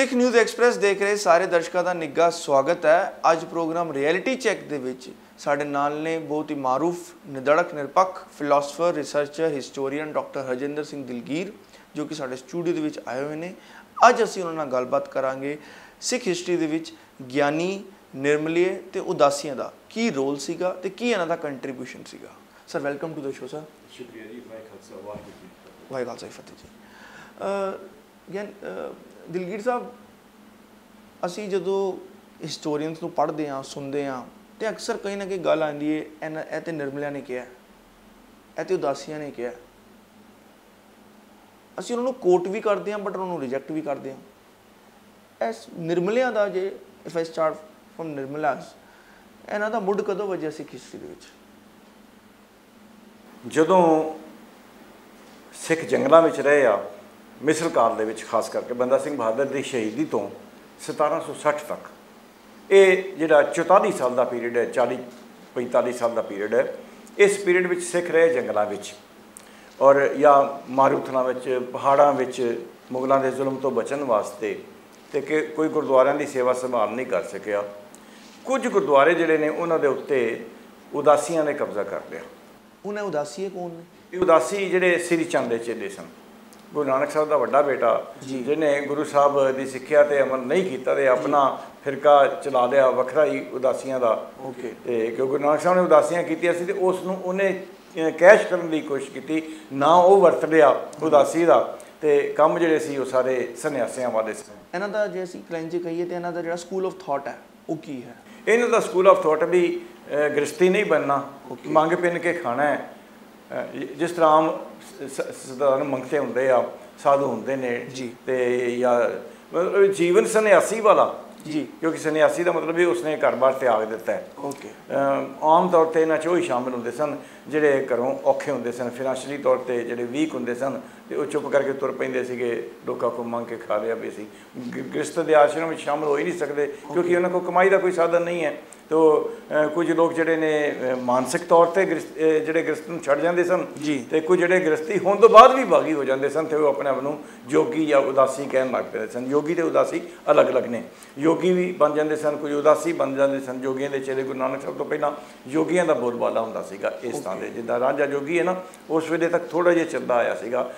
ਸਿੱਖ news express ਦੇਖ ਰਹੇ ਸਾਰੇ ਦਰਸ਼ਕਾਂ ਦਾ ਨਿੱਘਾ ਸਵਾਗਤ ਹੈ। ਅੱਜ ਪ੍ਰੋਗਰਾਮ ਰਿਐਲਿਟੀ ਚੈੱਕ ਦੇ ਵਿੱਚ ਸਾਡੇ ਨਾਲ ਨੇ ਬਹੁਤ ਹੀ ਮਾਰੂਫ ਨਿਦੜਕ ਨਿਰਪੱਖ philosopher researcher historian doctor Harjinder Singh Dilgir ਜੋ ਕਿ ਸਾਡੇ ਸਟੂਡੀਓ ਦੇ ਵਿੱਚ ਆਏ ਹੋਏ ਨੇ। ਅੱਜ ਅਸੀਂ ਉਹਨਾਂ ਨਾਲ ਗੱਲਬਾਤ ਕਰਾਂਗੇ ਸਿੱਖ ਹਿਸਟਰੀ ਦੇ ਵਿੱਚ ਗਿਆਨੀ ਨਿਰਮਲੀਏ ਤੇ ਉਦਾਸੀਆਂ ਦਾ ਕੀ ਰੋਲ ਸੀਗਾ ਤੇ ਕੀ ਇਹਨਾਂ ਦਾ ਕੰਟਰੀਬਿਊਸ਼ਨ ਸੀਗਾ। Sir welcome to the show sir ਸ਼ੁਕਰੀਆ ਜੀ ਵਾਹਿ ਖਾਲਸਾ ਵਾਹਿਗੁਰੂ ਜੀ। ਵਾਹਿਗੁਰੂ ਜੀ ਫਤਿਹ ਜੀ। ਅ ਗਿਆਨ ਦਿਲਗੀਰ ਸਾਹਿਬ, ਅਸੀਂ ਜਦੋਂ ਹਿਸਟੋਰੀਅਨਸ ਨੂੰ ਪੜ੍ਹਦੇ ਹਾਂ, ਸੁਣਦੇ ਹਾਂ, ਤੇ ਅਕਸਰ ਕਈ ਨਾ ਕਈ ਗੱਲ ਆਉਂਦੀ ਹੈ ਇਹਨਾਂ- ਇਹ ਤੇ ਨਿਰਮਲਿਆ ਨੇ ਕਿਹਾ, ਇਹ ਤੇ ਉਦਾਸੀਆਂ ਨੇ ਕਿਹਾ। ਅਸੀਂ ਉਹਨਾਂ ਨੂੰ ਕੋਟ ਵੀ ਕਰਦੇ ਹਾਂ ਬਟ ਉਹਨਾਂ ਨੂੰ ਰਿਜੈਕਟ ਵੀ ਕਰਦੇ ਹਾਂ। ਇਸ ਨਿਰਮਲਿਆਂ ਦਾ ਜੇ if I start from Nirmalas, ਇਹਨਾਂ ਦਾ ਮੁੱਢ ਕਦੋਂ ਵਜਿਆ ਸਿੱਖ ਹਿਸਟਰੀ ਦੇ ਵਿੱਚ? ਜਦੋਂ ਸਿੱਖ ਜੰਗਲਾਂ ਵਿੱਚ ਰਹੇ ਆ ਮਿਸਰ ਕਾਲ ਦੇ ਵਿੱਚ ਖਾਸ ਕਰਕੇ ਬੰਦਾ ਸਿੰਘ ਬਹਾਦਰ ਦੀ ਸ਼ਹੀਦੀ ਤੋਂ 1760 ਤੱਕ। ਇਹ ਜਿਹੜਾ 44 ਸਾਲ ਦਾ ਪੀਰੀਅਡ ਹੈ 40 45 ਸਾਲ ਦਾ ਪੀਰੀਅਡ ਹੈ ਇਸ ਪੀਰੀਅਡ ਵਿੱਚ ਸਿੱਖ ਰਹੇ ਜੰਗਲਾਂ ਵਿੱਚ ਔਰ ਜਾਂ ਮਾਰੂਥਲਾਂ ਵਿੱਚ ਪਹਾੜਾਂ ਵਿੱਚ ਮੁਗਲਾਂ ਦੇ ਜ਼ੁਲਮ ਤੋਂ ਬਚਣ ਵਾਸਤੇ ਤੇ ਕਿ ਕੋਈ ਗੁਰਦੁਆਰਿਆਂ ਦੀ ਸੇਵਾ ਸੰਭਾਲ ਨਹੀਂ ਕਰ ਸਕਿਆ। ਕੁਝ ਗੁਰਦੁਆਰੇ ਜਿਹੜੇ ਨੇ ਉਹਨਾਂ ਦੇ ਉੱਤੇ ਉਦਾਸੀਆਂ ਨੇ ਕਬਜ਼ਾ ਕਰ ਲਿਆ। ਉਹਨਾਂ ਉਦਾਸੀਏ ਕੌਣ ਨੇ? ਇਹ ਉਦਾਸੀ ਜਿਹੜੇ ਸ੍ਰੀ ਚੰਦ ਦੇ ਚੇਲੇ ਸਨ। ਗੁਰੂ ਨਾਨਕ ਸਾਹਿਬ ਦਾ ਵੱਡਾ ਬੇਟਾ। ਜਿਹਨੇ ਗੁਰੂ ਸਾਹਿਬ ਦੀ ਸਿੱਖਿਆ ਤੇ ਅਮਲ ਨਹੀਂ ਕੀਤਾ ਤੇ ਆਪਣਾ ਫਿਰਕਾ ਚਲਾ ਲਿਆ ਵੱਖਰਾ ਹੀ ਉਦਾਸੀਆਂ ਦਾ। ਓਕੇ। ਤੇ ਕਿਉਂਕਿ ਗੁਰੂ ਨਾਨਕ ਸਾਹਿਬ ਨੇ ਉਦਾਸੀਆਂ ਕੀਤੀਆਂ ਸੀ ਤੇ ਉਸ ਨੂੰ ਉਹਨੇ ਕੈਸ਼ ਕਰਨ ਦੀ ਕੋਸ਼ਿਸ਼ ਕੀਤੀ ਨਾ ਉਹ ਵਰਤ ਲਿਆ ਉਦਾਸੀ ਦਾ। ਤੇ ਕੰਮ ਜਿਹੜੇ ਸੀ ਉਹ ਸਾਰੇ ਸੰਨਿਆਸੀਆਂ ਵਾਲੇ ਸਨ ਇਹਨਾਂ ਦਾ ਜੇ ਅਸੀਂ ਕਲੈਂਜ ਕਹੀਏ ਤੇ ਇਹਨਾਂ ਦਾ ਜਿਹੜਾ ਸਕੂਲ ਆਫ ਥਾਟ ਹੈ ਉਹ ਕੀ ਹੈ? ਇਹਨਾਂ ਦਾ ਸਕੂਲ ਆਫ ਥਾਟ ਵੀ ਗ੍ਰਸਤੀ ਨਹੀਂ ਬਣਨਾ. ਮੰਗ ਪਿੰਨ ਕੇ ਖਾਣਾ ਹੈ। ਜਿਸ ਤਰ੍ਹਾਂ ਸ- ਸ- ਸਧਾਰਨ ਮੰਗਤੇ ਹੁੰਦੇ ਆ ਸਾਧੂ ਹੁੰਦੇ ਨੇ ਜੀ। ਤੇ ਜਾਂ ਮਤਲਬ ਜੀਵਨ ਸੰਨਿਆਸੀ ਵਾਲਾ। ਜੀ। ਕਿਉਂਕਿ ਸੰਨਿਆਸੀ ਦਾ ਮਤਲਬ ਵੀ ਉਸਨੇ ਘਰ-ਬਾਰ ਤਿਆਗ ਦਿੱਤਾ ਹੈ। ਓਕੇ। ਆਮ ਤੌਰ ਤੇ ਇਹਨਾਂ 'ਚ ਉਹ ਹੀ ਸ਼ਾਮਿਲ ਹੁੰਦੇ ਸਨ। ਜਿਹੜੇ ਘਰੋਂ ਔਖੇ ਹੁੰਦੇ ਸਨ ਫਿਨਾਂਸ਼ਲੀ ਤੌਰ ਤੇ ਜਿਹੜੇ ਵੀਕ ਹੁੰਦੇ ਸਨ ਤੇ ਉਹ ਚੁੱਪ ਕਰਕੇ ਤੁਰ ਪੈਂਦੇ ਸੀਗੇ ਲੋਕਾਂ ਕੋਲ ਮੰਗ ਕੇ ਖਾ ਲਿਆ ਵੀ ਸੀ ਗ੍ਰਸਤ ਦੇ ਆਸ਼ਰਮ ਵਿੱਚ ਸ਼ਾਮਿਲ ਹੋ ਹੀ ਨਹੀਂ ਸਕਦੇ ਕਿਉਂਕਿ ਉਹਨਾਂ ਕੋਲ ਕਮਾਈ ਦਾ ਕੋਈ ਸਾਧਨ ਨਹੀਂ ਹੈ। ਤੋ ਕੁਝ ਲੋਕ ਜਿਹੜੇ ਨੇ ਮਾਨਸਿਕ ਤੌਰ ਤੇ ਜਿਹੜੇ ਗ੍ਰਸਤ ਨੂੰ ਛੱਡ ਜਾਂਦੇ ਸਨ। ਤੇ ਕੁਝ ਜਿਹੜੇ ਗ੍ਰਸਤੀ ਹੋਣ ਤੋਂ ਬਾਅਦ ਵੀ ਬਾਗੀ ਹੋ ਜਾਂਦੇ ਸਨ ਤੇ ਉਹ ਆਪਣੇ ਆਪ ਨੂੰ ਜੋਗੀ ਜਾਂ ਉਦਾਸੀ ਕਹਿਣ ਲੱਗ ਪਏ ਸਨ। ਯੋਗੀ ਤੇ ਉਦਾਸੀ ਅਲੱਗ-ਅਲੱਗ ਨੇ। ਯੋਗੀ ਵੀ ਬਣ ਜਾਂਦੇ ਸਨ ਕੁਝ ਉਦਾਸੀ ਬਣ ਜਾਂਦੇ ਸਨ। ਜੋਗੀਆਂ ਦੇ ਚੇਲੇ ਗੁਰੂ ਨਾਨਕ ਸਾਹਿਬ ਤੋਂ ਪਹਿਲਾਂ ਯੋਗੀਆਂ ਦਾ ਬੋਲਬਾਲਾ ਹੁੰਦਾ ਸੀਗਾ ਇਸ ਤਰ੍ਹਾਂ ਦੇ ਜਿੱਦਾਂ ਰਾਜਾ ਜੋਗੀ ਹੈ ਨਾ ਉਸ ਵੇਲੇ ਤੱਕ ਥੋੜਾ ਜਿਹਾ ਚੱਲਦਾ ਆਇਆ ਸੀਗਾ।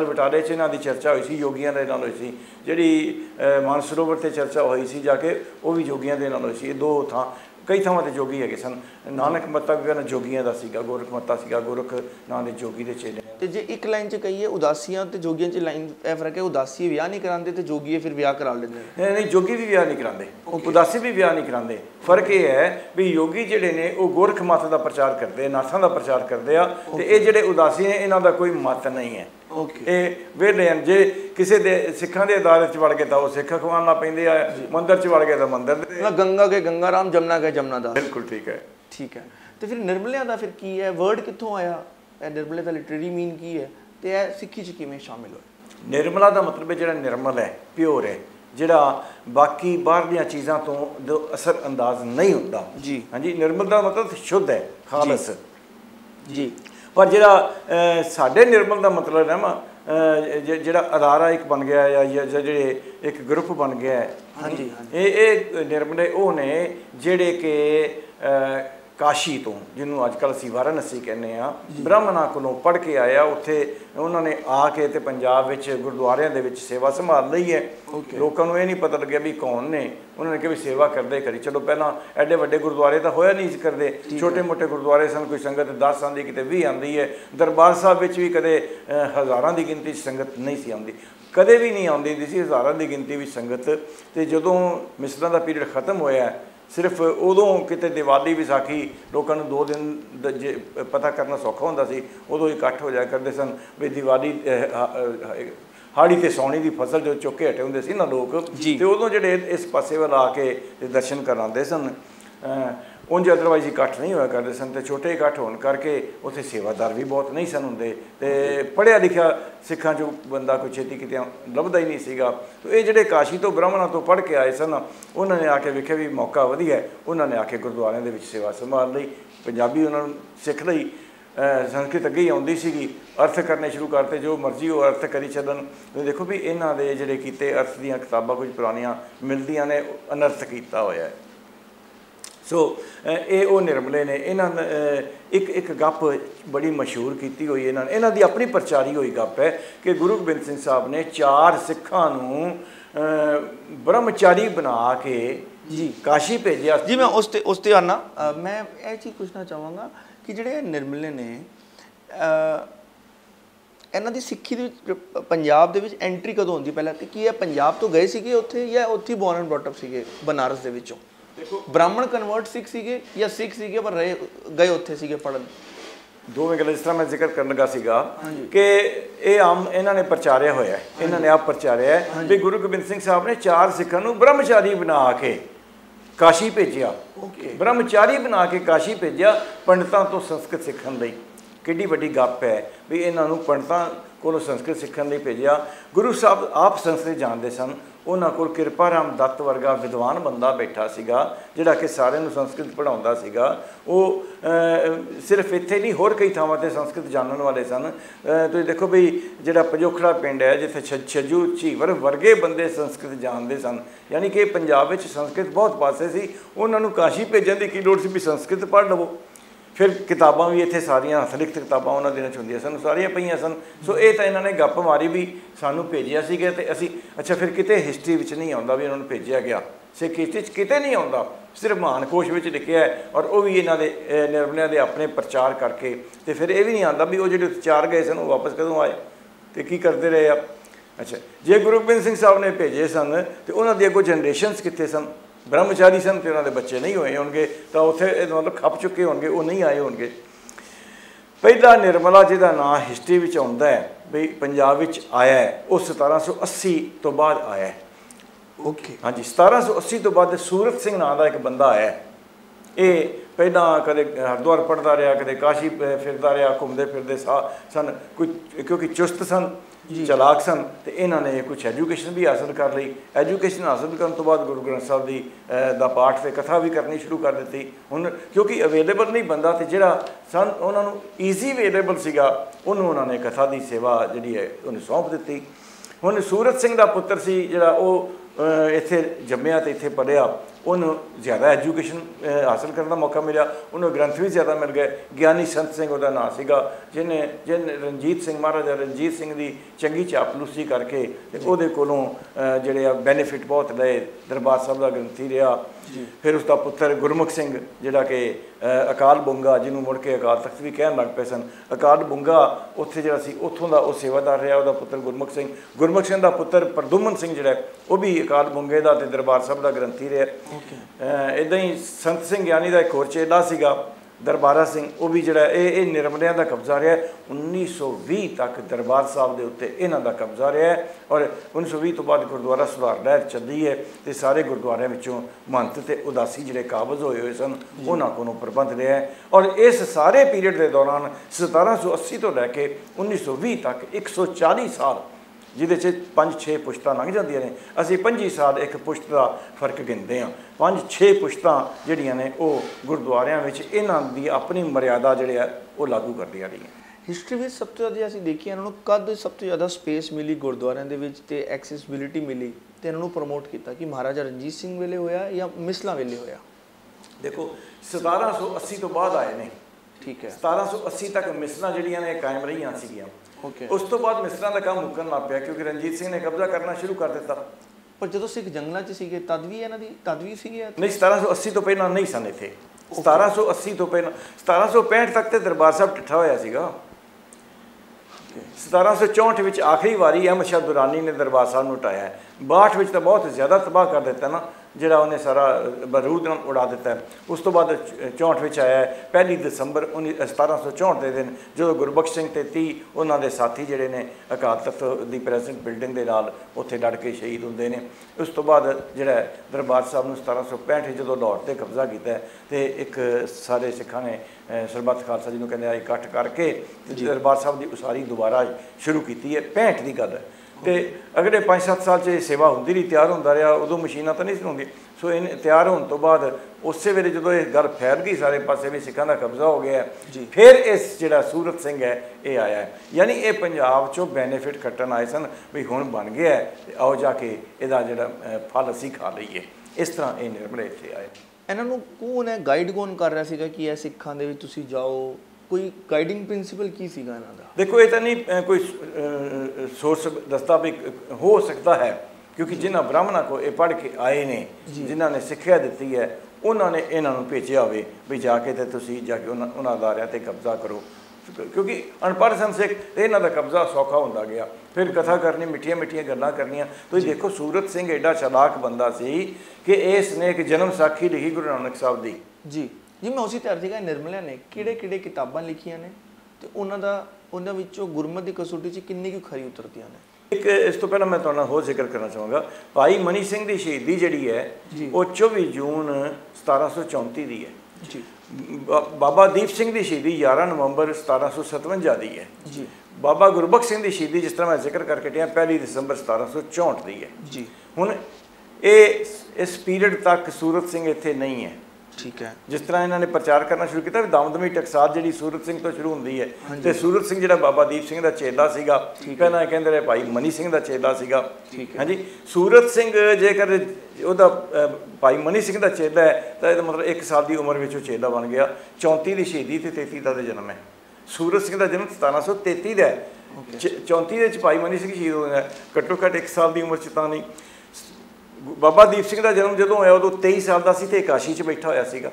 ਅ, ਬਟਾਲੇ 'ਚ ਇਹਨਾਂ ਦੀ ਚਰਚਾ ਹੋਈ ਸੀ ਯੋਗੀਆਂ ਦੇ ਨਾਲ ਹੋਈ ਸੀ। ਜਿਹੜੀ ਅ, ਮਾਨਸਰੋਵਰ ਤੇ ਚਰਚਾ ਹੋਈ ਸੀ ਜਾ ਕੇ ਉਹ ਵੀ ਯੋਗੀਆਂ ਦੇ ਨਾਲ ਹੋਈ ਸੀ। ਇਹ ਦੋ ਥਾਂ ਕਈ ਥਾਵਾਂ ਤੇ ਜੋਗੀ ਹੈਗੇ ਸਨ। ਨਾਨਕ ਮੱਤਾ ਵੀ ਕਹਿੰਦਾ ਜੋਗੀਆਂ ਦਾ ਸੀਗਾ ਗੋਰਖ ਮੱਤਾ ਸੀਗਾ ਗੋਰਖ ਨਾਂ ਦੇ ਜੋਗੀ ਦੇ ਚੇਲੇ ਤੇ ਜੇ ਇੱਕ ਲਾਈਨ 'ਚ ਕਹੀਏ ਉਦਾਸੀਆਂ ਤੇ ਜੋਗੀਆਂ 'ਚ ਲਾਈਨ ਇਹ ਫ਼ਰਕ ਹੈ ਉਦਾਸੀ ਵਿਆਹ ਨਹੀਂ ਕਰਾਉਂਦੇ ਤੇ ਜੋਗੀਏ ਫਿਰ ਵਿਆਹ ਕਰਾ ਲੈਂਦੇ ਨੇ। ਨਹੀਂ ਨਹੀਂ ਜੋਗੀ ਵੀ ਵਿਆਹ ਨਹੀਂ ਕਰਾਉਂਦੇ। ਉਦਾਸੀ ਵੀ ਵਿਆਹ ਨਹੀਂ ਕਰਾਉਂਦੇ। ਫ਼ਰਕ ਇਹ ਹੈ ਵੀ ਯੋਗੀ ਜਿਹੜੇ ਨੇ ਉਹ ਗੋਰਖ ਮਤ ਦਾ ਪ੍ਰਚਾਰ ਕਰਦੇ ਨਾਥਾਂ ਦਾ ਪ੍ਰਚਾਰ ਕਰਦੇ ਆ ਤੇ ਇਹ ਜਿਹੜੇ ਉਦਾਸੀ ਨੇ ਇਹਨਾਂ ਦਾ ਕੋਈ ਮਤ ਨਹੀਂ ਹੈ। ਓਕੇ ਇਹ ਵਿਹਲੇ ਹਨ ਜੇ ਕਿਸੇ ਦੇ ਸਿੱਖਾਂ ਦੇ ਅਦਾਲਤ ਚ ਵੜ ਗਏ ਤਾਂ ਉਹ ਸਿੱਖ ਅਖਵਾਨ ਲਾ ਪੈਂਦੇ ਆ ਮੰਦਿਰ ਚ ਵੜ ਗਏ ਤਾਂ ਮੰਦਿਰ ਦੇ। ਨਾ ਗੰਗਾ ਕੇ ਗੰਗਾ ਰਾਮ ਜਮਨਾ ਕੇ ਜਮਨਾ ਦਾਸ। ਬਿਲਕੁਲ ਠੀਕ ਹੈ। ਠੀਕ ਹੈ। ਤੇ ਫਿਰ ਨਿਰਮਲਿਆਂ ਦਾ ਫਿਰ ਕੀ ਹੈ? ਵਰਡ ਕਿੱਥੋਂ ਆਇਆ? ਇਹ ਨਿਰਮਲੇ ਦਾ ਲਿਟਰੇਰੀ ਮੀਨ ਕੀ ਹੈ? ਤੇ ਇਹ ਸਿੱਖੀ 'ਚ ਕਿਵੇਂ ਸ਼ਾਮਿਲ ਹੋਇਆ? ਨਿਰਮਲਾ ਦਾ ਮਤਲਬ ਹੈ ਜਿਹੜਾ ਨਿਰਮਲ ਹੈ ਪਿਓਰ ਹੈ ਜਿਹੜਾ ਬਾਕੀ ਬਾਹਰਲੀਆਂ ਚੀਜ਼ਾਂ ਤੋਂ ਅਸਰ ਅੰਦਾਜ਼ ਨਹੀਂ ਹੁੰਦਾ। ਜੀ। ਹਾਂਜੀ ਨਿਰਮਲ ਦਾ ਮਤਲਬ ਸ਼ੁੱਧ ਹੈ ਖਾਲਸ। ਜੀ। ਪਰ ਜਿਹੜਾ ਸਾਡੇ ਨਿਰਮਲ ਦਾ ਮਤਲਬ ਹੈ ਨਾ ਜਿਹੜਾ ਅਦਾਰਾ ਇੱਕ ਬਣ ਗਿਆ ਹੈ ਜਾਂ ਜਿਹੜੇ ਇੱਕ ਗਰੁੱਪ ਬਣ ਗਿਆ ਹੈ। ਹਾਂਜੀ, ਇਹ ਇਹ ਨਿਰਮਲੇ ਉਹ ਨੇ ਜਿਹੜੇ ਕਿ ਕਾਸ਼ੀ ਤੋਂ ਜਿਹਨੂੰ ਅੱਜ ਕੱਲ੍ਹ ਅਸੀਂ ਵਾਰਾਣਸੀ ਕਹਿੰਦੇ ਆ ਬ੍ਰਾਹਮਣਾਂ ਕੋਲੋਂ ਪੜ੍ਹ ਕੇ ਆਇਆ ਉੱਥੇ ਉਹਨਾਂ ਨੇ ਆ ਕੇ ਤੇ ਪੰਜਾਬ ਵਿੱਚ ਗੁਰਦੁਆਰਿਆਂ ਦੇ ਵਿੱਚ ਸੇਵਾ ਸੰਭਾਲ ਲਈ ਹੈ. ਲੋਕਾਂ ਨੂੰ ਇਹ ਨਹੀਂ ਪਤਾ ਲੱਗਿਆ ਵੀ ਕੌਣ ਨੇ। ਉਹਨਾਂ ਨੇ ਕਿਹਾ ਵੀ ਸੇਵਾ ਕਰਦੇ ਕਰੀ। ਚਲੋ ਪਹਿਲਾਂ ਐਡੇ ਵੱਡੇ ਗੁਰਦੁਆਰੇ ਤਾਂ ਹੋਇਆ ਨਹੀਂ ਕਰਦੇ। ਛੋਟੇ ਮੋਟੇ ਗੁਰਦੁਆਰੇ ਸਨ ਕੋਈ ਸੰਗਤ 10 ਆਉਂਦੀ ਕਿਤੇ 20 ਆਉਂਦੀ ਹੈ। ਦਰਬਾਰ ਸਾਹਿਬ ਵਿੱਚ ਵੀ ਕਦੇ ਹਜ਼ਾਰਾਂ ਦੀ ਗਿਣਤੀ ਸੰਗਤ ਨਹੀਂ ਸੀ ਆਉਂਦੀ। ਕਦੇ ਵੀ ਨਹੀਂ ਆਉਂਦੀ ਸੀ ਹਜ਼ਾਰਾਂ ਦੀ ਗਿਣਤੀ ਵਿੱਚ ਸੰਗਤ। ਤੇ ਜਦੋਂ ਮਿਸਰਾਂ ਦਾ ਪੀਰੀਅਡ ਖਤਮ ਹੋਇਆ ਸਿਰਫ ਉਦੋਂ ਕਿਤੇ ਦੀਵਾਲੀ ਵਿਸਾਖੀ ਲੋਕਾਂ ਨੂੰ ਦੋ ਦਿਨ ਦਾ ਜੇ ਪਤਾ ਕਰਨਾ ਸੌਖਾ ਹੁੰਦਾ ਸੀ ਉਦੋਂ ਇਕੱਠ ਹੋ ਜਾਇਆ ਕਰਦੇ ਸਨ ਵੀ ਦੀਵਾਲੀ ਹਾੜੀ ਤੇ ਸੌਣੀ ਦੀ ਫਸਲ ਜੋ ਚੁੱਕ ਕੇ ਹਟੇ ਹੁੰਦੇ ਸੀ ਨਾ ਲੋਕ। ਤੇ ਉਦੋਂ ਜਿਹੜੇ ਇਸ ਪਾਸੇ ਵੱਲ ਆ ਕੇ ਦਰਸ਼ਨ ਕਰਾਉਂਦੇ ਸਨ ਉਂਝ ਅਦਰਵਾਈਜ਼ ਇਕੱਠ ਨਹੀਂ ਹੋਇਆ ਕਰਦੇ ਸਨ ਤੇ ਛੋਟੇ ਇਕੱਠ ਹੋਣ ਕਰਕੇ ਉੱਥੇ ਸੇਵਾਦਾਰ ਵੀ ਬਹੁਤ ਨਹੀਂ ਸਨ ਹੁੰਦੇ ਤੇ ਪੜ੍ਹਿਆ ਲਿਖਿਆ ਸਿੱਖਾਂ ਚੋਂ ਬੰਦਾ ਕੋਈ ਛੇਤੀ ਕਿਤੇ ਲੱਭਦਾ ਹੀ ਨਹੀਂ ਸੀਗਾ। ਤੇ ਇਹ ਜਿਹੜੇ ਕਾਸ਼ੀ ਤੋਂ ਬ੍ਰਾਹਮਣਾਂ ਤੋਂ ਪੜ੍ਹ ਕੇ ਆਏ ਸਨ, ਉਹਨਾਂ ਨੇ ਆ ਕੇ ਵੇਖਿਆ ਵੀ ਮੌਕਾ ਵਧੀਆ ਹੈ। ਉਹਨਾਂ ਨੇ ਆ ਕੇ ਗੁਰਦੁਆਰਿਆਂ ਦੇ ਵਿੱਚ ਸੇਵਾ ਸੰਭਾਲ ਲਈ, ਪੰਜਾਬੀ ਉਹਨਾਂ ਨੂੰ ਸਿੱਖ ਲਈ ਸੰਸਕ੍ਰਿਤ ਅੱਗੇ ਹੀ ਆਉਂਦੀ ਸੀਗੀ, ਅਰਥ ਕਰਨੇ ਸ਼ੁਰੂ ਕਰਤੇ, ਜੋ ਮਰਜ਼ੀ ਉਹ ਅਰਥ ਕਰੀ ਚੱਲਣ ਦੇਖੋ ਵੀ ਇਹਨਾਂ ਦੇ ਜਿਹੜੇ ਕੀਤੇ ਅਰਥ ਦੀਆਂ ਕਿਤਾਬਾਂ ਕੁਝ ਪੁਰਾਣੀਆਂ ਮਿਲਦੀਆਂ ਨੇ, ਅਨਰਥ ਕੀਤਾ ਹੋਇਆ ਹੈ। ਸੋ ਅ, ਇਹ ਉਹ ਨਿਰਮਲੇ ਨੇ ਇਹਨਾਂ ਇੱਕ ਇੱਕ ਗੱਪ ਬੜੀ ਮਸ਼ਹੂਰ ਕੀਤੀ ਹੋਈ ਇਹਨਾਂ ਨੇ। ਇਹਨਾਂ ਦੀ ਆਪਣੀ ਪ੍ਰਚਾਰੀ ਹੋਈ ਗੱਪ ਹੈ ਕਿ ਗੁਰੂ ਗੋਬਿੰਦ ਸਿੰਘ ਸਾਹਿਬ ਨੇ ਚਾਰ ਸਿੱਖਾਂ ਨੂੰ ਬ੍ਰਹਮਚਾਰੀ ਬਣਾ ਕੇ ਜੀ। ਕਾਸ਼ੀ ਭੇਜਿਆ। ਜੀ ਮੈਂ ਉਸ ਤੇ ਉਸ ਤੇ ਅ, ਮੈਂ ਇਹ ਚੀਜ਼ ਪੁੱਛਣਾ ਚਾਹਾਂਗਾ ਕਿ ਜਿਹੜੇ ਨਿਰਮਲੇ ਨੇ ਇਹਨਾਂ ਦੀ ਸਿੱਖੀ ਦੇ ਵਿੱਚ ਪੰਜਾਬ ਦੇ ਵਿੱਚ ਐਂਟਰੀ ਕਦੋਂ ਹੁੰਦੀ ਪਹਿਲਾਂ? ਤੇ ਕੀ ਇਹ ਪੰਜਾਬ ਤੋਂ ਗਏ ਸੀਗੇ ਉੱਥੇ ਜਾਂ ਉੱਥੇ ਬੋਰਨ ਬ੍ਰੌਟ ਅਪ ਸੀਗੇ ਬਨਾਰਸ ਦੇ ਵਿੱਚੋਂ? ਦੇਖੋ ਬ੍ਰਾਹਮਣ ਕਨਵਰਟ ਸਿੱਖ ਸੀਗੇ ਜਾਂ ਸਿੱਖ ਸੀਗੇ ਪਰ ਰਹੇ ਗਏ ਉੱਥੇ ਸੀਗੇ ਪੜਨ ਦੋਵੇਂ ਗੱਲਾਂ ਜਿਸ ਤਰ੍ਹਾਂ ਮੈਂ ਜ਼ਿਕਰ ਕਰਨ ਲੱਗਾ ਸੀਗਾ। ਕਿ ਇਹ ਆਮ ਇਹਨਾਂ ਨੇ ਪ੍ਰਚਾਰਿਆ ਹੋਇਆ ਹੈ ਇਹਨਾਂ ਨੇ ਆਪ ਪ੍ਰਚਾਰਿਆ ਹੈ ਵੀ ਗੁਰੂ ਗੋਬਿੰਦ ਸਿੰਘ ਸਾਹਿਬ ਨੇ ਚਾਰ ਸਿੱਖਾਂ ਨੂੰ ਬ੍ਰਹਮਚਾਰੀ ਬਣਾ ਕੇ ਕਾਸ਼ੀ ਭੇਜਿਆ। ਓਕੇ। ਬ੍ਰਹਮਚਾਰੀ ਬਣਾ ਕੇ ਕਾਸ਼ੀ ਭੇਜਿਆ ਪੰਡਤਾਂ ਤੋਂ ਸੰਸਕ੍ਰਿਤ ਸਿੱਖਣ ਲਈ। ਕਿੱਡੀ ਵੱਡੀ ਗੱਪ ਹੈ ਵੀ ਇਹਨਾਂ ਨੂੰ ਪੰਡਤਾਂ ਕੋਲੋਂ ਸੰਸਕ੍ਰਿਤ ਸਿੱਖਣ ਲਈ ਭੇਜਿਆ। ਗੁਰੂ ਸਾਹਿਬ ਆਪ ਸੰਸਕ੍ਰਿਤ ਜਾਣਦੇ ਸਨ ਉਹਨਾਂ ਕੋਲ ਕਿਰਪਾ ਰਾਮ ਦੱਤ ਵਰਗਾ ਵਿਦਵਾਨ ਬੰਦਾ ਬੈਠਾ ਸੀਗਾ, ਜਿਹੜਾ ਕਿ ਸਾਰਿਆਂ ਨੂੰ ਸੰਸਕ੍ਰਿਤ ਪੜਾਉਂਦਾ ਸੀਗਾ। ਉਹ ਸਿਰਫ ਇੱਥੇ ਨਹੀਂ, ਹੋਰ ਕਈ ਥਾਵਾਂ ਤੇ ਸੰਸਕ੍ਰਿਤ ਜਾਣਨ ਵਾਲੇ ਸਨ। ਤੁਸੀਂ ਦੇਖੋ ਵੀ ਜਿਹੜਾ ਪਜੋਖੜਾ ਪਿੰਡ ਹੈ, ਜਿੱਥੇ ਛ- ਛੱਜੂ ਝੀਵਰ ਵਰਗੇ ਬੰਦੇ ਸੰਸਕ੍ਰਿਤ ਜਾਣਦੇ ਸਨ, ਯਾਨੀ ਕਿ ਪੰਜਾਬ ਵਿੱਚ ਸੰਸਕ੍ਰਿਤ ਬਹੁਤ ਪਾਸੇ ਸੀ, ਉਹਨਾਂ ਨੂੰ ਕਾਸ਼ੀ ਭੇਜਣ ਦੀ ਕੀ ਲੋੜ ਸੀ ਵੀ ਸੰਸਕ੍ਰਿਤ ਪੜ੍ਹ ਲਵੋ? ਫਿਰ ਕਿਤਾਬਾਂ ਵੀ ਇੱਥੇ ਸਾਰੀਆਂ ਹੱਥ ਕਿਤਾਬਾਂ ਉਹਨਾਂ ਦਿਨਾਂ ਚ ਹੁੰਦੀਆਂ ਸਨ, ਸਾਰੀਆਂ ਪਈਆਂ ਸਨ। ਸੋ ਇਹ ਤਾਂ ਇਹਨਾਂ ਨੇ ਗੱਪ ਮਾਰੀ ਵੀ ਸਾਨੂੰ ਭੇਜਿਆ ਸੀਗਾ ਤੇ ਅਸੀਂ, ਅੱਛਾ ਫਿਰ ਕਿਤੇ ਹਿਸਟਰੀ ਵਿੱਚ ਨਹੀਂ ਆਉਂਦਾ ਵੀ ਉਹਨਾਂ ਨੂੰ ਭੇਜਿਆ ਗਿਆ। ਸਿੱਖ ਹਿਸਟਰੀ ਚ ਕਿਤੇ ਨਹੀਂ ਆਉਂਦਾ, ਸਿਰਫ ਮਹਾਨ ਵਿੱਚ ਲਿਖਿਆ ਔਰ ਉਹ ਵੀ ਇਹਨਾਂ ਦੇ ਨਿਰਮਲਿਆਂ ਦੇ ਆਪਣੇ ਪ੍ਰਚਾਰ ਕਰਕੇ ਤੇ ਫਿਰ ਇਹ ਵੀ ਨਹੀਂ ਆਉਂਦਾ ਵੀ ਉਹ ਜਿਹੜੇ ਚਾਰ ਗਏ ਸਨ ਉਹ ਵਾਪਸ ਕਦੋਂ ਆਏ ਤੇ ਕੀ ਕਰਦੇ ਰਹੇ ਆ। ਅੱਛਾ, ਜੇ ਗੁਰੂ ਗੋਬਿੰਦ ਸਿੰਘ ਸਾਹਿਬ ਨੇ ਭੇਜੇ ਸਨ ਤੇ ਉਹਨਾਂ ਦੀ ਅੱਗੋਂ ਜਨਰੇਸ਼ਨਸ ਕਿੱਥੇ ਸਨ? ਬ੍ਰਹਮਚਾਰੀ ਸਨ ਤੇ ਉਹਨਾਂ ਦੇ ਬੱਚੇ ਨਹੀਂ ਹੋਏ ਹੋਣਗੇ ਤਾਂ ਉੱਥੇ ਇਹ ਮਤਲਬ ਖੱਪ ਚੁੱਕੇ ਹੋਣਗੇ ਉਹ ਨਹੀਂ ਆਏ ਹੋਣਗੇ। ਪਹਿਲਾ ਨਿਰਮਲਾ ਜਿਹਦਾ ਨਾਂ ਹਿਸਟਰੀ ਵਿੱਚ ਆਉਂਦਾ ਹੈ ਵੀ ਪੰਜਾਬ ਵਿੱਚ ਆਇਆ ਹੈ ਉਹ 1780 ਤੋਂ ਬਾਅਦ ਆਇਆ ਹੈ। ਓਕੇ ਹਾਂਜੀ 1780 ਤੋਂ ਬਾਅਦ ਸੂਰਤ ਸਿੰਘ ਨਾਂ ਦਾ ਇੱਕ ਬੰਦਾ ਆਇਆ। ਇਹ ਪਹਿਲਾਂ ਕਦੇ ਹਰਿਦੁਆਰ ਪੜਦਾ ਰਿਹਾ ਕਦੇ ਕਾਸ਼ੀ ਫਿਰਦਾ ਰਿਹਾ ਘੁੰਮਦੇ ਫਿਰਦੇ ਸਨ। ਕੁਝ ਕਿਉਂਕਿ ਚੁਸਤ ਸਨ ਚਲਾਕ ਸਨ ਤੇ ਇਹਨਾਂ ਨੇ ਕੁਝ ਐਜੂਕੇਸ਼ਨ ਵੀ ਹਾਸਲ ਕਰ ਲਈ। ਐਜੂਕੇਸ਼ਨ ਹਾਸਲ ਕਰਨ ਤੋਂ ਬਾਅਦ ਗੁਰੂ ਗ੍ਰੰਥ ਸਾਹਿਬ ਦੀ ਦਾ ਪਾਠ ਤੇ ਕਥਾ ਵੀ ਕਰਨੀ ਸ਼ੁਰੂ ਕਰ ਦਿੱਤੀ। ਹੁਣ ਕਿਉਂਕਿ ਅਵੇਲੇਬਲ ਨਹੀਂ ਬੰਦਾ ਤੇ ਜਿਹੜਾ ਸਨ ਉਹਨਾਂ ਨੂੰ ਈਜ਼ੀ ਅਵੇਲੇਬਲ ਸੀਗਾ ਉਹਨੂੰ ਉਹਨਾਂ ਨੇ ਕਥਾ ਦੀ ਸੇਵਾ ਜਿਹੜੀ ਹੈ ਉਹਨੂੰ ਸੌਂਪ ਦਿੱਤੀ। ਹੁਣ ਸੂਰਤ ਸਿੰਘ ਦਾ ਪੁੱਤਰ ਸੀ ਜਿਹੜਾ ਉਹ ਇੱਥੇ ਜੰਮਿਆ ਤੇ ਇੱਥੇ ਪੜ੍ਹਿਆ। ਉਹਨੂੰ ਜ਼ਿਆਦਾ ਐਜੂਕੇਸ਼ਨ ਹਾਸਲ ਕਰਨ ਦਾ ਮੌਕਾ ਮਿਲਿਆ। ਉਹਨੂੰ ਗ੍ਰੰਥ ਵੀ ਜ਼ਿਆਦਾ ਮਿਲ ਗਏ। ਗਿਆਨੀ ਸੰਤ ਸਿੰਘ ਉਹਦਾ ਨਾਂ ਸੀਗਾ ਜਿਹਨੇ ਜਿਹਨੇ ਰਣਜੀਤ ਸਿੰਘ ਮਹਾਰਾਜਾ ਰਣਜੀਤ ਸਿੰਘ ਦੀ ਚੰਗੀ ਚਾਪਲੂਸੀ ਕਰਕੇ ਤੇ ਉਹਦੇ ਕੋਲੋਂ ਜਿਹੜੇ ਆ ਬੈਨੀਫਿਟ ਬਹੁਤ ਲਏ। ਦਰਬਾਰ ਸਾਹਿਬ ਦਾ ਗ੍ਰੰਥੀ ਰਿਹਾ। ਫਿਰ ਉਸ ਦਾ ਪੁੱਤਰ ਗੁਰਮੁਖ ਸਿੰਘ ਜਿਹੜਾ ਕਿ ਅਕਾਲ ਬੁੰਗਾ ਜਿਹਨੂੰ ਮੁੜ ਕੇ ਅਕਾਲ ਤਖਤ ਵੀ ਕਹਿਣ ਲੱਗ ਪਏ ਸਨ। ਅਕਾਲ ਬੁੰਗਾ ਉੱਥੇ ਜਿਹੜਾ ਸੀ ਉੱਥੋਂ ਦਾ ਉਹ ਸੇਵਾਦਾਰ ਰਿਹਾ ਉਹਦਾ ਪੁੱਤਰ ਗੁਰਮੁਖ ਸਿੰਘ। ਗੁਰਮੁਖ ਸਿੰਘ ਦਾ ਪੁੱਤਰ ਪ੍ਰਦੁਮਨ ਸਿੰਘ ਜਿਹੜਾ ਉਹ ਵੀ ਅਕਾਲ ਬੁੰਗੇ ਦਾ ਤੇ ਦਰਬਾਰ ਸਾਹਿਬ ਦਾ ਗ੍ਰੰਥੀ ਰਿਹਾ। ਇਦਾਂ ਹੀ ਸੰਤ ਸਿੰਘ ਗਿਆਨੀ ਦਾ ਇੱਕ ਹੋਰ ਚੇਲਾ ਸੀਗਾ ਦਰਬਾਰਾ ਸਿੰਘ ਉਹ ਵੀ ਜਿਹੜਾ ਇਹ ਇਹ ਨਿਰਮਲਿਆਂ ਦਾ ਕਬਜ਼ਾ ਰਿਹਾ ਹੈ। 1920 ਤੱਕ ਦਰਬਾਰ ਸਾਹਿਬ ਦੇ ਉੱਤੇ ਇਹਨਾਂ ਦਾ ਕਬਜ਼ਾ ਰਿਹਾ ਔਰ 1920 ਤੋਂ ਬਾਅਦ ਗੁਰਦੁਆਰਾ ਸੁਧਾਰ ਲਹਿਰ ਚੱਲੀ ਹੈ ਤੇ ਸਾਰੇ ਗੁਰਦੁਆਰਿਆਂ ਵਿੱਚੋਂ ਮਹੰਤ ਤੇ ਉਦਾਸੀ ਜਿਹੜੇ ਕਾਬਜ਼ ਹੋਏ ਹੋਏ ਸਨ ਉਹਨਾਂ ਕੋਲੋਂ ਪ੍ਰਬੰਧ ਰਿਹਾ ਔਰ ਇਸ ਸਾਰੇ ਪੀਰੀਅਡ ਦੇ ਦੌਰਾਨ 1780 ਤੋਂ ਲੈ ਕੇ 1920 ਤੱਕ 140 ਸਾਲ ਜਿਹਦੇ 'ਚ ਪੰਜ ਛੇ ਪੁਸ਼ਤਾਂ ਲੰਘ ਜਾਂਦੀਆਂ ਨੇ। ਅਸੀਂ 25 ਸਾਲ ਇੱਕ ਪੁਸ਼ਤ ਦਾ ਫ਼ਰਕ ਗਿਣਦੇ ਹਾਂ। ਪੰਜ ਛੇ ਪੁਸ਼ਤਾਂ ਜਿਹੜੀਆਂ ਨੇ ਉਹ ਗੁਰਦੁਆਰਿਆਂ ਵਿੱਚ ਇਹਨਾਂ ਦੀ ਆਪਣੀ ਮਰਿਆਦਾ ਜਿਹੜੇ ਆ ਉਹ ਲਾਗੂ ਕਰਦੀਆਂ ਰਹੀਆਂ। ਹਿਸਟਰੀ ਵਿੱਚ ਸਭ ਤੋਂ ਜ਼ਿਆਦਾ ਅਸੀਂ ਦੇਖੀਏ ਇਹਨਾਂ ਨੂੰ ਕਦ ਸਭ ਤੋਂ ਜ਼ਿਆਦਾ ਸਪੇਸ ਮਿਲੀ ਗੁਰਦੁਆਰਿਆਂ ਦੇ ਵਿੱਚ ਤੇ ਐਕਸੈਸਿਬਿਲਿਟੀ ਮਿਲੀ ਤੇ ਇਹਨਾਂ ਨੂੰ ਪ੍ਰਮੋਟ ਕੀਤਾ ਕਿ ਮਹਾਰਾਜਾ ਰਣਜੀਤ ਸਿੰਘ ਵੇਲੇ ਹੋਇਆ ਜਾਂ ਮਿਸਲਾਂ ਵੇਲੇ ਹੋਇਆ? ਦੇਖੋ 1780 ਤੋਂ ਬਾਅਦ ਆਏ ਨੇ। ਠੀਕ ਹੈ। 1780 ਤੱਕ ਮਿਸਲਾਂ ਜਿਹੜੀਆਂ ਨੇ ਕਾਇਮ ਰਹੀਆਂ ਸੀਗੀਆਂ। ਉਸ ਤੋਂ ਬਾਅਦ ਮਿਸਲਾਂ ਦਾ ਕੰਮ ਮੁੱਕਣ ਲੱਗ ਪਿਆ ਕਿਉਂਕਿ ਰਣਜੀਤ ਸਿੰਘ ਨੇ ਕਬਜ਼ਾ ਕਰਨਾ ਸ਼ੁਰੂ ਕਰ ਦਿੱਤਾ। ਪਰ ਜਦੋਂ ਸਿੱਖ ਜੰਗਲਾਂ 'ਚ ਸੀਗੇ ਤਦ ਵੀ ਇਹਨਾਂ ਦੀ ਤਦ ਵੀ ਸੀਗੇ ਨਹੀਂ 1780 ਤੋਂ ਪਹਿਲਾਂ ਨਹੀਂ ਸਨ ਇੱਥੇ। 1780 ਤੋਂ ਪਹਿਲਾਂ 1765 ਤੱਕ ਤੇ ਦਰਬਾਰ ਸਾਹਿਬ ਟਿੱਠਾ ਹੋਇਆ ਸੀਗਾ। 1764 ਵਿੱਚ ਆਖਰੀ ਵਾਰੀ ਅਹਿਮਦ ਸ਼ਾਹ ਦੁਰਾਨੀ ਨੇ ਦਰਬਾਰ ਸਾਹਿਬ ਨੂੰ ਟਾਇਆ 62 ਵਿੱਚ ਤਾਂ ਬਹੁਤ ਜ਼ਿਆਦਾ ਤਬਾਹ ਕਰ ਦਿੱਤਾ ਨਾ। ਜਿਹੜਾ ਉਹਨੇ ਸਾਰਾ ਬਰੂਦ ਨਾਲ ਉਡਾ ਦਿੱਤਾ। ਉਸ ਤੋਂ ਬਾਅਦ 64 ਵਿੱਚ ਆਇਆ ਪਹਿਲੀ ਦਸੰਬਰ 19 1764 ਦੇ ਦਿਨ ਜਦੋਂ ਗੁਰਬਖਸ਼ ਸਿੰਘ ਤੇ 30 ਉਹਨਾਂ ਦੇ ਸਾਥੀ ਜਿਹੜੇ ਨੇ ਅਕਾਲ ਤਖਤ ਦੀ ਪ੍ਰੈਜ਼ੈਂਟ ਬਿਲਡਿੰਗ ਦੇ ਨਾਲ ਉੱਥੇ ਲੜ ਕੇ ਸ਼ਹੀਦ ਹੁੰਦੇ ਨੇ। ਉਸ ਤੋਂ ਬਾਅਦ ਜਿਹੜਾ ਦਰਬਾਰ ਸਾਹਿਬ ਨੂੰ 1765 ਵਿੱਚ ਜਦੋਂ ਲਾਹੌਰ ਤੇ ਕਬਜ਼ਾ ਕੀਤਾ ਤੇ ਇੱਕ ਸਾਰੇ ਸਿੱਖਾਂ ਨੇ ਸਰਬੱਤ ਖਾਲਸਾ ਜੀ ਨੂੰ ਕਹਿੰਦੇ ਆ ਇਕੱਠ ਕਰਕੇ ਦਰਬਾਰ ਸਾਹਿਬ ਦੀ ਉਸਾਰੀ ਦੁਬਾਰਾ ਸ਼ੁਰੂ ਕੀਤੀ ਹੈ। 65 ਦੀ ਗੱਲ ਹੈ। ਤੇ ਅਗਲੇ 5-7 ਸਾਲ 'ਚ ਇਹ ਸੇਵਾ ਹੁੰਦੀ ਰਹੀ ਤਿਆਰ ਹੁੰਦਾ ਰਿਹਾ ਉਦੋਂ ਮਸ਼ੀਨਾਂ ਤਾਂ ਨਹੀਂ ਸੀ ਹੁੰਦੀਆਂ। ਸੋ ਇਹ ਤਿਆਰ ਹੋਣ ਤੋਂ ਬਾਅਦ ਉਸੇ ਵੇਲੇ ਜਦੋਂ ਇਹ ਗੱਲ ਫੈਲ ਗਈ ਸਾਰੇ ਪਾਸੇ ਵੀ ਸਿੱਖਾਂ ਦਾ ਕਬਜ਼ਾ ਹੋ ਗਿਆ। ਫਿਰ ਇਸ ਜਿਹੜਾ ਸੂਰਤ ਸਿੰਘ ਹੈ ਇਹ ਆਇਆ। ਯਾਨੀ ਇਹ ਪੰਜਾਬ ਚੋਂ ਬੈਨੀਫਿਟ ਖੱਟਣ ਆਏ ਸਨ ਵੀ ਹੁਣ ਬਣ ਗਿਆ ਤੇ ਆਓ ਜਾ ਕੇ ਇਹਦਾ ਜਿਹੜਾ ਫਲ ਅਸੀਂ ਖਾ ਲਈਏ। ਇਸ ਤਰ੍ਹਾਂ ਇਹ ਨਿਰਮਲੇ ਇੱਥੇ ਆਏ। ਇਹਨਾਂ ਨੂੰ ਕੌਣ ਹੈ? ਗਾਈਡ ਕੌਣ ਕਰ ਰਿਹਾ ਸੀਗਾ ਕਿ ਇਹ ਸਿੱਖਾਂ ਦੇ ਵਿੱਚ ਤੁਸੀਂ ਜਾਓ? ਕੋਈ ਗਾਈਡਿੰਗ ਪ੍ਰਿੰਸੀਪਲ ਕੀ ਸੀਗਾ ਇਹਨਾਂ ਦਾ? ਦੇਖੋ ਇਹ ਤਾਂ ਨਹੀਂ ਕੋਈ ਸੋਰਸ ਦੱਸਦਾ ਵੀ ਹੋ ਸਕਦਾ ਹੈ ਕਿਉਂਕਿ ਜਿਨ੍ਹਾਂ ਬ੍ਰਾਹਮਣਾਂ ਕੋ ਇਹ ਪੜ੍ਹ ਕੇ ਆਏ ਨੇ ਜਿਨ੍ਹਾਂ ਨੇ ਸਿੱਖਿਆ ਦਿੱਤੀ ਹੈ ਉਹਨਾਂ ਨੇ ਇਹਨਾਂ ਨੂੰ ਭੇਜਿਆ ਹੋਵੇ ਵੀ ਜਾ ਕੇ ਤੇ ਤੁਸੀਂ ਜਾ ਕੇ ਉਹਨਾਂ ਉਹਨਾਂ ਅਦਾਰਿਆਂ ਤੇ ਕਬਜ਼ਾ ਕਰੋ। ਕਿਉਂਕਿ ਅਨਪੜ੍ਹ ਤੇ ਇਹਨਾਂ ਦਾ ਕਬਜ਼ਾ ਸੌਖਾ ਹੁੰਦਾ ਗਿਆ। ਫਿਰ ਕਥਾ ਕਰਨੀ ਮਿੱਠੀਆਂ ਮਿੱਠੀਆਂ ਗੱਲਾਂ ਕਰਨੀਆਂ। ਤੁਸੀਂ ਦੇਖੋ ਸੂਰਤ ਸਿੰਘ ਐਡਾ ਚਲਾਕ ਬੰਦਾ ਸੀ ਕਿ ਇਸ ਨੇ ਇੱਕ ਜਨਮ ਸਾਖੀ ਲਿਖੀ ਗੁਰੂ ਨਾਨਕ ਸਾਹਿਬ ਦੀ। ਜੀ। ਜੀ ਮੈਂ ਉਸੇ ਤਰ੍ਹਾਂ ਸੀਗਾ ਨਿਰਮਲਿਆ ਨੇ। ਕਿਹੜੇ ਕਿਹੜੇ ਕਿਤਾਬਾਂ ਲਿਖੀਆਂ ਨੇ ਤੇ ਉਹਨਾਂ ਦਾ ਉਹਨਾਂ ਵਿੱਚੋਂ ਗੁਰਮਤਿ ਦੀ ਕਸੌਟੀ 'ਚ ਕਿੰਨੀ ਕੁ ਖਰੀ ਉਤਰਦੀਆਂ ਨੇ? ਇੱਕ ਇਸ ਤੋਂ ਪਹਿਲਾਂ ਮੈਂ ਤੁਹਾਡੇ ਨਾਲ ਹੋਰ ਜ਼ਿਕਰ ਕਰਨਾ ਚਾਹਾਂਗਾ। ਭਾਈ ਮਨੀ ਸਿੰਘ ਦੀ ਸ਼ਹੀਦੀ ਜਿਹੜੀ ਹੈ। ਉਹ 24 ਜੂਨ 1734 ਦੀ ਹੈ। ਜੀ। ਬਾਬਾ ਦੀਪ ਸਿੰਘ ਦੀ ਸ਼ਹੀਦੀ 11 ਨਵੰਬਰ 1757 ਦੀ ਹੈ। ਜੀ। ਬਾਬਾ ਗੁਰਬਖਸ਼ ਸਿੰਘ ਦੀ ਸ਼ਹੀਦੀ ਜਿਸ ਤਰ੍ਹਾਂ ਮੈਂ ਜ਼ਿਕਰ ਕਰਕੇ ਟਿਆ 1 ਦਸੰਬਰ 1764 ਦੀ ਹੈ। ਜੀ। ਹੁਣ ਇਹ ਇਸ ਪੀਰੀਅਡ ਤੱਕ ਸੂਰਤ ਸਿੰਘ ਇੱਥੇ ਨਹੀਂ ਹੈ। ਠੀਕ ਹੈ। ਜਿਸ ਤਰ੍ਹਾਂ ਇਹਨਾਂ ਨੇ ਪ੍ਰਚਾਰ ਕਰਨਾ ਸ਼ੁਰੂ ਕੀਤਾ ਵੀ ਦਮਦਮੀ ਟਕਸਾਲ ਜਿਹੜੀ ਸੂਰਤ ਸਿੰਘ ਤੋਂ ਸ਼ੁਰੂ ਹੁੰਦੀ ਹੈ। ਤੇ ਸੂਰਤ ਸਿੰਘ ਜਿਹੜਾ ਬਾਬਾ ਦੀਪ ਸਿੰਘ ਦਾ ਚੇਲਾ ਸੀਗਾ ਇਹ ਕਹਿੰਦੇ ਰਹੇ ਭਾਈ ਮਨੀ ਸਿੰਘ ਦਾ ਚੇਲਾ ਸੀਗਾ। ਠੀਕ। ਹਾਂਜੀ। ਸੂਰਤ ਸਿੰਘ ਜੇਕਰ ਉਹਦਾ ਭਾਈ ਮਨੀ ਸਿੰਘ ਦਾ ਚੇਲਾ ਹੈ ਤਾਂ ਇਹਦਾ ਮਤਲਬ 1 ਸਾਲ ਦੀ ਉਮਰ ਵਿੱਚ ਉਹ ਚੇਲਾ ਬਣ ਗਿਆ। 34 ਦੀ ਸ਼ਹੀਦੀ ਤੇ 33 ਦਾ ਜਨਮ ਹੈ। ਸੂਰਤ ਸਿੰਘ ਦਾ ਜਨਮ 1733 ਦਾ ਹੈ। ਚ- 34 ਦੇ ਵਿੱਚ ਭਾਈ ਮਨੀ ਸਿੰਘ ਸ਼ਹੀਦ ਹੋਇਆ। ਘੱਟੋ ਘੱਟ 1 ਸਾਲ ਦੀ ਉਮਰ ਚ ਤਾਂ ਨਹੀਂ। ਬਾਬਾ ਦੀਪ ਸਿੰਘ ਦਾ ਜਨਮ ਜਦੋਂ ਹੋਇਆ, ਉਦੋਂ 23 ਸਾਲ ਦਾ ਸੀ ਤੇ ਕਾਸ਼ੀ 'ਚ ਬੈਠਾ ਹੋਇਆ ਸੀਗਾ।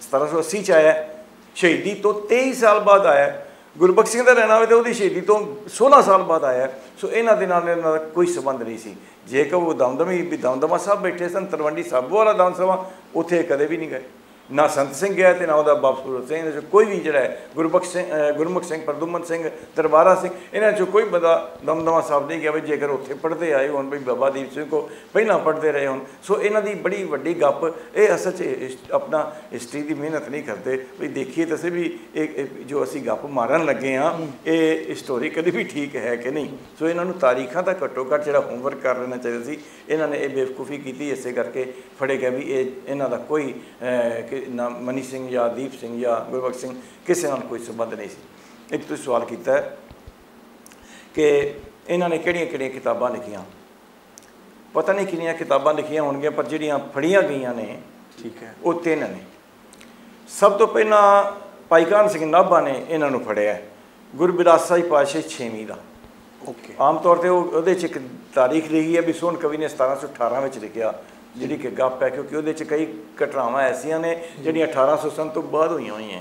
1780 ਚ ਆਇਆ, ਸ਼ਹੀਦੀ ਤੋਂ 23 ਸਾਲ ਬਾਅਦ ਆਇਆ। ਗੁਰਬਖਸ਼ ਸਿੰਘ ਦਾ ਰਹਿਣਾ ਹੋਵੇ ਤੇ ਉਹਦੀ ਸ਼ਹੀਦੀ ਤੋਂ 16 ਸਾਲ ਬਾਅਦ ਆਇਆ। ਸੋ ਇਹਨਾਂ ਦੇ ਨਾਲ ਇਹਨਾਂ ਦਾ ਕੋਈ ਸੰਬੰਧ ਨਹੀਂ ਸੀ। ਜੇਕਰ ਉਹ ਦਮਦਮੀ, ਵੀ ਦਮਦਮਾ ਸਾਹਿਬ ਬੈਠੇ ਸਨ, ਤਲਵੰਡੀ ਸਾਬੋ ਵਾਲਾ ਦਮ ਸਭਾ ਉੱਥੇ ਕਦੇ ਵੀ ਨਹੀਂ ਗਏ। ਨਾ ਸੰਤ ਸਿੰਘ ਹੈ ਤੇ ਨਾ ਉਹਦਾ ਬਾਪ ਸੂਰਤ ਸਿੰਘ ਇਹਨਾਂ ਚੋਂ ਕੋਈ ਵੀ ਜਿਹੜਾ ਹੈ, ਗੁਰਬਖਸ਼ ਸਿੰਘ ਗੁਰਮੁਖ ਸਿੰਘ, ਪ੍ਰਦੁਮਨ ਸਿੰਘ, ਦਰਬਾਰਾ ਸਿੰਘ, ਇਹਨਾਂ ਚੋਂ ਕੋਈ ਬੰਦਾ ਦਮਦਮਾ ਸਾਹਿਬ ਨਹੀਂ ਗਿਆ ਵੀ ਜੇਕਰ ਉੱਥੇ ਪੜ੍ਹਦੇ ਆਏ ਹੋਣ ਵੀ ਬਾਬਾ ਦੀਪ ਸਿੰਘ ਕੋ ਪਹਿਲਾਂ ਪੜ੍ਹਦੇ ਰਹੇ ਹੋਣ। ਸੋ ਇਹਨਾਂ ਦੀ ਬੜੀ ਵੱਡੀ ਗੱਪ, ਇਹ ਅਸਲ 'ਚ ਹਿਸ- ਆਪਣਾ ਹਿਸਟਰੀ ਦੀ ਮਿਹਨਤ ਨਹੀਂ ਕਰਦੇ। ਵੀ ਦੇਖੀਏ ਤਾਂ ਸਹੀ ਵੀ ਇਹ ਜੋ ਅਸੀਂ ਗੱਪ ਮਾਰਨ ਲੱਗੇ ਆ ਇਹ ਹਿਸਟੋਰੀਕਲੀ ਵੀ ਠੀਕ ਹੈ ਕਿ ਨਹੀਂ? ਸੋ ਇਹਨਾਂ ਨੂੰ ਤਾਰੀਖਾਂ ਦਾ ਘੱਟੋ ਘੱਟ ਜਿਹੜਾ ਹੋਮਵਰਕ ਕਰ ਲੈਣਾ ਚਾਹੀਦਾ ਸੀ, ਇਹਨਾਂ ਨੇ ਇਹ ਬੇਵਕੂਫੀ ਕੀਤੀ ਇਸੇ ਕਰਕੇ ਫੜੇ ਗਏ ਵੀ ਇਹ ਇਹਨਾਂ ਦਾ ਕੋਈ ਨਾ ਮਨੀ ਸਿੰਘ ਜਾਂ ਦੀਪ ਸਿੰਘ ਜਾਂ ਗੁਰਬਖਸ਼ ਸਿੰਘ ਕਿਸੇ ਨਾਲ ਕੋਈ ਸੰਬੰਧ ਨਹੀਂ ਸੀ। ਇੱਕ ਤੁਸੀਂ ਸਵਾਲ ਕੀਤਾ ਕਿ ਇਹਨਾਂ ਨੇ ਕਿਹੜੀਆਂ ਕਿਹੜੀਆਂ ਕਿਤਾਬਾਂ ਲਿਖੀਆਂ? ਪਤਾ ਨਹੀਂ ਕਿੰਨੀਆਂ ਕਿਤਾਬਾਂ ਲਿਖੀਆਂ ਹੋਣਗੀਆਂ ਪਰ ਜਿਹੜੀਆਂ ਫੜੀਆਂ ਗਈਆਂ ਨੇ ਠੀਕ ਹੈ। ਉਹ ਤਿੰਨ ਨੇ। ਸਭ ਤੋਂ ਪਹਿਲਾਂ ਭਾਈ ਕਾਨ ਸਿੰਘ ਨਾਭਾ ਨੇ ਇਹਨਾਂ ਨੂੰ ਫੜਿਆ ਗੁਰਬਿਲਾਸ ਸਾਹਿਬ ਪਾਸ਼ੇ 6ਵੀਂ ਦਾ। ਓਕੇ। ਆਮ ਤੌਰ ਤੇ ਉਹ ਉਹਦੇ ਚ ਇੱਕ ਤਾਰੀਖ ਲਿਖੀ ਹੈ ਵੀ ਸੋਹਣ ਕਵੀ ਨੇ 1718 ਵਿੱਚ ਲਿਖਿਆ। ਜਿਹੜੀ ਕਿ ਗੱਪ ਹੈ, ਕਿਉਂਕਿ ਉਹਦੇ ਚ ਕਈ ਘਟਨਾਵਾਂ ਐਸੀਆਂ ਨੇ ਜਿਹੜੀਆਂ 1800 ਸਨ ਤੋਂ ਬਾਅਦ ਹੋਈਆਂ ਹੋਈਆਂ।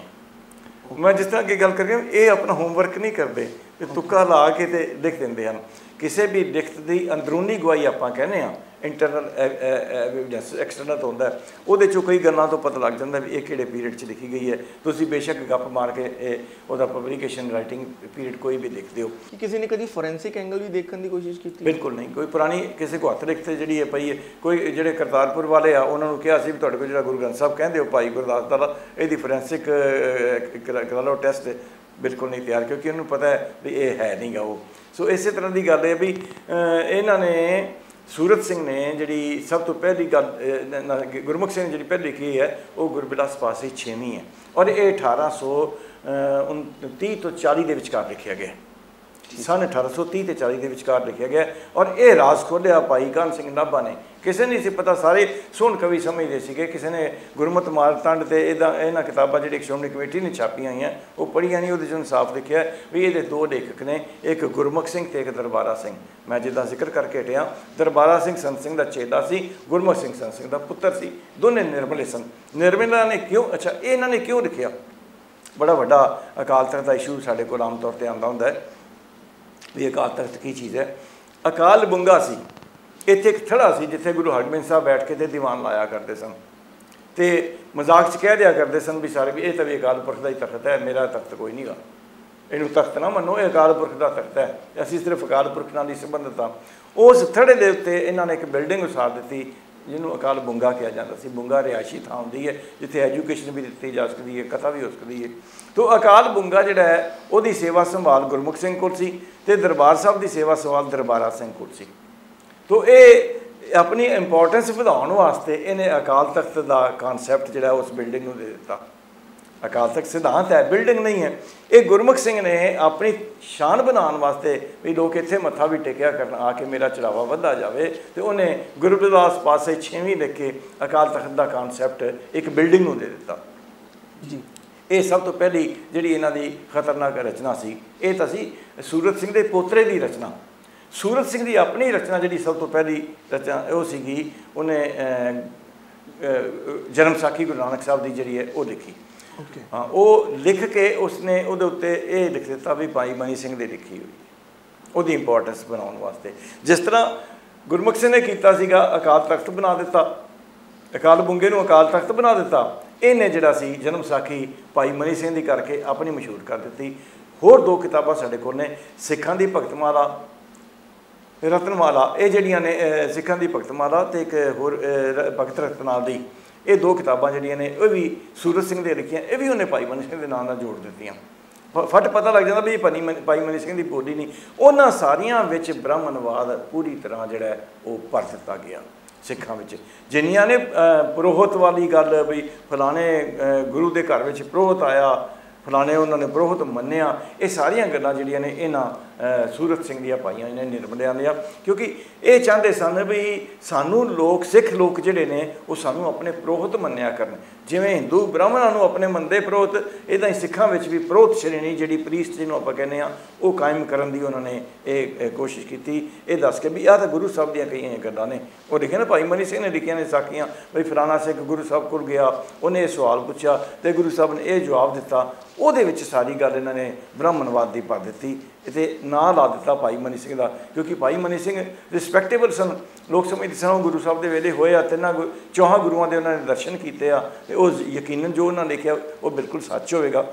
ਮੈਂ ਜਿਸ ਤਰ੍ਹਾਂ ਕਿ ਗੱਲ ਕਰ ਰਿਹਾ ਇਹ ਆਪਣਾ ਹੋਮਵਰਕ ਨਹੀਂ ਕਰਦੇ, ਇਹ ਤੁੱਕਾ ਲਾ ਕੇ ਤੇ ਲਿਖ ਦਿੰਦੇ ਹਨ। ਕਿਸੇ ਵੀ ਲਿਖਤ ਦੀ ਅੰਦਰੂਨੀ ਗਵਾਹੀ ਆਪਾਂ ਕਹਿੰਦੇ ਆ ਇੰਟਰਨਲ ਐਵੀਡੈਂਸ ਐਕਸਟਰਨਲ ਤੋਂ ਹੁੰਦਾ। ਉਹਦੇ ਚੋਂ ਕਈ ਗੱਲਾਂ ਤੋਂ ਪਤਾ ਲੱਗ ਜਾਂਦਾ ਵੀ ਇਹ ਕਿਹੜੇ ਪੀਰੀਅਡ 'ਚ ਲਿਖੀ ਗਈ ਹੈ। ਤੁਸੀਂ ਬੇਸ਼ੱਕ ਗੱਪ ਮਾਰ ਕੇ ਇਹ ਉਹਦਾ ਪਬਲੀਕੇਸ਼ਨ ਰਾਈਟਿੰਗ ਪੀਰੀਅਡ ਕੋਈ ਵੀ ਲਿਖਦੇ ਹੋ। ਕਿ ਕਿਸੇ ਨੇ ਕਦੀ ਫੋਰੈਂਸਿਕ ਐਂਗਲ ਵੀ ਦੇਖਣ ਦੀ ਕੋਸ਼ਿਸ਼ ਕੀਤੀ? ਬਿਲਕੁਲ ਨਹੀਂ। ਕੋਈ ਪੁਰਾਣੀ ਕਿਸੇ ਕੋ ਹੱਥ ਲਿਖਤੇ ਜਿਹੜੀ ਹੈ ਪਈ ਹੈ ਕੋਈ ਜਿਹੜੇ ਕਰਤਾਰਪੁਰ ਵਾਲੇ ਆ ਉਹਨਾਂ ਨੂੰ ਕਿਹਾ ਸੀ ਵੀ ਤੁਹਾਡੇ ਕੋਲ ਜਿਹੜਾ ਗੁਰੂ ਗ੍ਰੰਥ ਸਾਹਿਬ ਕਹਿੰਦੇ ਹੋ ਭਾਈ ਗੁਰਦਾਸ ਦਾ ਇਹਦੀ ਫੋਰੈਂਸਿਕ ਕਰਾ ਲਓ ਟੈਸਟ ਬਿਲਕੁਲ ਨਹੀਂ ਤਿਆਰ ਕਿਉਂਕਿ ਉਹਨੂੰ ਪਤਾ ਹੈ ਵੀ ਇਹ ਹੈ ਨਹੀਂਗਾ ਉਹ। ਸੋ ਇਸੇ ਤਰ੍ਹਾਂ ਦੀ ਗੱਲ ਹੈ ਵੀ ਇਹਨਾਂ ਨੇ ਸੂਰਤ ਸਿੰਘ ਨੇ ਜਿਹੜੀ ਸਭ ਤੋਂ ਪਹਿਲੀ ਗੱਲ ਗੁਰਮੁਖ ਸਿੰਘ ਨੇ ਜਿਹੜੀ ਪਹਿਲੀ ਕੀ ਹੈ, ਉਹ ਗੁਰਬਿਲਾਸ ਪਾਸੇ 6ਵੀਂ ਹੈ। ਔਰ ਇਹ 1830 ਤੋਂ 40 ਦੇ ਵਿਚਕਾਰ ਲਿਖਿਆ ਗਿਆ ਸਨ 1830 ਤੇ 40 ਦੇ ਵਿਚਕਾਰ ਲਿਖਿਆ ਗਿਆ ਔਰ ਇਹ ਰਾਜ਼ ਖੋਲਿਆ ਭਾਈ ਕਾਨ ਸਿੰਘ ਨਾਭਾ ਨੇ। ਕਿਸੇ ਨਹੀਂ ਸੀ ਪਤਾ, ਸਾਰੇ ਸੋਹਣ ਕਵੀ ਸਮਝਦੇ ਸੀਗੇ। ਕਿਸੇ ਨੇ ਗੁਰਮਤ ਮਾਰਤੰਡ ਤੇ ਇਹਦਾ ਇਹਨਾਂ ਕਿਤਾਬਾਂ ਜਿਹੜੀ ਸ਼੍ਰੋਮਣੀ ਕਮੇਟੀ ਨੇ ਛਾਪੀਆਂ ਹੋਈਆਂ, ਉਹ ਪੜ੍ਹੀਆਂ ਨਹੀਂ, ਉਹਦੇ ਚੋਂ ਸਾਫ਼ ਲਿਖਿਆ ਵੀ ਇਹਦੇ ਦੋ ਲੇਖਕ ਨੇ, ਇੱਕ ਗੁਰਮੁਖ ਸਿੰਘ ਤੇ ਇੱਕ ਦਰਬਾਰਾ ਸਿੰਘ। ਮੈਂ ਜਿੱਦਾਂ ਜ਼ਿਕਰ ਕਰਕੇ ਹਟਿਆ, ਦਰਬਾਰਾ ਸਿੰਘ ਸੰਤ ਸਿੰਘ ਦਾ ਚੇਲਾ ਸੀ, ਗੁਰਮੁਖ ਸਿੰਘ ਸੰਤ ਸਿੰਘ ਦਾ ਪੁੱਤਰ ਸੀ। ਦੋਨੇ ਨਿਰਮਲੇ ਸਨ। ਨਿਰਮਲਾ ਨੇ ਕਿਉਂ, ਅੱਛਾ, ਇਹ ਇਹਨਾਂ ਨੇ ਕਿਉਂ ਲਿਖਿਆ? ਬੜਾ ਵੱਡਾ ਅਕਾਲ ਤਖਤ ਦਾ ਇਸ਼ੂ ਸਾਡੇ ਕੋਲ ਆਮ ਤੌਰ ਤੇ ਆਉਂਦਾ ਹੁੰਦਾ ਹੈ। ਵੀ ਅਕਾਲ ਤਖਤ ਕੀ ਚੀਜ਼ ਹੈ? ਅਕਾਲ ਬੁੰਗਾ ਸੀ। ਇੱਥੇ ਇੱਕ ਥੜਾ ਸੀ ਜਿੱਥੇ ਗੁਰੂ ਹਰਗੋਬਿੰਦ ਸਾਹਿਬ ਬੈਠ ਕੇ ਤੇ ਦੀਵਾਨ ਲਾਇਆ ਕਰਦੇ ਸਨ। ਤੇ ਮਜ਼ਾਕ 'ਚ ਕਹਿ ਦਿਆ ਕਰਦੇ ਸਨ ਵੀ ਸਾਰੇ ਵੀ ਇਹ ਤਾਂ ਵੀ ਅਕਾਲ ਪੁਰਖ ਦਾ ਹੀ ਤਖਤ ਹੈ, ਮੇਰਾ ਤਖਤ ਕੋਈ ਨਹੀਂਗਾ ਇਹਨੂੰ ਤਖਤ ਨਾ ਮੰਨੋ, ਇਹ ਅਕਾਲ ਪੁਰਖ ਦਾ ਤਖਤ ਹੈ। ਅਸੀਂ ਸਿਰਫ ਅਕਾਲ ਪੁਰਖ ਨਾਲ ਹੀ ਸੰਬੰਧਿਤ। ਹਾਂ ਉਸ ਥੜੇ ਦੇ ਉੱਤੇ ਇਹਨਾਂ ਨੇ ਇੱਕ ਬਿਲਡਿੰਗ ਉਸਾਰ ਦਿੱਤੀ ਜਿਹਨੂੰ ਅਕਾਲ ਬੁੰਗਾ ਕਿਹਾ ਜਾਂਦਾ ਸੀ, ਬੁੰਗਾ ਰਿਆਸ਼ੀ ਥਾਂ ਹੁੰਦੀ ਹੈ, ਜਿੱਥੇ ਐਜੂਕੇਸ਼ਨ ਵੀ ਦਿੱਤੀ ਜਾ ਸਕਦੀ ਹੈ, ਕਥਾ ਵੀ ਹੋ ਸਕਦੀ ਹੈ। ਤੋਂ ਅਕਾਲ ਬੁੰਗਾ ਜਿਹੜਾ ਹੈ, ਉਹਦੀ ਸੇਵਾ ਸੰਭਾਲ ਗੁਰਮੁਖ ਸਿੰਘ ਕੋਲ ਸੀ ਤੇ ਦਰਬਾਰ ਸਾਹਿਬ ਦੀ ਸੇਵਾ ਸੰਭਾਲ ਦਰਬਾਰਾ ਸਿੰਘ ਕੋਲ ਸੀ। ਤੋਂ ਇਹ ਆਪਣੀ ਇੰਪੋਰਟੈਂਸ ਵਧਾਉਣ ਵਾਸਤੇ ਇਹਨੇ ਅਕਾਲ ਤਖਤ ਦਾ ਕਨਸੈਪਟ ਜਿਹੜਾ ਉਸ ਬਿਲਡਿੰਗ ਨੂੰ ਦੇ ਦਿੱਤਾ। ਅਕਾਲ ਤਖਤ ਸਿਧਾਂਤ ਹੈ ਬਿਲਡਿੰਗ ਨਹੀਂ ਹੈ। ਇਹ ਗੁਰਮੁਖ ਸਿੰਘ ਨੇ ਆਪਣੀ ਸ਼ਾਨ ਬਣਾਉਣ ਵਾਸਤੇ ਵੀ ਲੋਕ ਇੱਥੇ ਮੱਥਾ ਵੀ ਟੇਕਿਆ ਕਰਨ ਆ ਕੇ ਮੇਰਾ ਚੜਾਵਾ ਵਧਦਾ ਜਾਵੇ। ਤੇ ਉਹਨੇ ਗੁਰਬਦਾਸ ਪਾਸੇ 6ਵੀਂ ਲਿਖ ਕੇ ਅਕਾਲ ਤਖਤ ਦਾ ਕਨਸੈਪਟ ਇੱਕ ਬਿਲਡਿੰਗ ਨੂੰ ਦੇ ਦਿੱਤਾ। ਜੀ। ਇਹ ਸਭ ਤੋਂ ਪਹਿਲੀ ਜਿਹੜੀ ਇਹਨਾਂ ਦੀ ਖਤਰਨਾਕ ਰਚਨਾ ਸੀ ਇਹ ਤਾਂ ਸੀ ਸੂਰਤ ਸਿੰਘ ਦੇ ਪੋਤਰੇ ਦੀ ਰਚਨਾ। ਸੂਰਤ ਸਿੰਘ ਦੀ ਆਪਣੀ ਰਚਨਾ ਜਿਹੜੀ ਸਭ ਤੋਂ ਪਹਿਲੀ ਰਚਨਾ ਉਹ ਸੀਗੀ ਉਹਨੇ ਜਨਮ ਸਾਖੀ ਗੁਰੂ ਨਾਨਕ ਸਾਹਿਬ ਦੀ ਜਿਹੜੀ ਹੈ ਉਹ ਲਿਖੀ ਹਾਂ, ਉਹ ਲਿਖ ਕੇ ਉਸਨੇ ਉਹਦੇ ਉੱਤੇ ਇਹ ਲਿਖ ਦਿੱਤਾ ਵੀ ਭਾਈ ਮਨੀ ਸਿੰਘ ਦੇ ਲਿਖੀ ਹੋਈ ਉਹਦੀ ਇੰਪੋਰਟੈਂਸ ਬਣਾਉਣ ਵਾਸਤੇ। ਜਿਸ ਤਰ੍ਹਾਂ ਗੁਰਮੁਖ ਸਿੰਘ ਨੇ ਕੀਤਾ ਸੀਗਾ, ਅਕਾਲ ਤਖਤ ਬਣਾ ਦਿੱਤਾ। ਅਕਾਲ ਬੁੰਗੇ ਨੂੰ ਅਕਾਲ ਤਖਤ ਬਣਾ ਦਿੱਤਾ। ਇਹਨੇ ਜਿਹੜਾ ਸੀ ਜਨਮ ਸਾਖੀ ਭਾਈ ਮਨੀ ਸਿੰਘ ਦੀ ਕਰਕੇ ਆਪਣੀ ਮਸ਼ਹੂਰ ਕਰ ਦਿੱਤੀ। ਹੋਰ ਦੋ ਕਿਤਾਬਾਂ ਸਾਡੇ ਕੋਲ ਨੇ, ਸਿੱਖਾਂ ਦੀ ਭਗਤਮਾਲਾ, ਰਤਨਮਾਲਾ। ਇਹ ਜਿਹੜੀਆਂ ਨੇ ਸਿੱਖਾਂ ਦੀ ਭਗਤਮਾਲਾ ਤੇ ਇੱਕ ਹੋਰ ਭਗਤ ਰਤਨਾਲ ਦੀ। ਇਹ ਦੋ ਕਿਤਾਬਾਂ ਜਿਹੜੀਆਂ ਨੇ ਉਹ ਵੀ ਸੂਰਜ ਸਿੰਘ ਦੇ ਲਿਖੀਆਂ ਇਹ ਵੀ ਉਹਨੇ ਭਾਈ ਮਨੀ ਸਿੰਘ ਦੇ ਨਾਂ ਨਾਲ ਜੋੜ ਦਿੱਤੀਆਂ। ਫਟ ਪਤਾ ਲੱਗ ਜਾਂਦਾ ਵੀ ਇਹ ਭਾਈ ਮਨੀ ਸਿੰਘ ਦੀ ਬੋਲੀ ਨਹੀਂ। ਉਹਨਾਂ ਸਾਰੀਆਂ ਵਿੱਚ ਬ੍ਰਾਹਮਣਵਾਦ ਪੂਰੀ ਤਰ੍ਹਾਂ ਜਿਹੜਾ ਉਹ ਭਰ ਦਿੱਤਾ ਗਿਆ ਸਿੱਖਾਂ ਵਿੱਚ। ਜਿੰਨੀਆਂ ਨੇ ਅਹ, ਵਾਲੀ ਗੱਲ ਵੀ ਫਲਾਣੇ ਗੁਰੂ ਦੇ ਘਰ ਵਿੱਚ ਪ੍ਰੋਹਤ ਆਇਆ ਫਲਾਣੇ ਉਹਨਾਂ ਨੇ ਬਰੋਹਤ ਮੰਨਿਆ। ਇਹ ਸਾਰੀਆਂ ਗੱਲਾਂ ਜਿਹੜੀਆਂ ਨੇ ਇਹਨਾਂ ਸੂਰਤ ਸਿੰਘ ਦੀਆਂ ਪਾਈਆਂ, ਇਹਨਾਂ ਨਿਰਮਲਿਆਂ ਦੀਆਂ। ਕਿਉਂਕਿ ਇਹ ਚਾਹੁੰਦੇ ਸਨ ਵੀ ਸਾਨੂੰ ਲੋਕ, ਸਿੱਖ ਲੋਕ ਜਿਹੜੇ ਨੇ, ਉਹ ਸਾਨੂੰ ਆਪਣੇ ਪੁਰੋਹਿਤ ਮੰਨਿਆ ਕਰਨ। ਜਿਵੇਂ ਹਿੰਦੂ ਬ੍ਰਾਹਮਣਾਂ ਨੂੰ ਆਪਣੇ ਮੰਨਦੇ ਪੁਰੋਹਿਤ ਇਦਾਂ ਹੀ ਸਿੱਖਾਂ ਵਿੱਚ ਵੀ ਪੁਰੋਹਿਤ ਸ਼੍ਰੇਣੀ ਜਿਹੜੀ ਪ੍ਰੀਸਟ ਜਿਹਨੂੰ ਆਪਾਂ ਕਹਿੰਦੇ ਆ ਉਹ ਕਾਇਮ ਕਰਨ ਦੀ ਉਹਨਾਂ ਨੇ ਇਹ ਕੋਸ਼ਿਸ਼ ਕੀਤੀ। ਇਹ ਦੱਸ ਕੇ ਵੀ ਆਹ ਤਾਂ ਗੁਰੂ ਸਾਹਿਬ ਦੀਆਂ ਕਈਆਂ ਗੱਲਾਂ ਨੇ। ਉਹ ਲਿਖਿਆ ਨਾ, ਭਾਈ ਮਨੀ ਸਿੰਘ ਨੇ ਲਿਖੀਆਂ ਨੇ ਸਾਖੀਆਂ ਵੀ ਫਲਾਣਾ ਸਿੱਖ ਗੁਰੂ ਸਾਹਿਬ ਕੋਲ ਗਿਆ, ਉਹਨੇ ਇਹ ਸਵਾਲ ਪੁੱਛਿਆ ਤੇ ਗੁਰੂ ਸਾਹਿਬ ਨੇ ਇਹ ਜਵਾਬ ਦਿੱਤਾ। ਉਹਦੇ ਵਿੱਚ ਸਾਰੀ ਗੱਲ ਇਹਨਾਂ ਨੇ ਬ੍ਰਾਹਮਣਵਾਦ ਦੀ ਪਾ ਦਿੱਤੀ। ਤੇ ਨਾਂ ਲਾ ਦਿੱਤਾ ਭਾਈ ਮਨੀ ਸਿੰਘ ਦਾ, ਕਿਉਂਕਿ ਭਾਈ ਮਨੀ ਸਿੰਘ ਰਿਸਪੈਕਟੇਬਲ ਸਨ। ਲੋਕ ਸਮਝਦੇ ਸਨ, ਉਹ ਗੁਰੂ ਸਾਹਿਬ ਦੇ ਵੇਲੇ ਹੋਏ ਆ ਤਿੰਨਾਂ ਗੁ- ਚੌਹਾਂ ਗੁਰੂਆਂ ਦੇ ਉਹਨਾਂ ਨੇ ਦਰਸ਼ਨ ਕੀਤੇ ਆ ਤੇ ਉਹ ਯਕੀਨਨ ਜੋ ਉਹਨਾਂ ਨੇ ਲਿਖਿਆ, ਉਹ ਬਿਲਕੁਲ ਸੱਚ ਹੋਵੇਗਾ।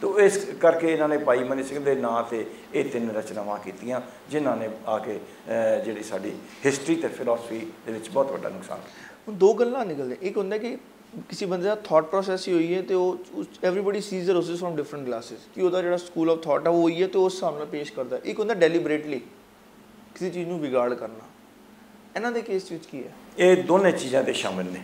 ਤੋ ਇਸ ਕਰਕੇ ਇਹਨਾਂ ਨੇ ਭਾਈ ਮਨੀ ਸਿੰਘ ਦੇ ਨਾਂ ਤੇ ਇਹ ਤਿੰਨ ਰਚਨਾਵਾਂ ਕੀਤੀਆਂ, ਜਿਨ੍ਹਾਂ ਨੇ ਆ ਕੇ ਜਿਹੜੀ ਸਾਡੀ ਹਿਸਟਰੀ ਤੇ ਫਿਲਾਸਫੀ ਦੇ ਵਿੱਚ ਬਹੁਤ ਵੱਡਾ ਨੁਕਸਾਨ ਦੋ ਗੱਲਾਂ ਨਿਕਲਦੇ ਇੱਕ ਹੁੰਦਾ ਕਿ ਕਿਸੇ ਬੰਦੇ ਦਾ ਥਾਟ ਪ੍ਰੋਸੈਸ ਹੀ ਹੋਈ ਹੈ ਤੇ ਉਹ everybody sees the roses from different glasses ਕਿ ਉਹਦਾ ਜਿਹੜਾ ਸਕੂਲ ਆਫ ਥਾਟ ਹੈ ਉਹ ਹੋਈ ਹੈ ਤੇ ਉਸ ਹਿਸਾਬ ਨਾਲ ਪੇਸ਼ ਕਰਦਾ ਹੈ। ਇੱਕ ਹੁੰਦਾ ਡੈਲੀਬਰੇਟਲੀ ਕਿਸੇ ਚੀਜ਼ ਨੂੰ ਵਿਗਾੜ ਕਰਨਾ ਇਹਨਾਂ ਦੇ ਕੇਸ ਵਿੱਚ ਕੀ ਹੈ ਇਹ ਦੋਨੇ ਚੀਜ਼ਾਂ ਦੇ ਸ਼ਾਮਿਲ ਨੇ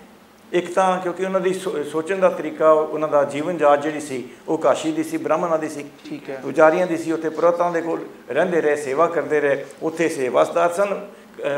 ਇੱਕ ਤਾਂ ਕਿਉਂਕਿ ਉਹਨਾਂ ਦੀ ਸੋਚਣ ਦਾ ਤਰੀਕਾ ਉਹਨਾਂ ਦਾ ਜੀਵਨ ਜਾਚ ਜਿਹੜੀ ਸੀ ਉਹ ਕਾਸ਼ੀ ਦੀ ਸੀ ਬ੍ਰਾਹਮਣਾਂ ਦੀ ਸੀ ਠੀਕ ਹੈ ਪੁਜਾਰੀਆਂ ਦੀ ਸੀ ਉੱਥੇ ਪੁਰਤਾਂ ਦੇ ਕੋਲ ਰਹਿੰਦੇ ਰਹੇ ਸੇਵਾ ਕਰਦੇ ਰਹੇ ਉੱਥੇ ਸੇਵਾਸਦਾਰ ਸਨ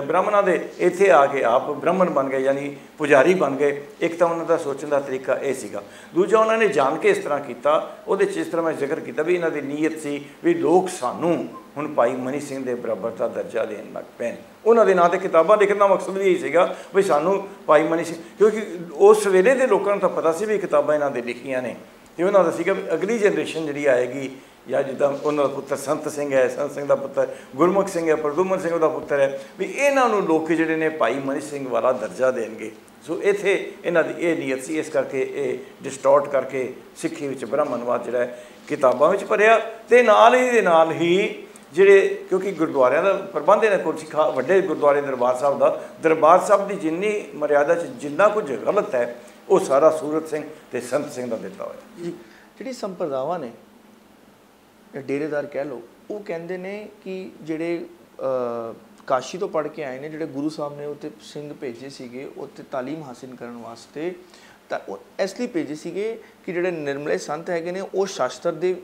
ਬ੍ਰਾਹਮਣਾਂ ਦੇ ਇੱਥੇ ਆ ਕੇ ਆਪ ਬ੍ਰਾਹਮਣ ਬਣ ਗਏ, ਯਾਨੀ ਪੁਜਾਰੀ ਬਣ ਗਏ। ਇੱਕ ਤਾਂ ਉਹਨਾਂ ਦਾ ਸੋਚਣ ਦਾ ਤਰੀਕਾ ਇਹ ਸੀਗਾ। ਦੂਜਾ ਉਹਨਾਂ ਨੇ ਜਾਣ ਕੇ ਇਸ ਤਰ੍ਹਾਂ ਕੀਤਾ, ਉਹਦੇ 'ਚ ਇਸ ਤਰ੍ਹਾਂ ਮੈਂ ਜ਼ਿਕਰ ਕੀਤਾ ਵੀ ਇਹਨਾਂ ਦੀ ਨੀਅਤ ਸੀ ਵੀ ਲੋਕ ਸਾਨੂੰ ਹੁਣ ਭਾਈ ਮਨੀ ਸਿੰਘ ਦੇ ਬਰਾਬਰ ਦਾ ਦਰਜਾ ਦੇਣ ਲੱਗ ਪੈਣ। ਉਹਨਾਂ ਦੇ ਨਾਂ ਤੇ ਕਿਤਾਬਾਂ ਲਿਖਣ ਦਾ ਮਕਸਦ ਵੀ ਇਹ ਸੀਗਾ ਵੀ ਸਾਨੂੰ ਭਾਈ ਮਨੀ ਸਿੰਘ ਕਿਉਂਕਿ ਉਸ ਵੇਲੇ ਦੇ ਲੋਕਾਂ ਨੂੰ ਤਾਂ ਪਤਾ ਸੀ ਵੀ ਕਿਤਾਬਾਂ ਇਹਨਾਂ ਦੇ ਲਿਖੀਆਂ ਨੇ। ਤੇ ਉਹਨਾਂ ਦਾ ਸੀਗਾ ਵੀ ਅਗਲੀ ਜਨਰੇਸ਼ਨ ਜਿਹੜੀ ਆਏਗੀ ਜਾਂ ਜਿੱਦਾਂ ਉਹਨਾਂ ਦਾ ਪੁੱਤਰ ਸੰਤ ਸਿੰਘ ਹੈ, ਸੰਤ ਸਿੰਘ ਦਾ ਪੁੱਤਰ, ਗੁਰਮੁਖ ਸਿੰਘ ਹੈ ਪ੍ਰਦੂਮਨ ਸਿੰਘ ਦਾ ਪੁੱਤਰ ਹੈ, ਵੀ ਇਹਨਾਂ ਨੂੰ ਲੋਕ ਜਿਹੜੇ ਨੇ ਭਾਈ ਮਨੀ ਸਿੰਘ ਵਾਲਾ ਦਰਜਾ ਦੇਣਗੇ। ਸੋ ਇੱਥੇ ਇਹਨਾਂ ਦੀ ਇਹ ਨੀਅਤ ਸੀ, ਇਸ ਕਰਕੇ ਇਹ ਡਿਸਟੋਰਟ ਕਰਕੇ ਸਿੱਖੀ ਵਿੱਚ ਬ੍ਰਾਹਮਣਵਾਦ ਜਿਹੜਾ ਕਿਤਾਬਾਂ ਵਿੱਚ ਭਰਿਆ ਤੇ ਨਾਲ ਹੀ ਦੇ ਨਾਲ ਹੀ ਜਿਹੜੇ, ਕਿਉਂਕਿ ਗੁਰਦੁਆਰਿਆਂ ਦਾ ਪ੍ਰਬੰਧ ਇਹਨਾਂ ਕੋਲ ਸੀ ਵੱਡੇ ਗੁਰਦੁਆਰੇ ਦਰਬਾਰ ਸਾਹਿਬ ਦਾ, ਦਰਬਾਰ ਸਾਹਿਬ ਦੀ ਜਿੰਨੀ ਮਰਿਆਦਾ 'ਚ ਜਿੰਨਾ ਕੁਝ ਗਲਤ ਹੈ, ਉਹ ਸਾਰਾ ਸੂਰਤ ਸਿੰਘ ਤੇ ਸੰਤ ਸਿੰਘ ਦਾ ਦਿੱਤਾ ਹੋਇਆ। ਜੀ, ਜਿਹੜੀ ਸੰਪਰਦਾਵਾਂ ਨੇ ਡੇਰੇਦਾਰ ਕਹਿ ਲਓ, ਉਹ ਕਹਿੰਦੇ ਨੇ ਕਿ ਜਿਹੜੇ ਕਾਸ਼ੀ ਤੋਂ ਪੜ੍ਹ ਕੇ ਆਏ ਨੇ, ਜਿਹੜੇ ਗੁਰੂ ਸਾਹਿਬ ਨੇ ਉੱਥੇ ਸਿੰਘ ਭੇਜੇ ਸੀਗੇ, ਉੱਥੇ ਤਾਲੀਮ ਹਾਸਿਲ ਕਰਨ ਵਾਸਤੇ, ਤਾਂ ਉਹ ਇਸ ਲਈ ਭੇਜੇ ਸੀਗੇ ਕਿ ਜਿਹੜੇ ਨਿਰਮਲੇ ਸੰਤ ਹੈਗੇ ਨੇ, ਉਹ ਸ਼ਾਸਤਰ ਦੇ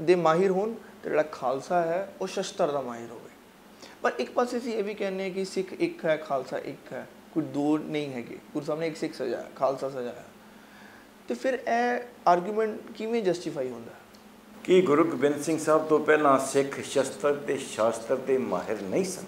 ਦੇ ਮਾਹਿਰ ਹੋਣ ਤੇ ਜਿਹੜਾ ਖਾਲਸਾ ਹੈ, ਉਹ ਸ਼ਸਤਰ ਦਾ ਮਾਹਿਰ ਹੋਵੇ। ਪਰ ਇੱਕ ਪਾਸੇ ਅਸੀਂ ਇਹ ਵੀ ਕਹਿੰਦੇ ਹਾਂ ਕਿ ਸਿੱਖ ਇੱਕ ਹੈ, ਖਾਲਸਾ ਇੱਕ ਹੈ, ਕੋਈ ਦੋ ਨਹੀਂ ਹੈਗੇ। ਗੁਰੂ ਸਾਹਿਬ ਨੇ ਇੱਕ ਸਿੱਖ ਸਜਾਇਆ, ਖਾਲਸਾ ਸਜਾਇਆ। ਤੇ ਫਿਰ ਇਹ ਆਰਗੂਮੈਂਟ ਕਿਵੇਂ ਜਸਟੀਫਾਈ ਹੁੰਦਾ? ਕਿ ਗੁਰੂ ਗੋਬਿੰਦ ਸਿੰਘ ਸਾਹਿਬ ਤੋਂ ਪਹਿਲਾਂ ਸਿੱਖ ਸ਼ਸਤਰ ਤੇ ਸ਼ਾਸਤਰ ਦੇ ਮਾਹਿਰ ਨਹੀਂ ਸਨ?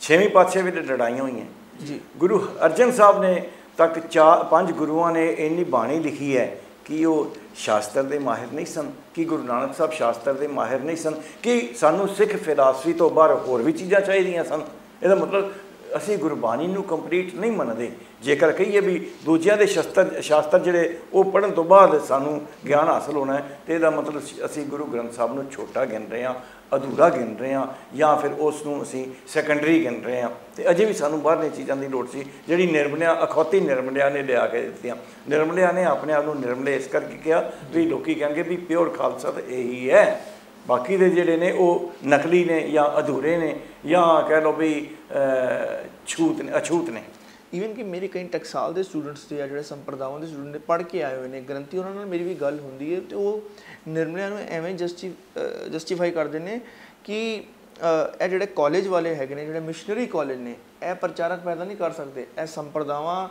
ਛੇਵੀਂ ਪਾਤਸ਼ਾਹ ਵੇਲੇ ਲੜਾਈਆਂ ਹੋਈਆਂ। ਜੀ। ਗੁਰੂ ਅਰਜਨ ਸਾਹਿਬ ਨੇ ਤੱਕ ਚਾਰ ਪੰਜ ਗੁਰੂਆਂ ਨੇ ਇੰਨੀ ਬਾਣੀ ਲਿਖੀ ਹੈ ਕਿ ਉਹ ਸ਼ਾਸਤਰ ਦੇ ਮਾਹਿਰ ਨਹੀਂ ਸਨ ਕਿ ਗੁਰੂ ਨਾਨਕ ਸਾਹਿਬ ਸ਼ਾਸਤਰ ਦੇ ਮਾਹਿਰ ਨਹੀਂ ਸਨ ਕਿ ਸਾਨੂੰ ਸਿੱਖ ਫਿਲਾਸਫੀ ਤੋਂ ਬਾਹਰ ਹੋਰ ਵੀ ਚੀਜ਼ਾਂ ਚਾਹੀਦੀਆਂ ਸਨ। ਇਹਦਾ ਮਤਲਬ ਅਸੀਂ ਗੁਰਬਾਣੀ ਨੂੰ ਕੰਪਲੀਟ ਨਹੀਂ ਮੰਨਦੇ। ਜੇਕਰ ਕਹੀਏ ਵੀ ਦੂਜਿਆਂ ਦੇ ਸ਼ਸਤਰ, ਸ਼ਾਸਤਰ ਜਿਹੜੇ ਉਹ ਪੜਨ ਤੋਂ ਬਾਅਦ ਸਾਨੂੰ ਗਿਆਨ ਹਾਸਲ ਹੋਣਾ ਹੈ, ਤੇ ਇਹਦਾ ਮਤਲਬ ਅਸੀਂ ਗੁਰੂ ਗ੍ਰੰਥ ਸਾਹਿਬ ਨੂੰ ਛੋਟਾ ਗਿਣ ਰਹੇ ਹਾਂ, ਅਧੂਰਾ ਗਿਣ ਰਹੇ ਹਾਂ, ਜਾਂ ਫਿਰ ਉਸ ਨੂੰ ਅਸੀਂ ਸੈਕੰਡਰੀ ਗਿਣ ਰਹੇ ਹਾਂ। ਤੇ ਅਜੇ ਵੀ ਸਾਨੂੰ ਬਾਹਰਲੀਆਂ ਚੀਜ਼ਾਂ ਦੀ ਲੋੜ ਸੀ, ਜਿਹੜੀ ਨਿਰਮਲਿਆ, ਅਖੌਤੀ ਨਿਰਮਲਿਆ ਨੇ ਲਿਆ ਕੇ ਦਿੱਤੀਆਂ। ਨਿਰਮਲਿਆ ਨੇ ਆਪਣੇ ਆਪ ਨੂੰ ਨਿਰਮਲੇ ਇਸ ਕਰਕੇ ਕਿਹਾ ਵੀ ਲੋਕੀ ਕਹਿੰਗੇ ਵੀ ਪਿਓਰ ਖਾਲਸਾ ਤਾਂ ਇਹੀ ਹੈ। ਬਾਕੀ ਦੇ ਜਿਹੜੇ ਨੇ ਉਹ ਨਕਲੀ ਨੇ ਜਾਂ ਅਧੂਰੇ ਨੇ ਜਾਂ ਕਹਿ ਲਓ ਵੀ ਛੂਤ ਨੇ, ਅਛੂਤ ਨੇ। ਈਵਨ ਕਿ ਮੇਰੇ ਕਈ ਟਕਸਾਲ ਦੇ ਸਟੂਡੈਂਟਸ ਤੇ ਆ, ਜਿਹੜੇ ਸੰਪਰਦਾਵਾਂ ਦੇ ਸਟੂਡੈਂਟ ਨੇ, ਪੜ੍ਹ ਕੇ ਆਏ ਹੋਏ ਨੇ, ਗ੍ਰੰਥੀ ਉਹਨਾਂ ਨਾਲ ਮੇਰੀ ਵੀ ਗੱਲ ਹੁੰਦੀ ਹੈ ਤੇ ਉਹ ਨਿਰਮਲਿਆਂ ਨੂੰ ਐਵੇਂ ਜਸਟੀ ਜਸਟੀਫਾਈ ਕਰਦੇ ਨੇ ਕਿ ਇਹ ਜਿਹੜੇ ਕਾਲਜ ਵਾਲੇ ਹੈਗੇ ਨੇ, ਜਿਹੜੇ ਮਿਸ਼ਨਰੀ ਕਾਲਜ ਨੇ, ਇਹ ਪ੍ਰਚਾਰਕ ਪੈਦਾ ਨਹੀਂ ਕਰ ਸਕਦੇ। ਇਹ ਸੰਪਰਦਾਵਾਂ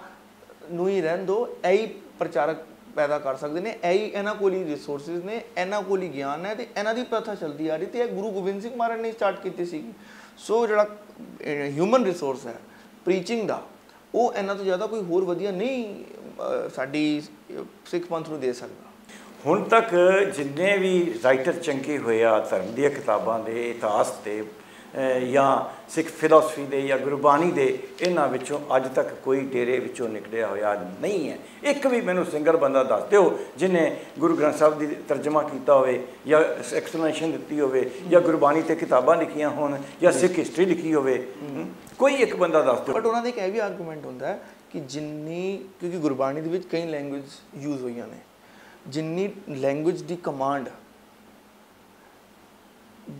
ਨੂੰ ਹੀ ਰਹਿਣ ਦੋ, ਇਹ ਹੀ ਪ੍ਰਚਾਰਕ ਪੈਦਾ ਕਰ ਸਕਦੇ ਨੇ, ਇਹ ਇਹਨਾਂ ਕੋਲ ਹੀ ਰਿਸੋਰਸਸ ਨੇ, ਇਹਨਾਂ ਕੋਲ ਹੀ ਗਿਆਨ ਹੈ ਤੇ ਇਹਨਾਂ ਦੀ ਪ੍ਰਥਾ ਚੱਲਦੀ ਆ ਰਹੀ ਤੇ ਇਹ ਗੁਰੂ ਗੋਬਿੰਦ ਸਿੰਘ ਮਹਾਰਾਜ ਨੇ ਸਟਾਰਟ ਕੀਤੀ ਸੀ ਸੋ ਜਿਹੜਾ ਹਿਊਮਨ ਰਿਸੋਰਸ ਹੈ ਪ੍ਰੀਚਿੰਗ ਦਾ, ਉਹ ਇਹਨਾਂ ਤੋਂ ਜ਼ਿਆਦਾ ਕੋਈ ਹੋਰ ਵਧੀਆ ਨਹੀਂ ਸਾਡੀ ਸਿੱਖ ਪੰਥ ਨੂੰ ਦੇ ਸਕਦਾ। ਹੁਣ ਤੱਕ ਜਿੰਨੇ ਵੀ ਰਾਈਟਰ ਚੰਗੇ ਹੋਏ ਆ, ਧਰਮ ਦੀਆਂ ਕਿਤਾਬਾਂ ਦੇ ਇਤਿਹਾਸ ਤੇ ਜਾਂ ਸਿੱਖ ਫਿਲਾਸਫੀ ਦੇ ਜਾਂ ਗੁਰਬਾਣੀ ਦੇ ਇਹਨਾਂ ਵਿੱਚੋਂ ਅੱਜ ਤੱਕ ਕੋਈ ਡੇਰੇ ਵਿੱਚੋਂ ਨਿਕਲਿਆ ਹੋਇਆ ਨਹੀਂ ਹੈ। ਇੱਕ ਵੀ ਮੈਨੂੰ ਸਿੰਗਲ ਬੰਦਾ ਦੱਸ ਦਿਓ ਜਿਨੇ ਗੁਰੂ ਗ੍ਰੰਥ ਸਾਹਿਬ ਦੀ ਤਰਜਮਾ ਕੀਤਾ ਹੋਵੇ ਜਾਂ ਐਕਸਪਲੇਨੇਸ਼ਨ ਦਿੱਤੀ ਹੋਵੇ ਜਾਂ ਗੁਰਬਾਣੀ ਤੇ ਕਿਤਾਬਾਂ ਲਿਖੀਆਂ ਹੋਣ ਜਾਂ ਸਿੱਖ ਹਿਸਟਰੀ ਲਿਖੀ ਹੋਵੇ ਕੋਈ ਇੱਕ ਬੰਦਾ ਦੱਸ ਦਿਓ। ਬਟ ਉਹਨਾਂ ਦਾ ਇੱਕ ਇਹ ਵੀ ਆਰਗੂਮੈਂਟ ਹੁੰਦਾ ਹੈ ਕਿ ਜਿੰਨੀ ਕਿਉਂਕਿ ਗੁਰਬਾਣੀ ਦੇ ਵਿੱਚ ਕਈ ਲੈਂਗੁਏਜ ਯੂਜ਼ ਹੋਈਆਂ ਨੇ ਜਿੰਨੀ ਲੈਂਗੁਏਜ ਦੀ ਕਮਾਂਡ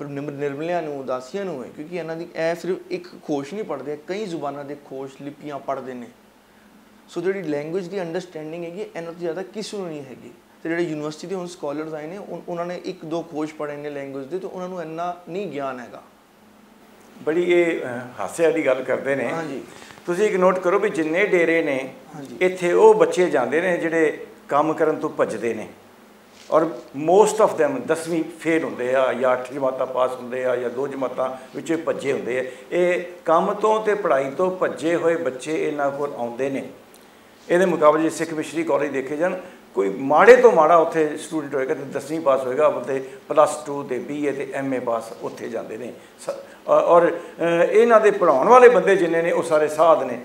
ਨਿਰਮਲਿਆਂ ਨੂੰ ਉਦਾਸੀਆਂ ਨੂੰ ਹੈ ਕਿਉਂਕਿ ਇਹਨਾਂ ਦੀ ਇਹ ਸਿਰਫ ਇੱਕ ਖੋਸ਼ ਨਹੀਂ ਪੜਦੇ ਕਈ ਜ਼ੁਬਾਨਾਂ ਦੇ ਖੋਸ਼ ਲਿਪੀਆਂ ਪੜਦੇ ਨੇ। ਸੋ ਜਿਹੜੀ ਲੈਂਗੁਏਜ ਦੀ ਅੰਡਰਸਟੈਂਡਿੰਗ ਹੈਗੀ ਇਹਨਾਂ ਤੋਂ ਜ਼ਿਆਦਾ ਕਿਸੇ ਨੂੰ ਨਹੀਂ ਹੈਗੀ। ਤੇ ਜਿਹੜੇ ਯੂਨੀਵਰਸਿਟੀ ਦੇ ਹੁਣ ਸਕਾਲਰਸ ਆਏ ਨੇ ਉਹਨਾਂ ਨੇ ਇੱਕ ਦੋ ਖੋਜ ਪੜ੍ਹੇ ਨੇ ਲੈਂਗੁਏਜ ਦੇ ਤੇ ਉਹਨਾਂ ਨੂੰ ਇੰਨਾ ਨਹੀਂ ਗਿਆਨ ਹੈਗਾ। ਬੜੀ ਇਹ ਹਾਸੇ ਵਾਲੀ ਗੱਲ ਕਰਦੇ ਨੇ। ਹਾਂਜੀ। ਤੁਸੀਂ ਇੱਕ ਨੋਟ ਕਰੋ ਵੀ ਜਿੰਨੇ ਡੇਰੇ ਨੇ ਹਾਂਜੀ। ਇੱਥੇ ਉਹ ਬੱਚੇ ਜਾਂਦੇ ਨੇ ਜਿਹੜੇ ਕੰਮ ਕਰਨ ਤੋਂ ਭੱਜਦੇ ਨੇ। ਔਰ ਮੋਸਟ ਆਫ them 10ਵੀਂ ਫੇਲ ਹੁੰਦੇ ਆ ਜਾਂ 8 ਜਮਾਤਾਂ ਪਾਸ ਹੁੰਦੇ ਆ ਜਾਂ ਦੋ ਜਮਾਤਾਂ ਵਿੱਚ ਭੱਜੇ ਹੁੰਦੇ ਆ। ਇਹ ਕੰਮ ਤੋਂ ਤੇ ਪੜ੍ਹਾਈ ਤੋਂ ਭੱਜੇ ਹੋਏ ਬੱਚੇ ਇਹਨਾਂ ਕੋਲ ਆਉਂਦੇ ਨੇ। ਇਹਦੇ ਮੁਕਾਬਲੇ ਜੇ ਸਿੱਖ ਮਿਸ਼ਰੀ ਕਾਲਜ ਦੇਖੇ ਜਾਣ, ਕੋਈ ਮਾੜੇ ਤੋਂ ਮਾੜਾ ਉੱਥੇ ਸਟੂਡੈਂਟ ਹੋਏਗਾ ਤੇ 10ਵੀਂ ਪਾਸ ਹੋਏਗਾ ਤੇ ਪਲੱਸ 2 ਤੇ ਬੀਏ ਤੇ ਐਮਏ ਪਾਸ ਉੱਥੇ ਜਾਂਦੇ ਨੇ। ਸ- ਔਰ ਇਹਨਾਂ ਦੇ ਪੜਾਉਣ ਵਾਲੇ ਬੰਦੇ ਜਿੰਨੇ ਨੇ, ਉਹ ਸਾਰੇ ਸਾਧ ਨੇ।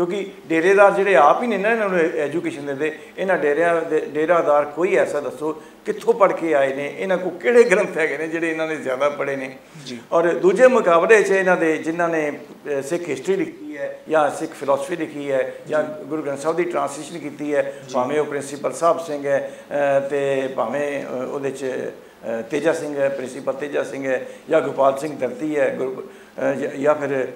ਕਿਉਂਕਿ ਡੇਰੇਦਾਰ ਜਿਹੜੇ ਆਪ ਹੀ ਨੇ ਨਾ ਇਹਨਾਂ ਨੂੰ ਐਜੂਕੇਸ਼ਨ ਦਿੰਦੇ ਇਹਨਾਂ ਡੇਰਿਆਂ ਦੇ ਡੇਰਾਦਾਰ ਕੋਈ ਐਸਾ ਦੱਸੋ ਕਿੱਥੋਂ ਪੜ੍ਹ ਕੇ ਆਏ ਨੇ ਇਹਨਾਂ ਕੋ ਕਿਹੜੇ ਗ੍ਰੰਥ ਹੈਗੇ ਨੇ ਜਿਹੜੇ ਇਹਨਾਂ ਨੇ ਜ਼ਿਆਦਾ ਪੜ੍ਹੇ ਨੇ। ਔਰ ਦੂਜੇ ਮੁਕਾਬਲੇ 'ਚ ਇਹਨਾਂ ਦੇ ਜਿਨ੍ਹਾਂ ਨੇ ਸਿੱਖ ਹਿਸਟਰੀ ਲਿਖੀ ਹੈ ਜਾਂ ਸਿੱਖ ਫਿਲਾਸਫੀ ਲਿਖੀ ਹੈ ਜਾਂ ਗੁਰੂ ਗ੍ਰੰਥ ਸਾਹਿਬ ਦੀ ਟ੍ਰਾਂਸਲੇਸ਼ਨ ਕੀਤੀ ਹੈ ਭਾਵੇਂ ਉਹ ਪ੍ਰਿੰਸੀਪਲ ਸਾਹਿਬ ਸਿੰਘ ਹੈ ਤੇ ਭਾਵੇਂ ਉਹਦੇ 'ਚ ਤੇਜਾ ਸਿੰਘ ਹੈ ਪ੍ਰਿੰਸੀਪਲ ਤੇਜਾ ਸਿੰਘ ਹੈ ਜਾਂ ਗੋਪਾਲ ਸਿੰਘ ਦਰਤੀ ਹੈ ਗੁਰ ਅ, ਜਾਂ- ਫਿਰ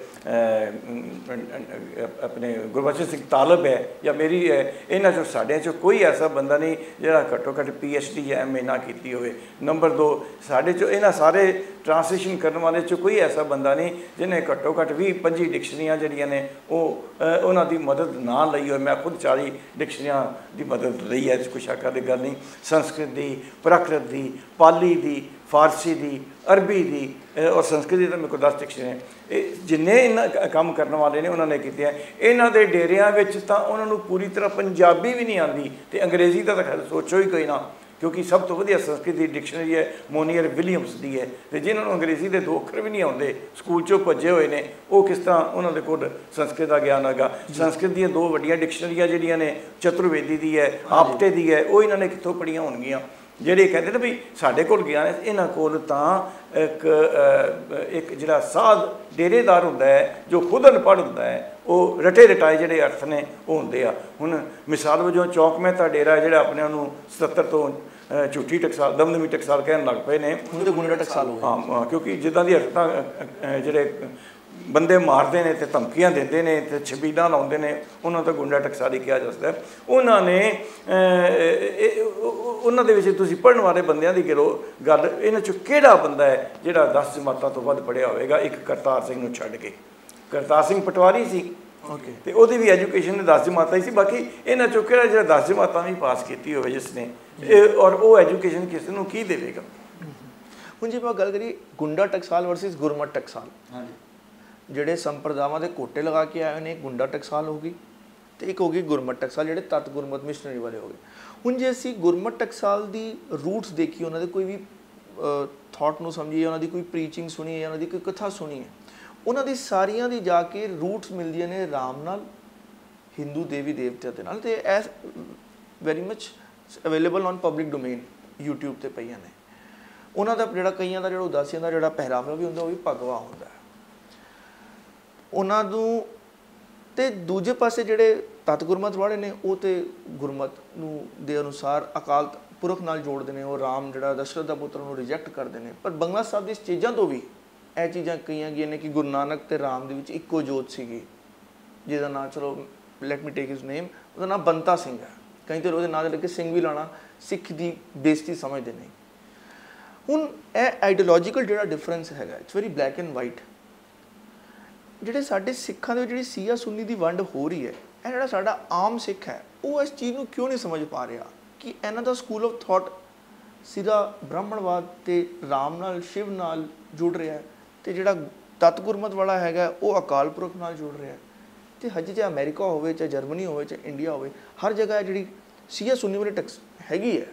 ਆਪਣੇ ਗੁਰਬਚਨ ਸਿੰਘ ਤਾਲਬ ਹੈ ਜਾਂ ਮੇਰੀ ਹੈ ਇਹਨਾਂ ਚੋਂ ਸਾਡਿਆਂ ਚੋਂ ਕੋਈ ਐਸਾ ਬੰਦਾ ਨਹੀਂ ਜਿਹੜਾ ਘੱਟੋ ਘੱਟ ਪੀ ਐਚ ਡੀ ਜਾਂ ਐਮ ਏ ਨਾ ਕੀਤੀ ਹੋਵੇ। ਨੰਬਰ 2 ਸਾਡੇ ਚੋਂ ਇਹਨਾਂ ਸਾਰੇ ਟ੍ਰਾਂਸਲੇਸ਼ਨ ਕਰਨ ਵਾਲੇ ਚੋਂ ਕੋਈ ਐਸਾ ਬੰਦਾ ਨਹੀਂ ਜਿਹਨੇ ਘੱਟੋ ਘੱਟ 20 25 ਡਿਕਸ਼ਨਰੀਆਂ ਜਿਹੜੀਆਂ ਨੇ ਉਹ ਉਹਨਾਂ ਦੀ ਮਦਦ ਨਾ ਲਈ ਹੋਵੇ। ਮੈਂ ਖੁਦ 40 ਡਿਕਸ਼ਨਰੀਆਂ ਦੀ ਮਦਦ ਲਈ ਹੈ ਇਸ ਕੋਈ ਸ਼ੱਕ ਦੀ ਗੱਲ ਨਹੀਂ। ਸੰਸਕ੍ਰਿਤ ਦੀ ਪ੍ਰਾਕ੍ਰਿਤ ਦੀ ਪਾਲੀ ਦੀ ਫਾਰਸੀ ਦੀ ਅਰਬੀ ਦੀ ਔਰ ਸੰਸਕ੍ਰਿਤ ਦੀ ਮੇਰੇ ਕੋਲ 10 ਡਿਕਸ਼ਨਰੀ ਇਹ ਜਿੰਨੇ ਇਹਨਾਂ ਕੰਮ ਕਰਨ ਵਾਲੇ ਨੇ ਉਹਨਾਂ ਨੇ ਕੀਤੇ ਆ ਇਹਨਾਂ ਦੇ ਡੇਰਿਆਂ ਵਿੱਚ ਤਾਂ ਉਹਨਾਂ ਨੂੰ ਪੂਰੀ ਤਰ੍ਹਾਂ ਪੰਜਾਬੀ ਵੀ ਨਹੀਂ ਆਉਂਦੀ ਤੇ ਅੰਗਰੇਜ਼ੀ ਦਾ ਤਾਂ ਸੋਚੋ ਹੀ ਕੋਈ ਨਾ ਕਿਉਂਕਿ ਸਭ ਤੋਂ ਵਧੀਆ ਸੰਸਕ੍ਰਿਤ ਦੀ ਡਿਕਸ਼ਨਰੀ ਹੈ ਮੋਨੀਅਰ ਵਿਲੀਅਮਸ ਦੀ ਹੈ। ਤੇ ਜਿਨ੍ਹਾਂ ਨੂੰ ਅੰਗਰੇਜ਼ੀ ਦੇ ਦੋ ਅੱਖਰ ਵੀ ਨਹੀਂ ਆਉਂਦੇ ਸਕੂਲ ਚੋਂ ਭੱਜੇ ਹੋਏ ਨੇ ਉਹ ਕਿਸ ਤਰ੍ਹਾਂ ਉਹਨਾਂ ਦੇ ਕੋਲ ਸੰਸਕ੍ਰਿਤ ਦਾ ਗਿਆਨ ਹੈਗਾ। ਸੰਸਕ੍ਰਿਤ ਦੀਆਂ ਦੋ ਵੱਡੀਆਂ ਡਿਕਸ਼ਨਰੀਆਂ ਜਿਹੜੀਆਂ ਨੇ ਚਤੁਰਵੇਦੀ ਦੀ ਹੈ ਆਪਟੇ ਦੀ ਹੈ ਉਹ ਇਹਨਾਂ ਨੇ ਕਿੱਥੋਂ ਪੜੀਆਂ ਹੋਣਗੀਆਂ। ਜਿਹੜੇ ਕਹਿੰਦੇ ਨੇ ਵੀ ਸਾਡੇ ਕੋਲ ਗਿਆਨ ਹੈ ਇਹਨਾਂ ਕੋਲ ਤਾਂ ਇੱਕ ਇੱਕ ਜਿਹੜਾ ਸਾਧ ਡੇਰੇਦਾਰ ਹੁੰਦਾ ਹੈ ਜੋ ਖੁਦ ਅਨਪੜ੍ਹ ਹੁੰਦਾ ਹੈ ਉਹ ਰਟੇ ਰਟਾਏ ਜਿਹੜੇ ਅਰਥ ਨੇ ਉਹ ਹੁੰਦੇ ਆ। ਹੁਣ ਮਿਸਾਲ ਵਜੋਂ ਚੌਕ ਮਹਿਤਾ ਡੇਰਾ ਜਿਹੜਾ ਆਪਣੇ ਆਪ ਨੂੰ 77 ਤੋਂ ਝੂਠੀ ਟਕਸਾਲ ਦਮਦਮੀ ਟਕਸਾਲ ਕਹਿਣ ਲੱਗ ਪਏ ਨੇ। ਤੇ ਗੁੰਡਾ ਟਕਸਾਲ ਹੋ ਹਾਂ ਕਿਉਂਕਿ ਜਿੱਦਾਂ ਦੀ ਹਰਕਤਾਂ ਜਿਹੜੇ ਬੰਦੇ ਮਾਰਦੇ ਨੇ ਤੇ ਧਮਕੀਆਂ ਦਿੰਦੇ ਨੇ ਤੇ ਛਬੀਲਾਂ ਲਾਉਂਦੇ ਨੇ ਉਹਨਾਂ ਤੋਂ ਗੁੰਡਾ ਟਕਸਾਲੀ ਕਿਹਾ ਜਾਂਦਾ ਹੈ। ਉਹਨਾਂ ਨੇ ਉਹਨਾਂ ਦੇ ਵਿੱਚ ਤੁਸੀਂ ਪੜਨ ਵਾਲੇ ਬੰਦਿਆਂ ਦੀ ਗਿਰੋ ਗੱਲ ਇਹਨਾਂ ਚੋਂ ਕਿਹੜਾ ਬੰਦਾ ਹੈ ਜਿਹੜਾ 10 ਜਮਾਤਾਂ ਤੋਂ ਵੱਧ ਪੜਿਆ ਹੋਵੇਗਾ? ਇੱਕ ਕਰਤਾਰ ਸਿੰਘ ਨੂੰ ਛੱਡ ਕੇ। ਕਰਤਾਰ ਸਿੰਘ ਪਟਵਾਰੀ ਸੀ। ਓਕੇ ਤੇ ਉਹਦੀ ਵੀ ਐਜੂਕੇਸ਼ਨ 10 ਜਮਾਤਾਂ ਹੀ ਸੀ। ਬਾਕੀ ਇਹਨਾਂ ਚੋਂ ਕਿਹੜਾ ਜਿਹੜਾ 10 ਜਮਾਤਾਂ ਵੀ ਪਾਸ ਕੀਤੀ ਹੋਵੇ ਜਿਸ ਨੇ ਇਹ- ਔਰ ਉਹ ਐਜੂਕੇਸ਼ਨ ਕਿਸ ਨੂੰ ਕੀ ਦੇਵੇਗਾ? ਹੁਣ ਜੇ ਆਪਾਂ ਗੱਲ ਕਰੀਏ ਗੁੰਡਾ ਟਕਸਾਲ ਵਰਸਸ ਗੁਰਮਟ ਟਕਸਾਲ ਹਾਂਜੀ। ਜਿਹੜੇ ਸੰਪਰਦਾਵਾਂ ਦੇ ਕੋਟੇ ਲਗਾ ਕੇ ਆਏ ਹੋਏ ਨੇ ਇੱਕ ਗੁੰਡਾ ਟਕਸਾਲ ਹੋ ਗਈ ਤੇ ਇੱਕ ਹੋ ਗਈ ਗੁਰਮਤ ਟਕਸਾਲ, ਜਿਹੜੇ ਤਤ ਗੁਰਮਤ ਮਿਸ਼ਨਰੀ ਵਾਲੇ ਹੋ ਗਏ। ਹੁਣ ਜੇ ਅਸੀਂ ਗੁਰਮਤ ਟਕਸਾਲ ਦੀ ਰੂਟਸ ਦੇਖੀ ਉਹਨਾਂ ਦੇ ਕੋਈ ਵੀ ਥਾਟ ਨੂੰ ਸਮਝੀਏ, ਉਹਨਾਂ ਦੀ ਕੋਈ ਪ੍ਰੀਚਿੰਗ ਸੁਣੀਏ, ਜਾਂ ਉਹਨਾਂ ਦੀ ਕੋਈ ਕਥਾ ਸੁਣੀਏ, ਉਹਨਾਂ ਦੀ ਸਾਰੀਆਂ ਦੀ ਜਾ ਕੇ ਰੂਟਸ ਮਿਲਦੀਆਂ ਨੇ ਰਾਮ ਨਾਲ ਹਿੰਦੂ ਦੇਵੀ ਦੇਵਤਿਆਂ ਦੇ ਨਾਲ, ਤੇ is very much available on public domain YouTube ਤੇ ਪਈਆਂ ਨੇ। ਉਹਨਾਂ ਦਾ ਜਿਹੜਾ ਕਈਆਂ ਦਾ ਜਿਹੜਾ ਉਦਾਸੀਆਂ ਦਾ ਜਿਹੜਾ ਪਹਿਰਾਵਾ ਵੀ ਹੁੰਦਾ, ਉਹ ਵੀ ਭਗਵਾ ਹੁੰਦਾ। ਹੈ ਉਹਨਾਂ ਨੂੰ ਤੇ ਦੂਜੇ ਪਾਸੇ ਜਿਹੜੇ ਤਤ ਗੁਰਮਤ ਵਾਲੇ ਨੇ, ਉਹ ਤੇ ਗੁਰਮਤ ਨੂੰ ਦੇ ਅਨੁਸਾਰ ਅਕਾਲ ਪੁਰਖ ਨਾਲ ਜੋੜਦੇ ਨੇ, ਉਹ ਰਾਮ ਜਿਹੜਾ ਦਸ਼ਰਥ ਦਾ ਪੁੱਤਰ ਨੂੰ ਰਿਜੈਕਟ ਕਰਦੇ ਨੇ। ਪਰ ਬੰਗਲਾ ਸਾਹਿਬ ਦੀ ਇਸ ਚੀਜ਼ਾਂ ਤੋਂ ਵੀ ਇਹ ਚੀਜ਼ਾਂ ਕਹੀਆਂ ਗਈਆਂ ਨੇ ਕਿ ਗੁਰੂ ਨਾਨਕ ਤੇ ਰਾਮ ਦੇ ਵਿੱਚ ਇੱਕੋ ਜੋਤ ਸੀਗੀ, ਜਿਹਦਾ ਨਾਮ ਚਲੋ ਲੈਟ ਮੀ ਟੇਕ ਹਿਸ ਨੇਮ ਉਹਦਾ ਨਾਮ ਬੰਤਾ ਸਿੰਘ ਹੈ। ਕਈ ਤੇ ਉਹਦੇ ਨਾਂ ਦੇ ਲੱਗੇ ਸਿੰਘ ਵੀ ਲਾਣਾ ਸਿੱਖ ਦੀ ਬੇਇੱਜ਼ਤੀ ਸਮਝਦੇ ਨੇ। ਹੁਣ ਇਹ ਆਈਡੀਓਲੋਜੀਕਲ ਜਿਹੜਾ ਡਿਫਰੈਂਸ ਹੈਗਾ it's very black and white ਜਿਹੜੇ ਸਾਡੇ ਸਿੱਖਾਂ ਦੇ ਵਿੱਚ ਜਿਹੜੀ ਸੀਆ ਸੁੰਨੀ ਦੀ ਵੰਡ ਹੋ ਰਹੀ ਹੈ, ਇਹ ਜਿਹੜਾ ਸਾਡਾ ਆਮ ਸਿੱਖ ਹੈ, ਉਹ ਇਸ ਚੀਜ਼ ਨੂੰ ਕਿਉਂ ਨਹੀਂ ਸਮਝ ਪਾ ਰਿਹਾ ਕਿ ਇਹਨਾਂ ਦਾ ਸਕੂਲ ਆਫ ਥਾਟ ਸਿੱਧਾ ਬ੍ਰਾਹਮਣਵਾਦ ਤੇ ਰਾਮ ਨਾਲ, ਸ਼ਿਵ ਨਾਲ ਜੁੜ ਰਿਹਾ ਹੈ ਤੇ ਜਿਹੜਾ ਤਤ ਗੁਰਮਤ ਵਾਲਾ ਹੈਗਾ ਉਹ ਅਕਾਲ ਪੁਰਖ ਨਾਲ ਜੁੜ ਰਿਹਾ ਹੈ। ਤੇ ਹਜੇ ਜੇ ਅਮਰੀਕਾ ਹੋਵੇ, ਚਾਹੇ ਜਰਮਨੀ ਹੋਵੇ, ਚਾਹੇ ਇੰਡੀਆ ਹੋਵੇ, ਹਰ ਜਗ੍ਹਾ ਜਿਹੜੀ ਸੀਆ ਸੁੰਨੀ ਵਾਲੀ ਟੈਕਸ ਹੈਗੀ ਹੈ,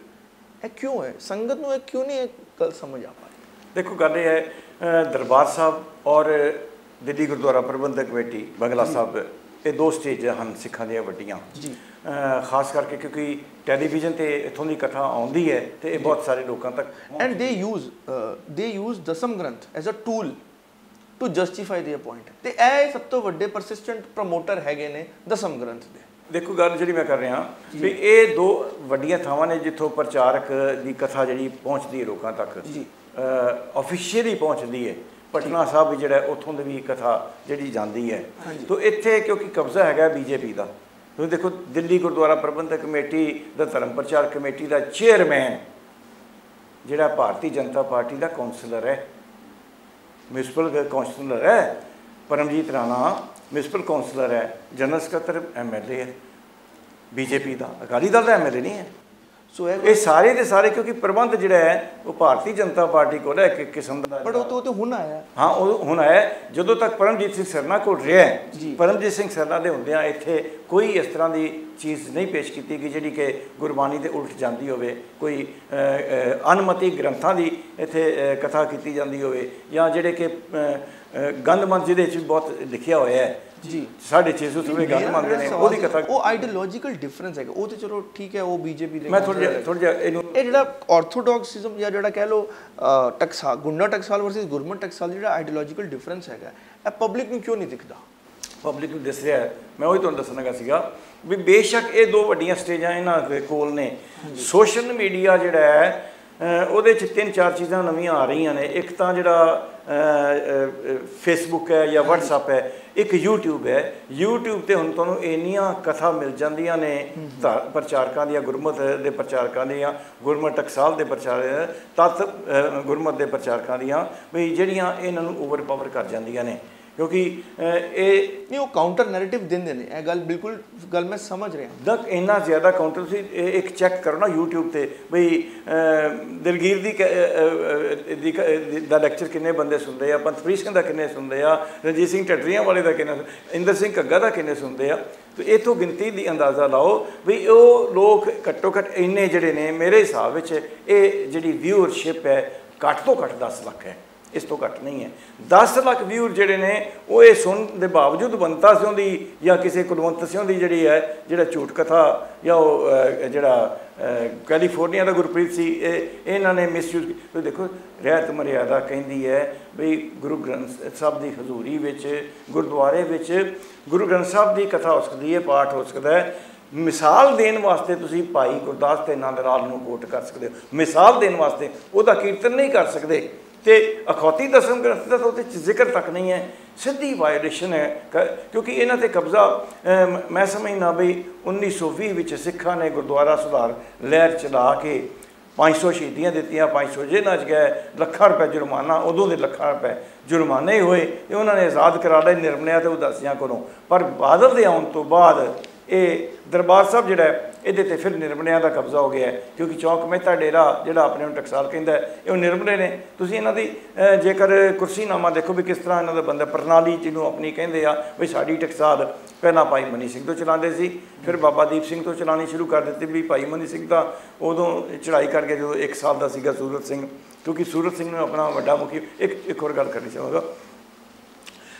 ਇਹ ਕਿਉਂ ਹੈ? ਸੰਗਤ ਨੂੰ ਇਹ ਕਿਉਂ ਨਹੀਂ ਇਹ ਗੱਲ ਸਮਝ ਆ ਪਾ ਰਹੀ? ਦੇਖੋ, ਗੱਲ ਇਹ ਹੈ ਦਰਬਾਰ ਸਾਹਿਬ ਔਰ ਦਿੱਲੀ ਗੁਰਦੁਆਰਾ ਪ੍ਰਬੰਧਕ ਕਮੇਟੀ ਬੰਗਲਾ ਸਾਹਿਬ ਇਹ ਦੋ ਸਟੇਜ ਹਨ ਸਿੱਖਾਂ ਦੀਆਂ ਵੱਡੀਆਂ। ਜੀ। ਅ, ਖਾਸ ਕਰਕੇ ਕਿਉਂਕਿ ਟੈਲੀਵਿਜ਼ਨ ਤੇ ਇਥੋਂ ਦੀ ਕਥਾ ਆਉਂਦੀ ਹੈ ਤੇ ਇਹ ਬਹੁਤ ਸਾਰੇ ਲੋਕਾਂ ਤੱਕ they use uh, they use Dasam Granth as a tool to justify their point. ਤੇ ਇਹ ਸਭ ਤੋਂ ਵੱਡੇ persistent ਪ੍ਰੋਮੋਟਰ ਹੈਗੇ ਨੇ ਦਸਮ ਗ੍ਰੰਥ ਦੇ। ਦੇਖੋ ਗੱਲ ਜਿਹੜੀ ਮੈਂ ਕਰ ਰਿਹਾ ਵੀ ਇਹ ਦੋ ਵੱਡੀਆਂ ਥਾਵਾਂ ਨੇ ਜਿੱਥੋਂ ਪ੍ਰਚਾਰਕ ਦੀ ਕਥਾ ਜਿਹੜੀ ਪਹੁੰਚਦੀ ਹੈ ਲੋਕਾਂ ਤੱਕ। ਜੀ। ਆਫੀਸ਼ੀਅਲੀ ਪਹੁੰਚਦੀ ਹੈ। ਪਟਨਾ ਸਾਹਿਬ ਜਿਹੜਾ ਉੱਥੋਂ ਦੀ ਵੀ ਕਥਾ ਜਿਹੜੀ ਜਾਂਦੀ ਹੈ। ਤੋਂ ਇੱਥੇ ਕਿਉਂਕਿ ਕਬਜ਼ਾ ਹੈਗਾ ਬੀਜੇਪੀ ਦਾ। ਤੁਸੀਂ ਦੇਖੋ ਦਿੱਲੀ ਗੁਰਦੁਆਰਾ ਪ੍ਰਬੰਧਕ ਕਮੇਟੀ ਦਾ ਧਰਮ ਪ੍ਰਚਾਰ ਕਮੇਟੀ ਦਾ ਚੇਅਰਮੈਨ ਜਿਹੜਾ ਭਾਰਤੀ ਜਨਤਾ ਪਾਰਟੀ ਦਾ ਕਾਉਂਸਲਰ ਹੈ। ਮਿਊਨਿਸਪਲ ਕਾਉਂਸਲਰ ਹੈ। ਪਰਮਜੀਤ ਰਾਣਾ ਮਿਊਨਿਸਪਲ ਕਾਉਂਸਲਰ ਹੈ। ਜਨਰਲ ਸਕੱਤਰ ਐਮਐਲਏ ਹੈ। ਬੀਜੇਪੀ ਦਾ ਅਕਾਲੀ ਦਲ ਦਾ ਐਮਐਲਏ ਨਹੀਂ ਹੈ। ਸੋ ਇਹ ਸਾਰੇ ਦੇ ਸਾਰੇ ਕਿਉਂਕਿ ਪ੍ਰਬੰਧ ਜਿਹੜਾ ਹੈ ਉਹ ਭਾਰਤੀ ਜਨਤਾ ਪਾਰਟੀ ਕੋਲ ਹੈ ਇੱਕ ਕਿਸਮ ਦਾ ਬਟ ਉਹ ਤੋਂ ਹੁਣ ਆਇਆ ਹਾਂ। ਉਹ ਹੁਣ ਹੈ। ਜਦੋਂ ਤੱਕ ਪਰਮਜੀਤ ਸਿੰਘ ਸਰਨਾ ਕੋਲ ਰਿਹਾ। ਪਰਮਜੀਤ ਸਿੰਘ ਸਰਨਾ ਦੇ ਹੁੰਦਿਆਂ ਇੱਥੇ ਕੋਈ ਇਸ ਤਰ੍ਹਾਂ ਦੀ ਚੀਜ਼ ਨਹੀਂ ਪੇਸ਼ ਕੀਤੀ ਗਈ ਜਿਹੜੀ ਕਿ ਗੁਰਬਾਣੀ ਦੇ ਉਲਟ ਜਾਂਦੀ ਹੋਵੇ ਕੋਈ ਅਨਮਤੀ ਗ੍ਰੰਥਾਂ ਦੀ ਇੱਥੇ ਕਥਾ ਕੀਤੀ ਜਾਂਦੀ ਹੋਵੇ ਜਾਂ ਜਿਹੜੇ ਕਿ ਗੰਦਮੰਦ ਜਿਹਦੇ ਵਿੱਚ ਬਹੁਤ ਲਿਖਿਆ ਹੋਇਆ ਹੈ। ਜੀ। 650 ਰੁਪਏ ਗੰਦ ਮੰਗਦੇ ਨੇ ਉਹਦੀ ਕਥਾ ਉਹ ਆਈਡੀਓਲੋਜੀਕਲ ਡਿਫਰੈਂਸ ਹੈਗਾ। ਉਹ ਤੇ ਚਲੋ ਠੀਕ ਹੈ ਉਹ ਬੀਜੇਪੀ ਦੇ ਮੈਂ ਥੋੜਾ ਜਿਹਾ ਥੋੜਾ ਜਿਹਾ ਇਹਨੂੰ ਇਹ ਜਿਹੜਾ ਆਰਥੋਡਾਕਸਿਜ਼ਮ ਜਾਂ ਜਿਹੜਾ ਕਹਿ ਲੋ ਟਕਸਾਲ ਗੁੰਡਾ ਟਕਸਾਲ ਵਰਸਸ ਗੁਰਮਤ ਟਕਸਾਲ ਜਿਹੜਾ ਆਈਡੀਓਲੋਜੀਕਲ ਡਿਫਰੈਂਸ ਹੈਗਾ ਇਹ ਪਬਲਿਕ ਨੂੰ ਕਿਉਂ ਨਹੀਂ ਦਿਖਦਾ? ਪਬਲਿਕ ਨੂੰ ਦਿਸ ਰਿਹਾ ਮੈਂ ਉਹੀ ਤੁਹਾਨੂੰ ਦੱਸਣ ਲੱਗਾ ਸੀਗਾ ਵੀ ਬੇਸ਼ੱਕ ਇਹ ਦੋ ਵੱਡੀਆਂ ਸਟੇਜਾਂ ਇਹਨਾਂ ਦੇ ਕੋਲ ਨੇ। ਸੋਸ਼ਲ ਮੀਡੀਆ ਜਿਹੜਾ ਹੈ ਉਹਦੇ ਚ ਤਿੰਨ ਚਾਰ ਚੀਜ਼ਾਂ ਨਵੀਆਂ ਆ ਰਹੀਆਂ ਨੇ। ਇੱਕ ਤਾਂ ਜਿਹੜਾ ਫੇਸਬੁੱਕ ਹੈ ਜਾਂ WhatsApp ਹੈ, ਇੱਕ YouTube ਹੈ। YouTube ਤੇ ਹੁਣ ਤੁਹਾਨੂੰ ਇੰਨੀਆਂ ਕਥਾ ਮਿਲ ਜਾਂਦੀਆਂ ਨੇ ਧਾ- ਪ੍ਰਚਾਰਕਾਂ ਦੀਆਂ, ਗੁਰਮਤ ਦੇ ਪ੍ਰਚਾਰਕਾਂ ਦੀਆਂ, ਗੁਰਮਤ ਟਕਸਾਲ ਦੇ ਪ੍ਰਚਾਰ, ਤਤ ਗੁਰਮਤ ਦੇ ਪ੍ਰਚਾਰਕਾਂ ਦੀਆਂ, ਵੀ ਜਿਹੜੀਆਂ ਇਹਨਾਂ ਨੂੰ ਓਵਰਪਾਵਰ ਕਰ ਜਾਂਦੀਆਂ ਨੇ। ਕਿਉਂਕਿ ਇਹ ਨਹੀਂ ਉਹ ਕਾਊਂਟਰ ਨੈਰੇਟਿਵ ਦਿੰਦੇ ਨੇ। ਇਹ ਗੱਲ ਬਿਲਕੁਲ ਗੱਲ ਮੈਂ ਸਮਝ ਰਿਹਾ। ਦਕ ਇੰਨਾ ਜ਼ਿਆਦਾ ਕਾਊਂਟਰ ਇਹ ਇੱਕ ਚੈੱਕ ਕਰੋ ਨਾ YouTube ਤੇ। ਬਈ ਦਿਲਗੀਰ ਦੀ ਦੀ ਲੈਕਚਰ ਕਿੰਨੇ ਬੰਦੇ ਸੁਣਦੇ ਆ? ਪੰਥਪ੍ਰੀਤ ਸਿੰਘ ਦਾ ਕਿੰਨੇ ਸੁਣਦੇ ਆ? ਰਣਜੀਤ ਸਿੰਘ ਟੱਟਰੀਆਂ ਵਾਲੇ ਦਾ ਕਿੰਨੇ ਇੰਦਰ ਸਿੰਘ ਘੱਗਾ ਦਾ ਕਿੰਨੇ ਸੁਣਦੇ ਆ? ਤੇ ਇਥੋਂ ਗਿਣਤੀ ਦੀ ਅੰਦਾਜ਼ਾ ਲਾਓ ਵੀ ਉਹ ਲੋਕ ਘੱਟੋ ਘੱਟ ਇੰਨੇ ਜਿਹੜੇ ਨੇ ਮੇਰੇ ਹਿਸਾਬ ਵਿੱਚ ਇਹ ਜਿਹੜੀ ਵਿਊਅਰਸ਼ਿਪ ਹੈ ਘੱਟ ਤੋਂ ਘੱਟ 10 ਲੱਖ ਹੈ। ਇਸ ਤੋਂ ਘੱਟ ਨਹੀਂ ਹੈ। 10 ਲੱਖ ਵਿਊਰ ਜਿਹੜੇ ਨੇ, ਉਹ ਇਹ ਸੁਣਨ ਦੇ ਬਾਵਜੂਦ ਬੰਤਾ ਸਿਉਂ ਦੀ ਜਾਂ ਕਿਸੇ ਕੁਲਵੰਤ ਸਿਉਂ ਦੀ ਜਿਹੜੀ ਹੈ, ਜਿਹੜਾ ਝੂਠ ਕਥਾ ਜਾਂ ਉਹ ਜਿਹੜਾ ਕੈਲੀਫੋਰਨੀਆ ਦਾ ਗੁਰਪ੍ਰੀਤ ਸੀ, ਇਹ, ਇਹਨਾਂ ਨੇ ਮਿਸਯੂਜ਼ ਤੁਸੀਂ ਦੇਖੋ, ਰਹਿਤ ਮਰਿਆਦਾ ਕਹਿੰਦੀ ਹੈ ਵੀ ਗੁਰੂ ਗ੍ਰੰਥ ਸਾਹਿਬ ਦੀ ਹਜ਼ੂਰੀ ਵਿੱਚ, ਗੁਰਦੁਆਰੇ ਵਿੱਚ ਗੁਰੂ ਗ੍ਰੰਥ ਸਾਹਿਬ ਦੀ ਕਥਾ ਹੋ ਸਕਦੀ ਹੈ, ਪਾਠ ਹੋ ਸਕਦਾ ਹੈ। ਮਿਸਾਲ ਦੇਣ ਵਾਸਤੇ ਤੁਸੀਂ ਭਾਈ ਗੁਰਦਾਸ ਤੇ ਨੰਦ ਰਾਜ ਨੂੰ ਕੋਟ ਕਰ ਸਕਦੇ ਹੋ। ਮਿਸਾਲ ਦੇਣ ਵਾਸਤੇ ਉਹਦਾ ਕੀਰਤਨ ਨਹੀਂ ਕਰ ਸਕਦੇ। ਤੇ ਅਖੌਤੀ ਦਸਮ ਗ੍ਰੰਥ ਦਾ ਤਾਂ ਉਹਦੇ ਚ ਜ਼ਿਕਰ ਤੱਕ ਨਹੀਂ ਹੈ ਸਿੱਧੀ ਵਾਇਲੇਸ਼ਨ ਹੈ। ਕ- ਕਿਉਂਕਿ ਇਹਨਾਂ ਤੇ ਕਬਜ਼ਾ ਅਮ, ਮੈਂ ਸਮਝਦਾ ਬਈ 1920 ਵਿੱਚ ਸਿੱਖਾਂ ਨੇ ਗੁਰਦੁਆਰਾ ਸੁਧਾਰ ਲਹਿਰ ਚਲਾ ਕੇ 500 ਸ਼ਹੀਦੀਆਂ ਦਿੱਤੀਆਂ 500 ਜੇਲ੍ਹਾਂ 'ਚ ਗਏ ਲੱਖਾਂ ਰੁਪਏ ਜੁਰਮਾਨਾ ਉਦੋਂ ਦੇ ਲੱਖਾਂ ਰੁਪਏ ਜੁਰਮਾਨੇ ਹੋਏ ਤੇ ਉਹਨਾਂ ਨੇ ਆਜ਼ਾਦ ਕਰਾ ਲਏ ਨਿਰਮਲਿਆਂ ਤੇ ਉਦਾਸੀਆਂ ਕੋਲੋਂ ਪਰ ਬਾਦਲ ਦੇ ਆਉਣ ਤੋਂ ਬਾਅਦ ਇਹ ਦਰਬਾਰ ਸਾਹਿਬ ਜਿਹੜਾ ਇਹਦੇ ਤੇ ਫਿਰ ਨਿਰਮਲਿਆਂ ਦਾ ਕਬਜ਼ਾ ਹੋ ਗਿਆ ਕਿਉਂਕਿ ਚੌਕ ਮਹਿਤਾ ਡੇਰਾ ਜਿਹੜਾ ਆਪਣੇ ਨੂੰ ਟਕਸਾਲ ਕਹਿੰਦਾ ਇਹ ਉਹ ਨੇ। ਤੁਸੀਂ ਇਹਨਾਂ ਦੀ ਜੇਕਰ ਕੁਰਸੀਨਾਮਾ ਦੇਖੋ ਵੀ ਕਿਸ ਤਰ੍ਹਾਂ ਇਹਨਾਂ ਦਾ ਬੰਦਾ ਪ੍ਰਣਾਲੀ ਜਿਹਨੂੰ ਆਪਣੀ ਕਹਿੰਦੇ ਆ ਵੀ ਸਾਡੀ ਟਕਸਾਲ, ਪਹਿਲਾਂ ਭਾਈ ਮਨੀ ਸਿੰਘ ਤੋਂ ਚਲਾਉਂਦੇ ਸੀ, ਫਿਰ ਬਾਬਾ ਦੀਪ ਸਿੰਘ ਤੋਂ ਚਲਾਉਣੀ ਸ਼ੁਰੂ ਕਰ ਦਿੱਤੀ ਵੀ ਭਾਈ ਮਨੀ ਸਿੰਘ ਤਾਂ ਉਦੋਂ ਚੜ੍ਹਾਈ ਕਰਕੇ ਜਦੋਂ 1 ਸਾਲ ਦਾ ਸੀਗਾ ਸੂਰਤ ਸਿੰਘ, ਕਿਉਂਕਿ ਸੂਰਤ ਸਿੰਘ ਨੂੰ ਆਪਣਾ ਵੱਡਾ ਮੁਖੀ, ਇੱਕ ਇੱਕ ਹੋਰ ਗੱਲ ਕਰਨੀ ਚਾਹਾਂਗਾ।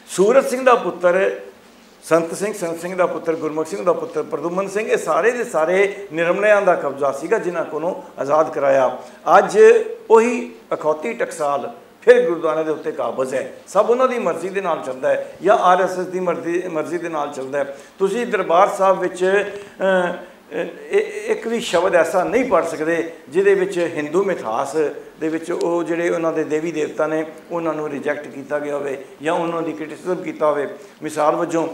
ਸੂਰਤ ਸਿੰਘ ਦਾ ਪੁੱਤਰ ਸੰਤ ਸਿੰਘ ਸੰਤ ਸਿੰਘ ਦਾ ਪੁੱਤਰ, ਗੁਰਮੁਖ ਸਿੰਘ ਦਾ ਪੁੱਤਰ, ਪ੍ਰਦੁਮਨ ਸਿੰਘ, ਇਹ ਸਾਰੇ ਦੇ ਸਾਰੇ ਨਿਰਮਲਿਆਂ ਦਾ ਕਬਜ਼ਾ ਸੀਗਾ ਜਿਨ੍ਹਾਂ ਕੋਲੋਂ ਆਜ਼ਾਦ ਕਰਾਇਆ। ਅੱਜ ਉਹੀ ਅਖੌਤੀ ਟਕਸਾਲ ਫਿਰ ਗੁਰਦੁਆਰੇ ਦੇ ਉੱਤੇ ਕਾਬਜ਼ ਹੈ। ਸਭ ਉਹਨਾਂ ਦੀ ਮਰਜ਼ੀ ਦੇ ਨਾਲ ਚੱਲਦਾ ਹੈ ਜਾਂ ਆਰਐਸਐਸ ਦੀ ਮਰਜ਼ੀ ਮਰਜ਼ੀ ਦੇ ਨਾਲ ਚੱਲਦਾ ਹੈ। ਤੁਸੀਂ ਦਰਬਾਰ ਸਾਹਿਬ ਵਿੱਚ ਇੱਕ ਵੀ ਸ਼ਬਦ ਐਸਾ ਨਹੀਂ ਪੜ ਸਕਦੇ ਜਿਹਦੇ ਵਿੱਚ ਹਿੰਦੂ ਮਿਥਾਸ ਦੇ ਵਿੱਚ ਉਹ ਜਿਹੜੇ ਉਹਨਾਂ ਦੇ ਦੇਵੀ ਦੇਵਤਾ ਨੇ ਉਹਨਾਂ ਨੂੰ ਰਿਜੈਕਟ ਕੀਤਾ ਗਿਆ ਹੋਵੇ ਜਾਂ ਉਹਨਾਂ ਦੀ ਕ੍ਰਿਟਿਸਿਜ਼ਮ ਕੀਤਾ ਹੋਵੇ। ਮਿਸਾਲ ਵਜੋਂ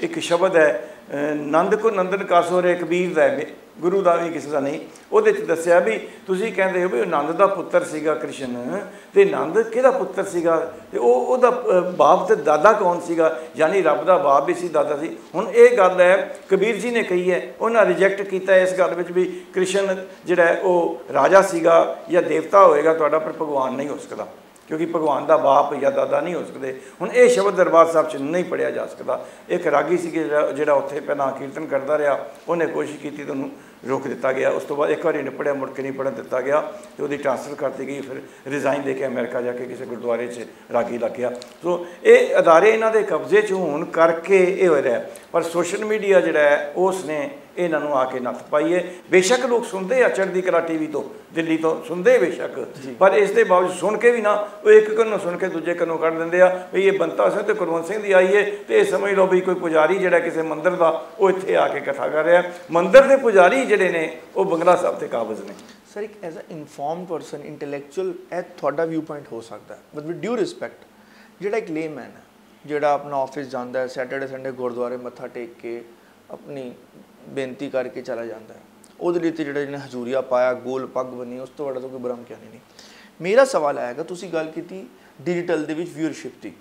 ਇੱਕ ਸ਼ਬਦ ਹੈ ਨੰਦ ਕੋ ਨੰਦਨ ਕਾਸੋਰੇ ਕਬੀਰ ਦਾ ਹੈ, ਗੁਰੂ ਦਾ ਵੀ ਕਿਸੇ ਦਾ ਨਹੀਂ। ਉਹਦੇ ਚ ਦੱਸਿਆ ਵੀ ਤੁਸੀਂ ਕਹਿੰਦੇ ਹੋ ਵੀ ਉਹ ਨੰਦ ਦਾ ਪੁੱਤਰ ਸੀਗਾ ਕ੍ਰਿਸ਼ਨ ਤੇ ਆਨੰਦ ਕਿਹਦਾ ਪੁੱਤਰ ਸੀਗਾ? ਤੇ ਉਹ ਉਹਦਾ ਬਾਪ ਤੇ ਦਾਦਾ ਕੌਣ ਸੀਗਾ? ਯਾਨੀ ਰੱਬ ਦਾ ਬਾਪ ਵੀ ਸੀ, ਦਾਦਾ ਸੀ। ਹੁਣ ਇਹ ਗੱਲ ਹੈ, ਕਬੀਰ ਜੀ ਨੇ ਕਹੀ ਹੈ, ਉਹਨਾਂ ਰਿਜੈਕਟ ਕੀਤਾ ਇਸ ਗੱਲ ਵਿੱਚ ਵੀ ਕ੍ਰਿਸ਼ਨ ਜਿਹੜਾ ਉਹ ਰਾਜਾ ਸੀਗਾ ਜਾਂ ਦੇਵਤਾ ਹੋਏਗਾ, ਤੁਹਾਡਾ ਪਰ ਭਗਵਾਨ ਨਹੀਂ ਹੋ ਸਕਦਾ। ਕਿਉਂਕਿ ਭਗਵਾਨ ਦਾ ਬਾਪ ਜਾਂ ਦਾਦਾ ਨਹੀਂ ਹੋ ਸਕਦੇ। ਹੁਣ ਇਹ ਸ਼ਬਦ ਦਰਬਾਰ ਸਾਹਿਬ 'ਚ ਨਹੀਂ ਪੜਿਆ ਜਾ ਸਕਦਾ। ਇੱਕ ਰਾਗੀ ਸੀ ਜਿਹੜਾ ਜਿਹੜਾ ਉੱਥੇ ਪਹਿਲਾਂ ਕੀਰਤਨ ਕਰਦਾ ਰਿਹਾ, ਉਹਨੇ ਕੋਸ਼ਿਸ਼ ਕੀਤੀ ਤੇ ਉਹਨੂੰ ਰੋਕ ਦਿੱਤਾ ਗਿਆ। ਉਸ ਤੋਂ ਬਾਅਦ ਇੱਕ ਵਾਰੀ ਨਿਪੜਿਆ ਮੁੜ ਕੇ ਨਹੀਂ ਪੜਨ ਦਿੱਤਾ ਗਿਆ ਤੇ ਉਹਦੀ ਟ੍ਰਾਂਸਫਰ ਕਰਤੀ ਗਈ, ਫਿਰ ਰਿਜ਼ਾਈਨ ਦੇ ਕੇ ਅਮਰੀਕਾ ਜਾ ਕੇ ਕਿਸੇ ਗੁਰਦੁਆਰੇ 'ਚ ਰਾਗੀ ਲੱਗ ਗਿਆ। ਸੋ ਇਹ ਅਦਾਰੇ ਇਹਨਾਂ ਦੇ ਕਬਜ਼ੇ 'ਚ ਹੋਣ ਕਰਕੇ ਇਹ ਹੋ ਰਿਹਾ ਪਰ ਸੋਸ਼ਲ ਮੀਡੀਆ ਜਿਹੜਾ ਹੈ, ਉਸ ਨੇ ਇਹਨਾਂ ਨੂੰ ਆ ਕੇ ਨੱਥ ਪਾਈ ਹੈ ਬੇਸ਼ੱਕ ਲੋਕ ਸੁਣਦੇ ਆ ਚੜ੍ਹਦੀ ਕਲਾ ਟੀਵੀ ਤੋਂ ਦਿੱਲੀ ਤੋਂ ਸੁਣਦੇ ਬੇਸ਼ੱਕ ਪਰ ਇਸ ਦੇ ਬਾਵਜੂਦ ਸੁਣ ਕੇ ਵੀ ਨਾ ਉਹ ਇੱਕ ਕੰਨੋਂ ਸੁਣ ਕੇ ਦੂਜੇ ਕੰਨੋਂ ਕੱਢ ਦਿੰਦੇ ਆ ਵੀ ਇਹ ਬੰਤਾ ਸਿੰਘ ਤੇ ਕੁਲਵੰਤ ਸਿੰਘ ਦੀ ਆਈ ਹੈ ਤੇ ਇਹ ਸਮਝ ਲਓ ਵੀ ਕੋਈ ਪੁਜਾਰੀ ਜਿਹੜਾ ਕਿਸੇ ਮੰਦਿਰ ਦਾ ਉਹ ਇੱਥੇ ਆ ਕੇ ਕਥਾ ਕਰ ਰਿਹਾ। ਮੰਦਿਰ ਦੇ ਪੁਜਾਰੀ ਜਿਹੜੇ ਨੇ ਉਹ ਬੰਗਲਾ ਸਾਹਿਬ ਤੇ ਕਾਬਜ਼ ਨੇ। ਸਰ ਇੱਕ as a informed person intellectual ਇਹ ਤੁਹਾਡਾ ਵਿਊ ਪੁਆਇੰਟ ਹੋ ਸਕਦਾ। ਬਟ ਵਿਦ ਡਿਊ ਰਿਸਪੈਕਟ ਜਿਹੜਾ ਇੱਕ ਲੇਮੈਨ ਹੈ ਜਿਹੜਾ ਆਪਣਾ ਆਫਿਸ ਜਾਂਦਾ ਹੈ ਸੈਟਰਡੇ ਸੰਡੇ ਗੁਰਦੁਆਰੇ ਮੱਥਾ ਟੇਕ ਕੇ ਆਪਣੀ ਬੇਨਤੀ ਕਰਕੇ ਚਲਾ ਜਾਂਦਾ ਹੈ। ਉਹਦੇ ਲਈ ਤੇ ਜਿਹੜਾ ਜਿਹਨੇ ਹਜ਼ੂਰੀਆ ਪਾਇਆ, ਗੋਲ ਪੱਗ ਬੰਨੀ, ਉਸ ਤੋਂ ਵੱਡਾ ਤਾਂ ਕੋਈ ਬ੍ਰਹਮ ਨਹੀਂ। ਮੇਰਾ ਸਵਾਲ ਆਏਗਾ ਤੁਸੀਂ ਗੱਲ ਕੀਤੀ ਡਿਜੀਟਲ ਦੇ ਵਿੱਚ ਵਿਊਅਰਸ਼ਿਪ ਦੀ।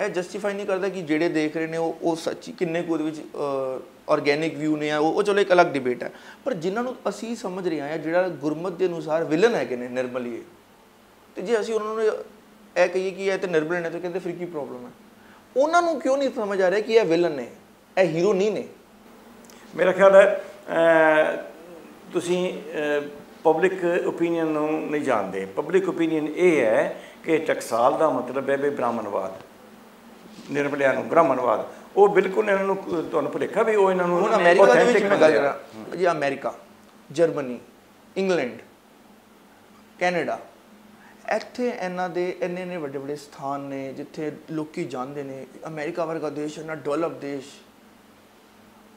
ਇਹ ਜਸਟੀਫਾਈ ਨਹੀਂ ਕਰਦਾ ਕਿ ਜਿਹੜੇ ਦੇਖ ਰਹੇ ਨੇ ਉਹ ਉਹ ਸੱਚੀ ਕਿੰਨੇ ਕੁ ਉਹਦੇ ਵਿੱਚ ਆਰਗੇਨਿਕ ਵਿਊ ਨੇ ਆ, ਉਹ ਉਹ ਚਲੋ ਇੱਕ ਅਲੱਗ ਡਿਬੇਟ ਹੈ। ਪਰ ਜਿਨ੍ਹਾਂ ਨੂੰ ਅਸੀਂ ਸਮਝ ਰਹੇ ਹਾਂ ਜਿਹੜਾ ਗੁਰਮਤ ਦੇ ਅਨੁਸਾਰ ਵਿਲਨ ਹੈਗੇ ਨੇ ਨਿਰਮਲੀਏ ਤੇ ਜੇ ਅਸੀਂ ਉਹਨਾਂ ਨੂੰ ਇਹ ਕਹੀਏ ਕਿ ਇਹ ਤੇ ਨਿਰਮਲ ਨੇ, ਤਾਂ ਕਹਿੰਦੇ ਫਿਰ ਕੀ ਪ੍ਰੋਬਲਮ ਹੈ? ਉਹਨਾਂ ਨੂੰ ਕਿਉਂ ਨਹੀਂ ਸਮਝ ਆ ਰਿਹਾ ਕਿ ਇਹ ਵਿਲਨ ਨੇ? ਇਹ ਹੀਰੋ ਨਹੀਂ ਨੇ? ਮੇਰਾ ਖਿਆਲ ਹੈ ਤੁਸੀਂ ਪਬਲਿਕ ਓਪੀਨੀਅਨ ਨੂੰ ਨਹੀਂ ਜਾਣਦੇ। ਪਬਲਿਕ ਓਪੀਨੀਅਨ ਇਹ ਹੈ ਕਿ ਟਕਸਾਲ ਦਾ ਮਤਲਬ ਹੈ ਵੀ ਬ੍ਰਾਹਮਣਵਾਦ। ਨਿਰਮਲਿਆਂ ਨੂੰ ਬ੍ਰਾਹਮਣਵਾਦ। ਉਹ ਬਿਲਕੁਲ ਇਹਨਾਂ ਨੂੰ ਤੁਹਾਨੂੰ ਭੁਲੇਖਾ ਵੀ ਉਹ ਇਹਨਾਂ ਨੂੰ ਹੁਣ ਅਮਰੀਕਾ ਦੇ ਵਿੱਚ authentic ਮੈਂ ਗੱਲ ਮੰਨਿਆ। ਕਰਾਂ। ਜੀ ਅਮਰੀਕਾ ਜਰਮਨੀ ਇੰਗਲੈਂਡ ਕੈਨੇਡਾ। ਇੱਥੇ ਇਹਨਾਂ ਦੇ ਇੰਨੇ ਨੇ ਵੱਡੇ ਵੱਡੇ ਸਥਾਨ ਨੇ ਜਿੱਥੇ ਲੋਕੀ ਜਾਂਦੇ ਨੇ। ਅਮਰੀਕਾ ਵਰਗਾ ਦੇਸ਼ ਇੰਨਾ ਡਿਵੈਲਪ ਦੇਸ਼।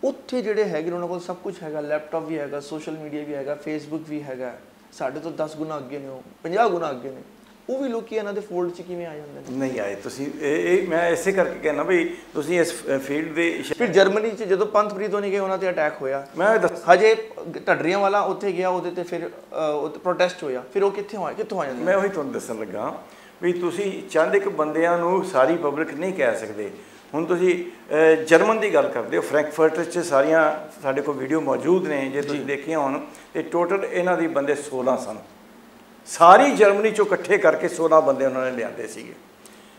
ਉੱਥੇ ਜਿਹੜੇ ਹੈਗੇ ਉਹਨਾਂ ਕੋਲ ਸਭ ਕੁਝ ਹੈਗਾ ਲੈਪਟਾਪ ਵੀ ਹੈਗਾ ਸੋਸ਼ਲ ਮੀਡੀਆ ਵੀ ਹੈਗਾ ਫੇਸਬੁੱਕ ਵੀ ਹੈਗਾ। ਸਾਡੇ ਤੋਂ 10 ਗੁਣਾ ਅੱਗੇ ਨੇ ਉਹ 50 ਗੁਣਾ ਅੱਗੇ ਨੇ। ਉਹ ਵੀ ਲੋਕੀ ਇਹਨਾਂ ਦੇ ਫੋਲਡ 'ਚ ਕਿਵੇਂ ਆ ਜਾਂਦੇ ਨੇ? ਨਹੀਂ ਆਏ ਤੁਸੀਂ ਇਹ ਮੈਂ ਇਸੇ ਕਰਕੇ ਕਹਿੰਦਾ ਵੀ ਤੁਸੀਂ ਇਸ ਫੀਲਡ ਦੇ ਫਿਰ ਜਰਮਨੀ 'ਚ ਜਦੋਂ ਪੰਥ ਪ੍ਰੀਤ ਹੋਣੀ ਗਏ ਉਹਨਾਂ ਤੇ ਅਟੈਕ ਹੋਇਆ। ਮੈਂ ਹਜੇ ਢੱਡਰੀਆਂ ਵਾਲਾ ਉੱਥੇ ਗਿਆ ਉਹਦੇ ਤੇ ਫਿਰ ਪ੍ਰੋਟੈਸਟ ਹੋਇਆ। ਫਿਰ ਉਹ ਕਿੱਥੇ ਹੋਇਆ ਕਿੱਥੋਂ ਆ ਜਾਂਦੇ ਮੈਂ ਉਹੀ ਤੁਹਾਨੂੰ ਦੱਸਣ ਲੱਗਾ ਵੀ ਤੁਸੀਂ ਚੰਦ ਇੱਕ ਬੰਦਿਆਂ ਨੂੰ ਸਾਰੀ ਪਬਲਿਕ ਨਹੀਂ ਕਹਿ ਸਕਦੇ। ਹੁਣ ਤੁਸੀਂ ਜਰਮਨ ਦੀ ਗੱਲ ਕਰਦੇ ਹੋ ਫ੍ਰੈਂਕਫਰਟ 'ਚ ਸਾਰੀਆਂ ਸਾਡੇ ਕੋਲ ਵੀਡੀਓ ਮੌਜੂਦ ਨੇ ਜੇ ਤੁਸੀਂ ਦੇਖੀਆਂ ਹੋਣ ਤੇ ਟੋਟਲ ਇਹਨਾਂ ਦੀ ਬੰਦੇ 16 ਸਨ। ਸਾਰੀ ਜਰਮਨੀ ਚੋਂ ਇਕੱਠੇ ਕਰਕੇ 16 ਬੰਦੇ ਉਹਨਾਂ ਨੇ ਲਿਆਂਦੇ ਸੀਗੇ।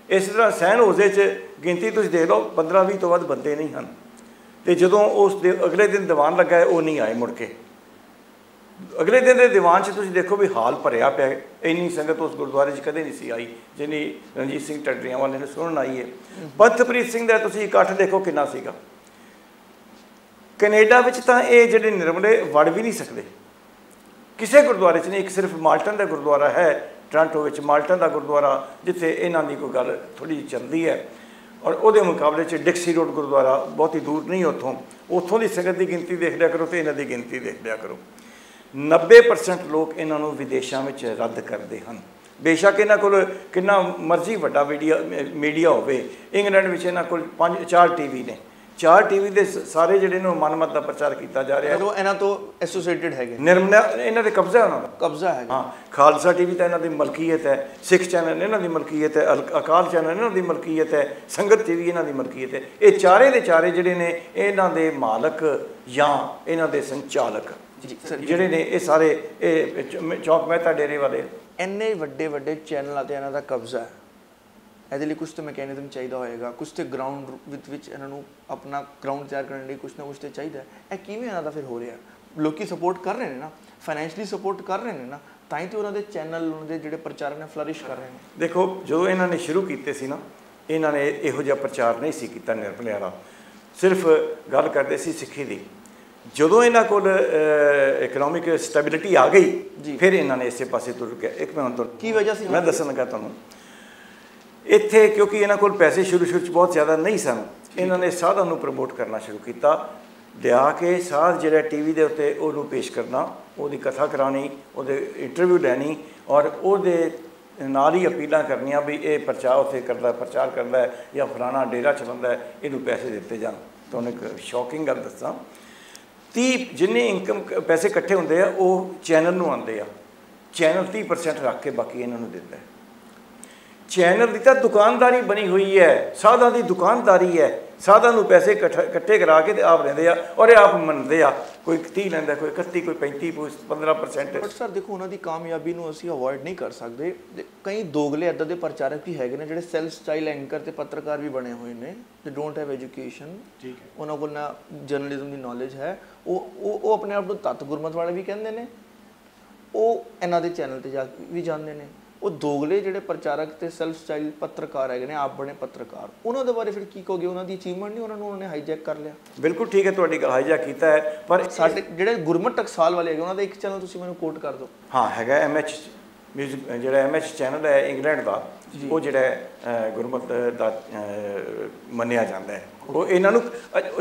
ਇਸ ਤਰ੍ਹਾਂ ਸੈਨ ਹੋਜ਼ੇ 'ਚ ਗਿਣਤੀ ਤੁਸੀਂ ਦੇਖ ਲਓ 15 20 ਤੋਂ ਵੱਧ ਬੰਦੇ ਨਹੀਂ ਹਨ। ਤੇ ਜਦੋਂ ਉਸ ਦੇ ਅਗਲੇ ਦਿਨ ਦੀਵਾਨ ਲੱਗਾ ਉਹ ਨਹੀਂ ਆਏ ਮੁੜ ਕੇ। ਅਗਲੇ ਦਿਨ ਦੇ ਦੀਵਾਨ 'ਚ ਤੁਸੀਂ ਦੇਖੋ ਵੀ ਹਾਲ ਭਰਿਆ ਪਿਆ ਹੈ। ਇੰਨੀ ਸੰਗਤ ਉਸ ਗੁਰਦੁਆਰੇ 'ਚ ਕਦੇ ਨਹੀਂ ਸੀ ਆਈ, ਜਿੰਨੀ ਰਣਜੀਤ ਸਿੰਘ ਟੱਡਰੀਆਂ ਵਾਲੇ ਨੇ ਸੁਣਨ ਆਈ ਹੈ। ਪਤਪ੍ਰੀਤ ਸਿੰਘ ਦਾ ਤੁਸੀਂ ਇਕੱਠ ਦੇਖੋ ਕਿੰਨਾ ਸੀਗਾ। ਕੈਨੇਡਾ ਵਿੱਚ ਤਾਂ ਇਹ ਜਿਹੜੇ ਨਿਰਮਲੇ ਵੜ ਵੀ ਨਹੀਂ ਸਕਦੇ। ਕਿਸੇ ਗੁਰਦੁਆਰੇ 'ਚ ਨਹੀਂ, ਇੱਕ ਸਿਰਫ ਮਾਲਟਨ ਦਾ ਗੁਰਦੁਆਰਾ ਹੈ, ਟ੍ਰਾਂਟੋ ਵਿੱਚ ਮਾਲਟਨ ਦਾ ਗੁਰਦੁਆਰਾ, ਜਿੱਥੇ ਇਹਨਾਂ ਦੀ ਕੋਈ ਗੱਲ ਥੋੜੀ ਜਿਹੀ ਚੱਲਦੀ ਹੈ। ਔਰ ਉਹਦੇ ਮੁਕਾਬਲੇ 'ਚ ਡਿਕਸੀ ਰੋਡ ਗੁਰਦੁਆਰਾ ਬਹੁਤੀ ਦੂਰ ਨਹੀਂ ਉੱਥੋਂ। ਉੱਥੋਂ ਦੀ ਸੰਗਤ ਦੀ ਗਿਣਤੀ ਦੇਖ ਲਿਆ ਕਰੋ ਤੇ ਇਹਨਾਂ ਦੀ ਗਿਣਤੀ ਦੇਖ ਲਿਆ ਕਰੋ। 90% ਲੋਕ ਇਹਨਾਂ ਨੂੰ ਵਿਦੇਸ਼ਾਂ ਵਿੱਚ ਰੱਦ ਕਰਦੇ ਹਨ। ਬੇਸ਼ੱਕ ਇਹਨਾਂ ਕੋਲ ਕਿੰਨਾ ਮਰਜ਼ੀ ਵੱਡਾ ਮੀਡੀਆ ਮੀਡੀਆ ਹੋਵੇ ਇੰਗਲੈਂਡ ਵਿੱਚ ਇਹਨਾਂ ਕੋਲ ਪੰਜ ਚਾਰ ਟੀਵੀ ਨੇ। ਚਾਰ ਟੀਵੀ ਦੇ ਸਾਰੇ ਜਿਹੜੇ ਨੂੰ ਮਨਮਤ ਦਾ ਪ੍ਰਚਾਰ ਕੀਤਾ ਜਾ ਰਿਹਾ ਹੈ। ਉਹ ਇਹਨਾਂ ਤੋਂ ਐਸੋਸੀਏਟਿਡ ਹੈਗੇ। ਨਿਰਮਲਾ ਇਹਨਾਂ ਦੇ ਕਬਜ਼ਾ ਹੈ ਉਹਨਾਂ ਦਾ। ਕਬਜ਼ਾ ਹੈਗਾ। ਹਾਂ ਖਾਲਸਾ ਟੀਵੀ ਤਾਂ ਇਹਨਾਂ ਦੀ ਮਲਕੀਅਤ ਹੈ ਸਿੱਖ ਚੈਨਲ ਇਹਨਾਂ ਦੀ ਮਲਕੀਅਤ ਹੈ ਅਕਾਲ ਚੈਨਲ ਇਹਨਾਂ ਦੀ ਮਲਕੀਅਤ ਹੈ ਸੰਗਤ ਟੀਵੀ ਇਹਨਾਂ ਦੀ ਮਲਕੀਅਤ ਹੈ। ਇਹ ਚਾਰੇ ਦੇ ਚਾਰੇ ਜਿਹੜੇ ਨੇ ਇਹਨਾਂ ਦੇ ਮਾਲਕ ਜਾਂ ਇਹਨਾਂ ਦੇ ਸੰਚਾਲਕ। ਜਿਹੜੇ ਨੇ ਇਹ ਸਾਰੇ ਇਹ ਚੌਕ ਮਹਿਤਾ ਡੇਰੇ ਵਾਲੇ। ਇੰਨੇ ਵੱਡੇ ਵੱਡੇ ਚੈਨਲਾਂ ਤੇ ਇਹਨਾਂ ਦਾ ਕਬਜ਼ਾ ਹੈ। ਇਹਦੇ ਲਈ ਕੁਝ ਤਾਂ ਮੈਕੈਨਿਜ਼ਮ ਚਾਹੀਦਾ ਹੋਏਗਾ। ਕੁਝ ਤੇ ਗਰਾਊਂਡ ਵਿਦ ਵਿੱਚ ਇਹਨਾਂ ਨੂੰ ਆਪਣਾ ਗਰਾਊਂਡ ਤਿਆਰ ਕਰਨ ਲਈ ਕੁਝ ਨਾ ਕੁਝ ਤੇ ਚਾਹੀਦਾ ਇਹ ਕਿਵੇਂ ਇਹਨਾਂ ਦਾ ਫਿਰ ਹੋ ਰਿਹਾ ਲੋਕੀ ਸਪੋਰਟ ਕਰ ਰਹੇ ਨੇ ਨਾ? ਫਾਈਨੈਂਸ਼ਲੀ ਸਪੋਰਟ ਕਰ ਰਹੇ ਨੇ ਨਾ? ਤਾਂ ਹੀ ਤੇ ਉਹਨਾਂ ਦੇ ਚੈਨਲ ਉਹਨਾਂ ਦੇ ਜਿਹੜੇ ਪ੍ਰਚਾਰਕ ਨੇ ਫਲਰਿਸ਼ ਕਰ ਰਹੇ ਨੇ। ਦੇਖੋ ਜਦੋਂ ਇਹਨਾਂ ਨੇ ਸ਼ੁਰੂ ਕੀਤੇ ਸੀ ਨਾ ਇਹਨਾਂ ਨੇ ਇਹੋ ਜਿਹਾ ਪ੍ਰਚਾਰ ਨਹੀਂ ਸੀ ਕੀਤਾ ਨਿਰਭੈ ਵਾਲਾ ਸਿਰਫ ਗੱਲ ਕਰਦੇ ਸੀ ਸਿੱਖੀ ਦੀ। ਜਦੋਂ ਇਹਨਾਂ ਕੋਲ ਇਕਨੋਮਿਕ ਸਟੈਬਿਲਿਟੀ ਆ। ਗਈ ਫਿਰ ਇਹਨਾਂ ਨੇ ਇਸੇ ਪਾਸੇ ਤੁਰ ਗਿਆ ਇੱਕ ਮਿੰਟ ਤੋਂ ਕੀ ਵਜ੍ਹਾ ਸੀ? ਮੈਂ ਦੱਸਣ ਲੱਗਾ ਤੁਹਾਨੂੰ। ਇੱਥੇ ਕਿਉਂਕਿ ਇਹਨਾਂ ਕੋਲ ਪੈਸੇ ਸ਼ੁਰੂ ਸ਼ੁਰੂ ਚ ਬਹੁਤ ਜ਼ਿਆਦਾ ਨਹੀਂ ਸਨ ਇਹਨਾਂ ਨੇ ਸਾਧਾਂ ਨੂੰ ਪ੍ਰਮੋਟ ਕਰਨਾ ਸ਼ੁਰੂ ਕੀਤਾ। ਲਿਆ ਕੇ ਸਾਧ ਜਿਹੜਾ ਟੀਵੀ ਦੇ ਉੱਤੇ ਉਹਨੂੰ ਪੇਸ਼ ਕਰਨਾ ਉਹਦੀ ਕਥਾ ਕਰਾਣੀ ਉਹਦੇ ਇੰਟਰਵਿਊ ਲੈਣੀ ਔਰ ਉਹਦੇ ਨਾਲ ਹੀ ਅਪੀਲਾਂ ਕਰਨੀਆਂ ਵੀ ਇਹ ਪ੍ਰਚਾਰ ਉੱਥੇ ਕਰਦਾ ਪ੍ਰਚਾਰ ਕਰਦਾ ਹੈ ਜਾਂ ਫਲਾਣਾ ਡੇਰਾ ਚਲਾਉਂਦਾ ਹੈ ਇਹਨੂੰ ਪੈਸੇ ਦਿੱਤੇ ਜਾਣ। ਤੁਹਾਨੂੰ ਇੱਕ ਸ਼ੌਕਿੰਗ ਗੱਲ ਦੱਸਾਂ। 30 ਜਿੰਨੇ ਇਨਕਮ ਪੈਸੇ ਇਕੱਠੇ ਹੁੰਦੇ ਆ, ਉਹ ਚੈਨਲ ਨੂੰ ਆਉਂਦੇ ਆ। ਚੈਨਲ 30% ਰੱਖ ਕੇ ਬਾਕੀ ਇਹਨਾਂ ਨੂੰ ਦਿੰਦਾ ਚੈਨਲ ਦੀ ਤਾਂ ਦੁਕਾਨਦਾਰੀ ਬਣੀ ਹੋਈ ਹੈ, ਸਾਧਾਂ ਦੀ ਦੁਕਾਨਦਾਰੀ ਹੈ। ਸਾਧਾਂ ਨੂੰ ਪੈਸੇ ਇਕੱਠ- ਇਕੱਠੇ ਕਰਾ ਕੇ ਤੇ ਆਪ ਲੈਂਦੇ ਆ ਔਰ ਇਹ ਆਪ ਮੰਨਦੇ ਆ। ਕੋਈ 30 ਲੈਂਦਾ ਕੋਈ 31 ਕੋਈ 35 ਕੋਈ 15% ਬਟ ਸਰ ਦੇਖੋ ਉਹਨਾਂ ਦੀ ਕਾਮਯਾਬੀ ਨੂੰ ਅਸੀਂ ਅਵੋਇਡ ਨਹੀਂ ਕਰ ਸਕਦੇ। ਕਈ ਦੋਗਲੇ ਇਦਾਂ ਦੇ ਪ੍ਰਚਾਰਕ ਵੀ ਹੈਗੇ ਨੇ ਜਿਹੜੇ ਸੈਲਫ ਸਟਾਈਲ ਐਂਕਰ ਤੇ ਪੱਤਰਕਾਰ ਵੀ ਬਣੇ ਹੋਏ ਨੇ। ਦੇ ਡੋਨਟ ਹੈਵ ਐਜੂਕੇਸ਼ਨ ਠੀਕ ਹੈ। ਉਹਨਾਂ ਕੋਲ ਨਾ ਜਰਨਲਿਜ਼ਮ ਦੀ ਨੌਲੇਜ ਹੈ। ਉਹ ਉਹ ਉਹ ਆਪਣੇ ਆਪ ਨੂੰ ਤਤ ਗੁਰਮਤ ਵਾਲੇ ਵੀ ਕਹਿੰਦੇ ਨੇ। ਉਹ ਇਹਨਾਂ ਦੇ ਚੈਨਲ ਤੇ ਜਾ ਕੇ ਵੀ ਜਾਂਦੇ ਨੇ। ਉਹ ਦੋਗਲੇ ਜਿਹੜੇ ਪ੍ਰਚਾਰਕ ਤੇ ਸੈਲਫ ਸਟਾਈਲ ਪੱਤਰਕਾਰ ਹੈਗੇ ਨੇ ਆਪ ਬਣੇ ਪੱਤਰਕਾਰ ਉਹਨਾਂ ਦੇ ਬਾਰੇ ਫਿਰ ਕੀ ਕਹੋਗੇ? ਉਹਨਾਂ ਦੀ ਅਚੀਵਮੈਂਟ ਨਹੀਂ ਉਹਨਾਂ ਨੂੰ ਉਹਨਾਂ ਨੇ ਹਾਈਜੈਕ ਕਰ ਲਿਆ। ਬਿਲਕੁਲ ਠੀਕ ਹੈ ਤੁਹਾਡੀ ਗੱਲ ਹਾਈਜੈਕ ਕੀਤਾ ਹੈ ਪਰ ਸਾਡੇ ਜਿਹੜੇ ਗੁਰਮਤ ਟਕਸਾਲ ਵਾਲੇ ਹੈਗੇ ਉਹਨਾਂ ਦਾ ਇੱਕ ਚੈਨਲ ਤੁਸੀਂ ਮੈਨੂੰ ਕੋਟ ਕਰ ਦਿਓ। ਹਾਂ ਹੈਗਾ ਐਮਐਚ ਮਿਊਜ਼ਿਕ ਜਿਹੜਾ ਐਮਐਚ ਚੈਨਲ ਹੈ ਇੰਗਲੈਂਡ ਦਾ ਉਹ ਜਿਹੜਾ ਗੁਰਮਤ ਦਾ ਮੰਨਿਆ ਜਾਂਦਾ ਹੈ। ਉਹ ਇਹਨਾਂ ਨੂੰ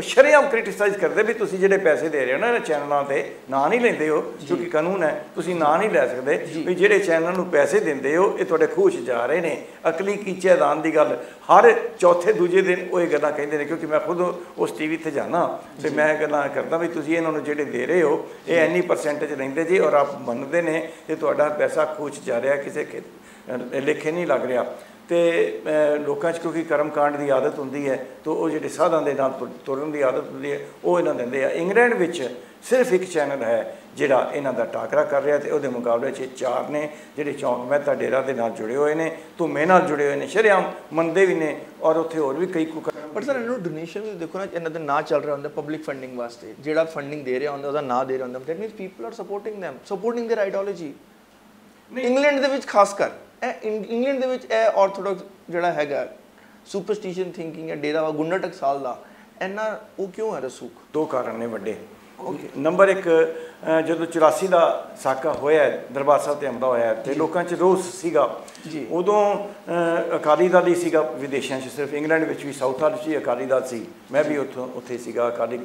ਸ਼ਰੇਆਮ ਕ੍ਰਿਟਿਸਾਈਜ਼ ਕਰਦੇ ਵੀ ਤੁਸੀਂ ਜਿਹੜੇ ਪੈਸੇ ਦੇ ਰਹੇ ਹੋ ਨਾ ਇਹਨਾਂ ਚੈਨਲਾਂ ਤੇ ਨਾਂ ਨਹੀਂ ਲੈਂਦੇ ਹੋ ਕਿਉਂਕਿ ਕਾਨੂੰਨ ਹੈ ਤੁਸੀਂ ਨਾਂ ਨਹੀਂ ਲੈ ਸਕਦੇ ਵੀ ਜਿਹੜੇ ਚੈਨਲ ਨੂੰ ਪੈਸੇ ਦਿੰਦੇ ਹੋ ਇਹ ਤੁਹਾਡੇ ਖੂਹ 'ਚ ਜਾ ਰਹੇ ਨੇ। ਅਕਲੀ ਕੀਚੇਦਾਨ ਦੀ ਗੱਲ ਹਰ ਚੌਥੇ ਦੂਜੇ ਦਿਨ ਉਹ ਇਹ ਗੱਲਾਂ ਕਹਿੰਦੇ ਨੇ ਕਿਉਂਕਿ ਮੈਂ ਖੁਦ ਉਸ ਟੀਵੀ ਤੇ ਜਾਣਾ ਤੇ ਮੈਂ ਇਹ ਗੱਲਾਂ ਕਰਦਾ ਵੀ ਤੁਸੀਂ ਇਹਨਾਂ ਨੂੰ ਜਿਹੜੇ ਦੇ ਰਹੇ ਹੋ ਇਹ ਇੰਨੀ ਪਰਸੈਂਟੇਜ ਲੈਂਦੇ ਜੀ ਔਰ ਆਪ ਮੰਨਦੇ ਨੇ ਕਿ ਤੁਹਾਡਾ ਪੈਸਾ ਖੂਹ 'ਚ ਜਾ ਰਿਹਾ ਕਿਸੇ ਲੇਖੇ ਨਹੀਂ ਲੱਗ ਰਿਹਾ। ਤੇ ਅਹ, ਲੋਕਾਂ 'ਚ ਕਿਉਂਕਿ ਕਰਮਕਾਂਡ ਦੀ ਆਦਤ ਹੁੰਦੀ ਹੈ ਤਾਂ ਉਹ ਜਿਹੜੇ ਸਾਧਾਂ ਦੇ ਨਾਲ ਤੁਰ- ਤੁਰਨ ਦੀ ਆਦਤ ਹੁੰਦੀ ਹੈ ਉਹ ਇਹਨਾਂ ਦਿੰਦੇ ਆ ਇੰਗਲੈਂਡ ਵਿੱਚ ਸਿਰਫ ਇੱਕ ਚੈਨਲ ਹੈ ਜਿਹੜਾ ਇਹਨਾਂ ਦਾ ਟਾਕਰਾ ਕਰ ਰਿਹਾ ਤੇ ਉਹਦੇ ਮੁਕਾਬਲੇ 'ਚ ਇਹ ਚਾਰ ਨੇ ਜਿਹੜੇ ਚੌਂਕ ਮਹਿਤਾ ਡੇਰਾ ਦੇ ਨਾਲ ਜੁੜੇ ਹੋਏ ਨੇ ਧੁੰਮੇ ਨਾਲ ਜੁੜੇ ਹੋਏ ਨੇ ਸ਼ਰੇਆਮ ਮੰਨਦੇ ਵੀ ਨੇ ਔਰ ਉੱਥੇ ਹੋਰ ਵੀ ਕਈ ਕੁਕਰਮ ਪਰ ਸਰ ਇਹਨੂੰ ਡੋਨੇਸ਼ਨ ਵੀ ਦੇਖੋ ਨਾ ਇਹਨਾਂ ਦਾ ਨਾਂ ਚੱਲ ਰਿਹਾ ਹੁੰਦਾ ਪਬਲਿਕ ਫੰਡਿੰਗ ਵਾਸਤੇ ਜਿਹੜਾ ਫੰਡਿੰਗ ਦੇ ਰਿਹਾ ਹੁੰਦਾ ਉਹਦਾ ਨਾਂ ਦੇ ਰਿਹਾ ਹੁੰਦਾ that means people are supporting them supporting their ideology England ਦੇ ਵਿੱਚ ਖਾਸ ਕਰ ਇਹ ਇੰਗਲੈਂਡ ਦੇ ਵਿੱਚ ਇਹ ਆਰਥੋਡਾਕਸ ਜਿਹੜਾ ਹੈਗਾ ਸੁਪਰਸਟੀਸ਼ਨ ਥਿੰਕਿੰਗ ਹੈ ਡੇਰਾ ਵਾ ਗੁੰਡਾ ਟਕਸਾਲ ਦਾ ਇੰਨਾ ਉਹ ਕਿਉਂ ਹੈ ਰਸੂਖ? ਦੋ ਕਾਰਨ ਨੇ ਵੱਡੇ। ਨੰਬਰ 1 ਜਦੋਂ 84 ਦਾ ਸਾਕਾ ਹੋਇਆ ਦਰਬਾਰ ਸਾਹਿਬ ਤੇ ਹਮਲਾ ਹੋਇਆ ਤੇ ਲੋਕਾਂ 'ਚ ਰੋਸ ਸੀਗਾ। ਜੀ। ਉਦੋਂ ਅਕਾਲੀ ਦਲ ਹੀ ਸੀਗਾ ਵਿਦੇਸ਼ਾਂ 'ਚ ਸਿਰਫ ਇੰਗਲੈਂਡ ਵਿੱਚ ਵੀ ਸਾਊਥ ਹਾਲ 'ਚ ਹੀ ਅਕਾਲੀ ਦਲ ਸੀ। ਮੈਂ ਵੀ ਉੱਥੋਂ ਉੱਥੇ ਸੀਗਾ ਅਕਾਲੀ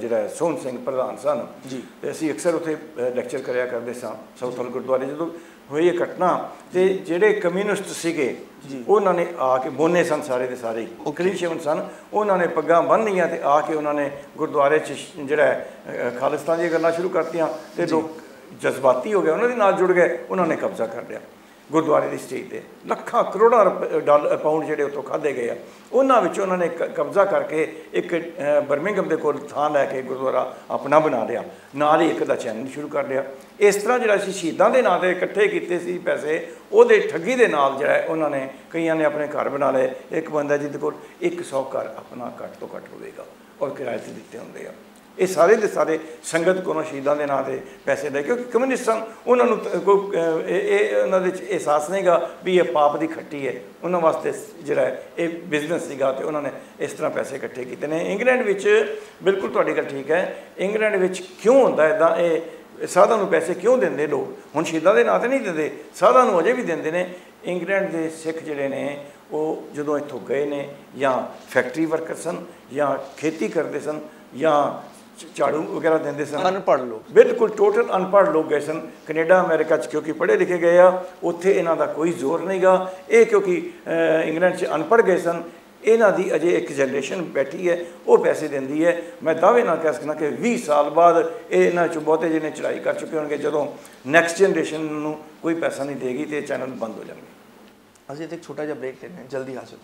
ਜਿਹੜਾ ਸੋਹਣ ਸਿੰਘ ਪ੍ਰਧਾਨ ਸਨ। ਜੀ। ਤੇ ਅਸੀਂ ਅਕਸਰ ਉੱਥੇ ਲੈਕਚਰ ਕਰਿਆ ਕਰਦੇ ਸਾਂ ਸਾਊਥ ਹਾਲ ਗੁਰਦੁਆਰੇ। ਜਦੋਂ ਹੋਈ ਇਹ ਘਟਨਾ ਤੇ ਜਿਹੜੇ ਕਮਿਊਨਿਸਟ ਸੀਗੇ। ਉਹਨਾਂ ਨੇ ਆ ਕੇ ਮੋਨੇ ਸਨ ਸਾਰੇ ਦੇ ਸਾਰੇ। ਉਹ ਕਲੀਸ਼ੀਅਨ ਸਨ ਉਹਨਾਂ ਨੇ ਪੱਗਾਂ ਬੰਨ੍ਹ ਲਈਆਂ ਤੇ ਆ ਕੇ ਉਹਨਾਂ ਨੇ ਗੁਰਦੁਆਰੇ 'ਚ ਜਿਹੜਾ ਖਾਲਿਸਤਾਨ ਦੀਆਂ ਗੱਲਾਂ ਸ਼ੁਰੂ ਕਰਤੀਆਂ ਤੇ ਲੋਕ ਜਜ਼ਬਾਤੀ ਹੋ ਗਏ ਉਹਨਾਂ ਦੇ ਨਾਲ ਜੁੜ ਗਏ ਉਹਨਾਂ ਨੇ ਕਬਜ਼ਾ ਕਰ ਲਿਆ। ਗੁਰਦੁਆਰੇ ਦੀ ਸਟੇਜ ਤੇ। ਲੱਖਾਂ ਕਰੋੜਾਂ ਰੁਪਏ- ਡਾਲਰ ਪਾਉਂਡ ਜਿਹੜੇ ਉੱਥੋਂ ਖਾਦੇ ਗਏ ਆ। ਉਹਨਾਂ ਵਿੱਚ ਉਹਨਾਂ ਨੇ ਕ- ਕਬਜ਼ਾ ਕਰਕੇ ਇੱਕ ਬਰਮਿੰਗਮ ਦੇ ਕੋਲ ਥਾਂ ਲੈ ਕੇ ਗੁਰਦੁਆਰਾ ਆਪਣਾ ਬਣਾ ਲਿਆ। ਨਾਲ ਹੀ ਇੱਕ ਦਾ ਚੈਨਲ ਸ਼ੁਰੂ ਕਰ ਲਿਆ। ਇਸ ਤਰ੍ਹਾਂ ਜਿਹੜਾ ਸੀ ਸ਼ਹੀਦਾਂ ਦੇ ਨਾਂ ਤੇ ਇਕੱਠੇ ਕੀਤੇ ਸੀ ਪੈਸੇ, ਉਹਦੇ ਠੱਗੀ ਦੇ ਨਾਲ ਜਿਹੜਾ ਉਹਨਾਂ ਨੇ ਕਈਆਂ ਨੇ ਆਪਣੇ ਘਰ ਬਣਾ ਲਏ। ਇੱਕ ਬੰਦਾ ਜਿਹਦੇ ਕੋਲ 100 ਘਰ ਆਪਣਾ ਘੱਟ ਤੋਂ ਘੱਟ ਹੋਵੇਗਾ ਔਰ ਕਿਰਾਏ ਤੇ ਦਿੱਤੇ ਹੁੰਦੇ ਆ। ਇਹ ਸਾਰੇ ਦੇ ਸਾਰੇ ਸੰਗਤ ਕੋਲੋਂ ਸ਼ਹੀਦਾਂ ਦੇ ਨਾਂ ਤੇ ਪੈਸੇ ਲੈ ਕਿਉਂਕਿ ਕਮਿਊਨਿਸਟ ਸਨ ਉਹਨਾਂ ਨੂੰ ਕੋਈ ਇਹ ਉਹਨਾਂ ਦੇ ਵਿੱਚ ਅਹਿਸਾਸ ਨਹੀਂਗਾ ਵੀ ਇਹ ਪਾਪ ਦੀ ਖੱਟੀ ਹੈ। ਉਹਨਾਂ ਵਾਸਤੇ ਜਿਹੜਾ ਇਹ ਬਿਜ਼ਨਸ ਸੀਗਾ ਤੇ ਉਹਨਾਂ ਨੇ ਇਸ ਤਰ੍ਹਾਂ ਪੈਸੇ ਇਕੱਠੇ ਕੀਤੇ ਨੇ। ਇੰਗਲੈਂਡ ਵਿੱਚ ਬਿਲਕੁਲ ਤੁਹਾਡੀ ਗੱਲ ਠੀਕ ਹੈ। ਇੰਗਲੈਂਡ ਵਿੱਚ ਕਿਉਂ ਹੁੰਦਾ ਇਦਾਂ ਇਹ ਸਾਧਾਂ ਨੂੰ ਪੈਸੇ ਕਿਉਂ ਦਿੰਦੇ ਲੋਕ? ਹੁਣ ਸ਼ਹੀਦਾਂ ਦੇ ਨਾਂ ਤੇ ਨਹੀਂ ਦਿੰਦੇ ਸਾਧਾਂ ਨੂੰ ਅਜੇ ਵੀ ਦਿੰਦੇ ਨੇ। ਇੰਗਲੈਂਡ ਦੇ ਸਿੱਖ ਜਿਹੜੇ ਨੇ, ਉਹ ਜਦੋਂ ਇੱਥੋਂ ਗਏ ਨੇ ਜਾਂ ਫੈਕਟਰੀ ਵਰਕਰ ਸਨ ਜਾਂ ਖੇਤੀ ਕਰਦੇ ਸਨ ਜਾਂ ਝਾੜੂ ਵਗੈਰਾ ਦਿੰਦੇ ਸਨ। ਅਨਪੜ੍ਹ ਲੋਕ। ਬਿਲਕੁਲ ਟੋਟਲ ਅਨਪੜ੍ਹ ਲੋਕ ਗਏ ਸਨ। ਕੈਨੇਡਾ ਅਮਰੀਕਾ ਚ ਕਿਉਂਕਿ ਪੜ੍ਹੇ ਲਿਖੇ ਗਏ ਆ ਉੱਥੇ ਇਹਨਾਂ ਦਾ ਕੋਈ ਜ਼ੋਰ ਨਹੀਂਗਾ। ਇਹ ਕਿਉਂਕਿ ਇੰਗਲੈਂਡ ਚ ਅਨਪੜ੍ਹ ਗਏ ਸਨ। ਇਹਨਾਂ ਦੀ ਅਜੇ ਇੱਕ ਜਨਰੇਸ਼ਨ ਬੈਠੀ ਹੈ ਉਹ ਪੈਸੇ ਦਿੰਦੀ ਹੈ। ਮੈਂ ਦਾਅਵੇ ਨਾਲ ਕਹਿ ਸਕਦਾ ਕਿ 20 ਸਾਲ ਬਾਅਦ ਇਹ ਇਹਨਾਂ ਚੋਂ ਬਹੁਤੇ ਜਿਹਨੇ ਚੜਾਈ ਕਰ ਚੁੱਕੇ ਹੋਣਗੇ ਜਦੋਂ ਨੈਕਸਟ ਜਨਰੇਸ਼ਨ ਨੂੰ ਕੋਈ ਪੈਸਾ ਨਹੀਂ ਦੇਗੀ ਤੇ ਇਹ ਚੈਨਲ ਬੰਦ ਹੋ ਜਾਣਗੇ। ਅਸੀਂ ਇੱਥੇ ਇੱਕ ਛੋਟਾ ਜਿਹਾ ਬ੍ਰੇਕ ਲੈਣੇ ਜਲਦੀ ਹਾਜ਼ਰ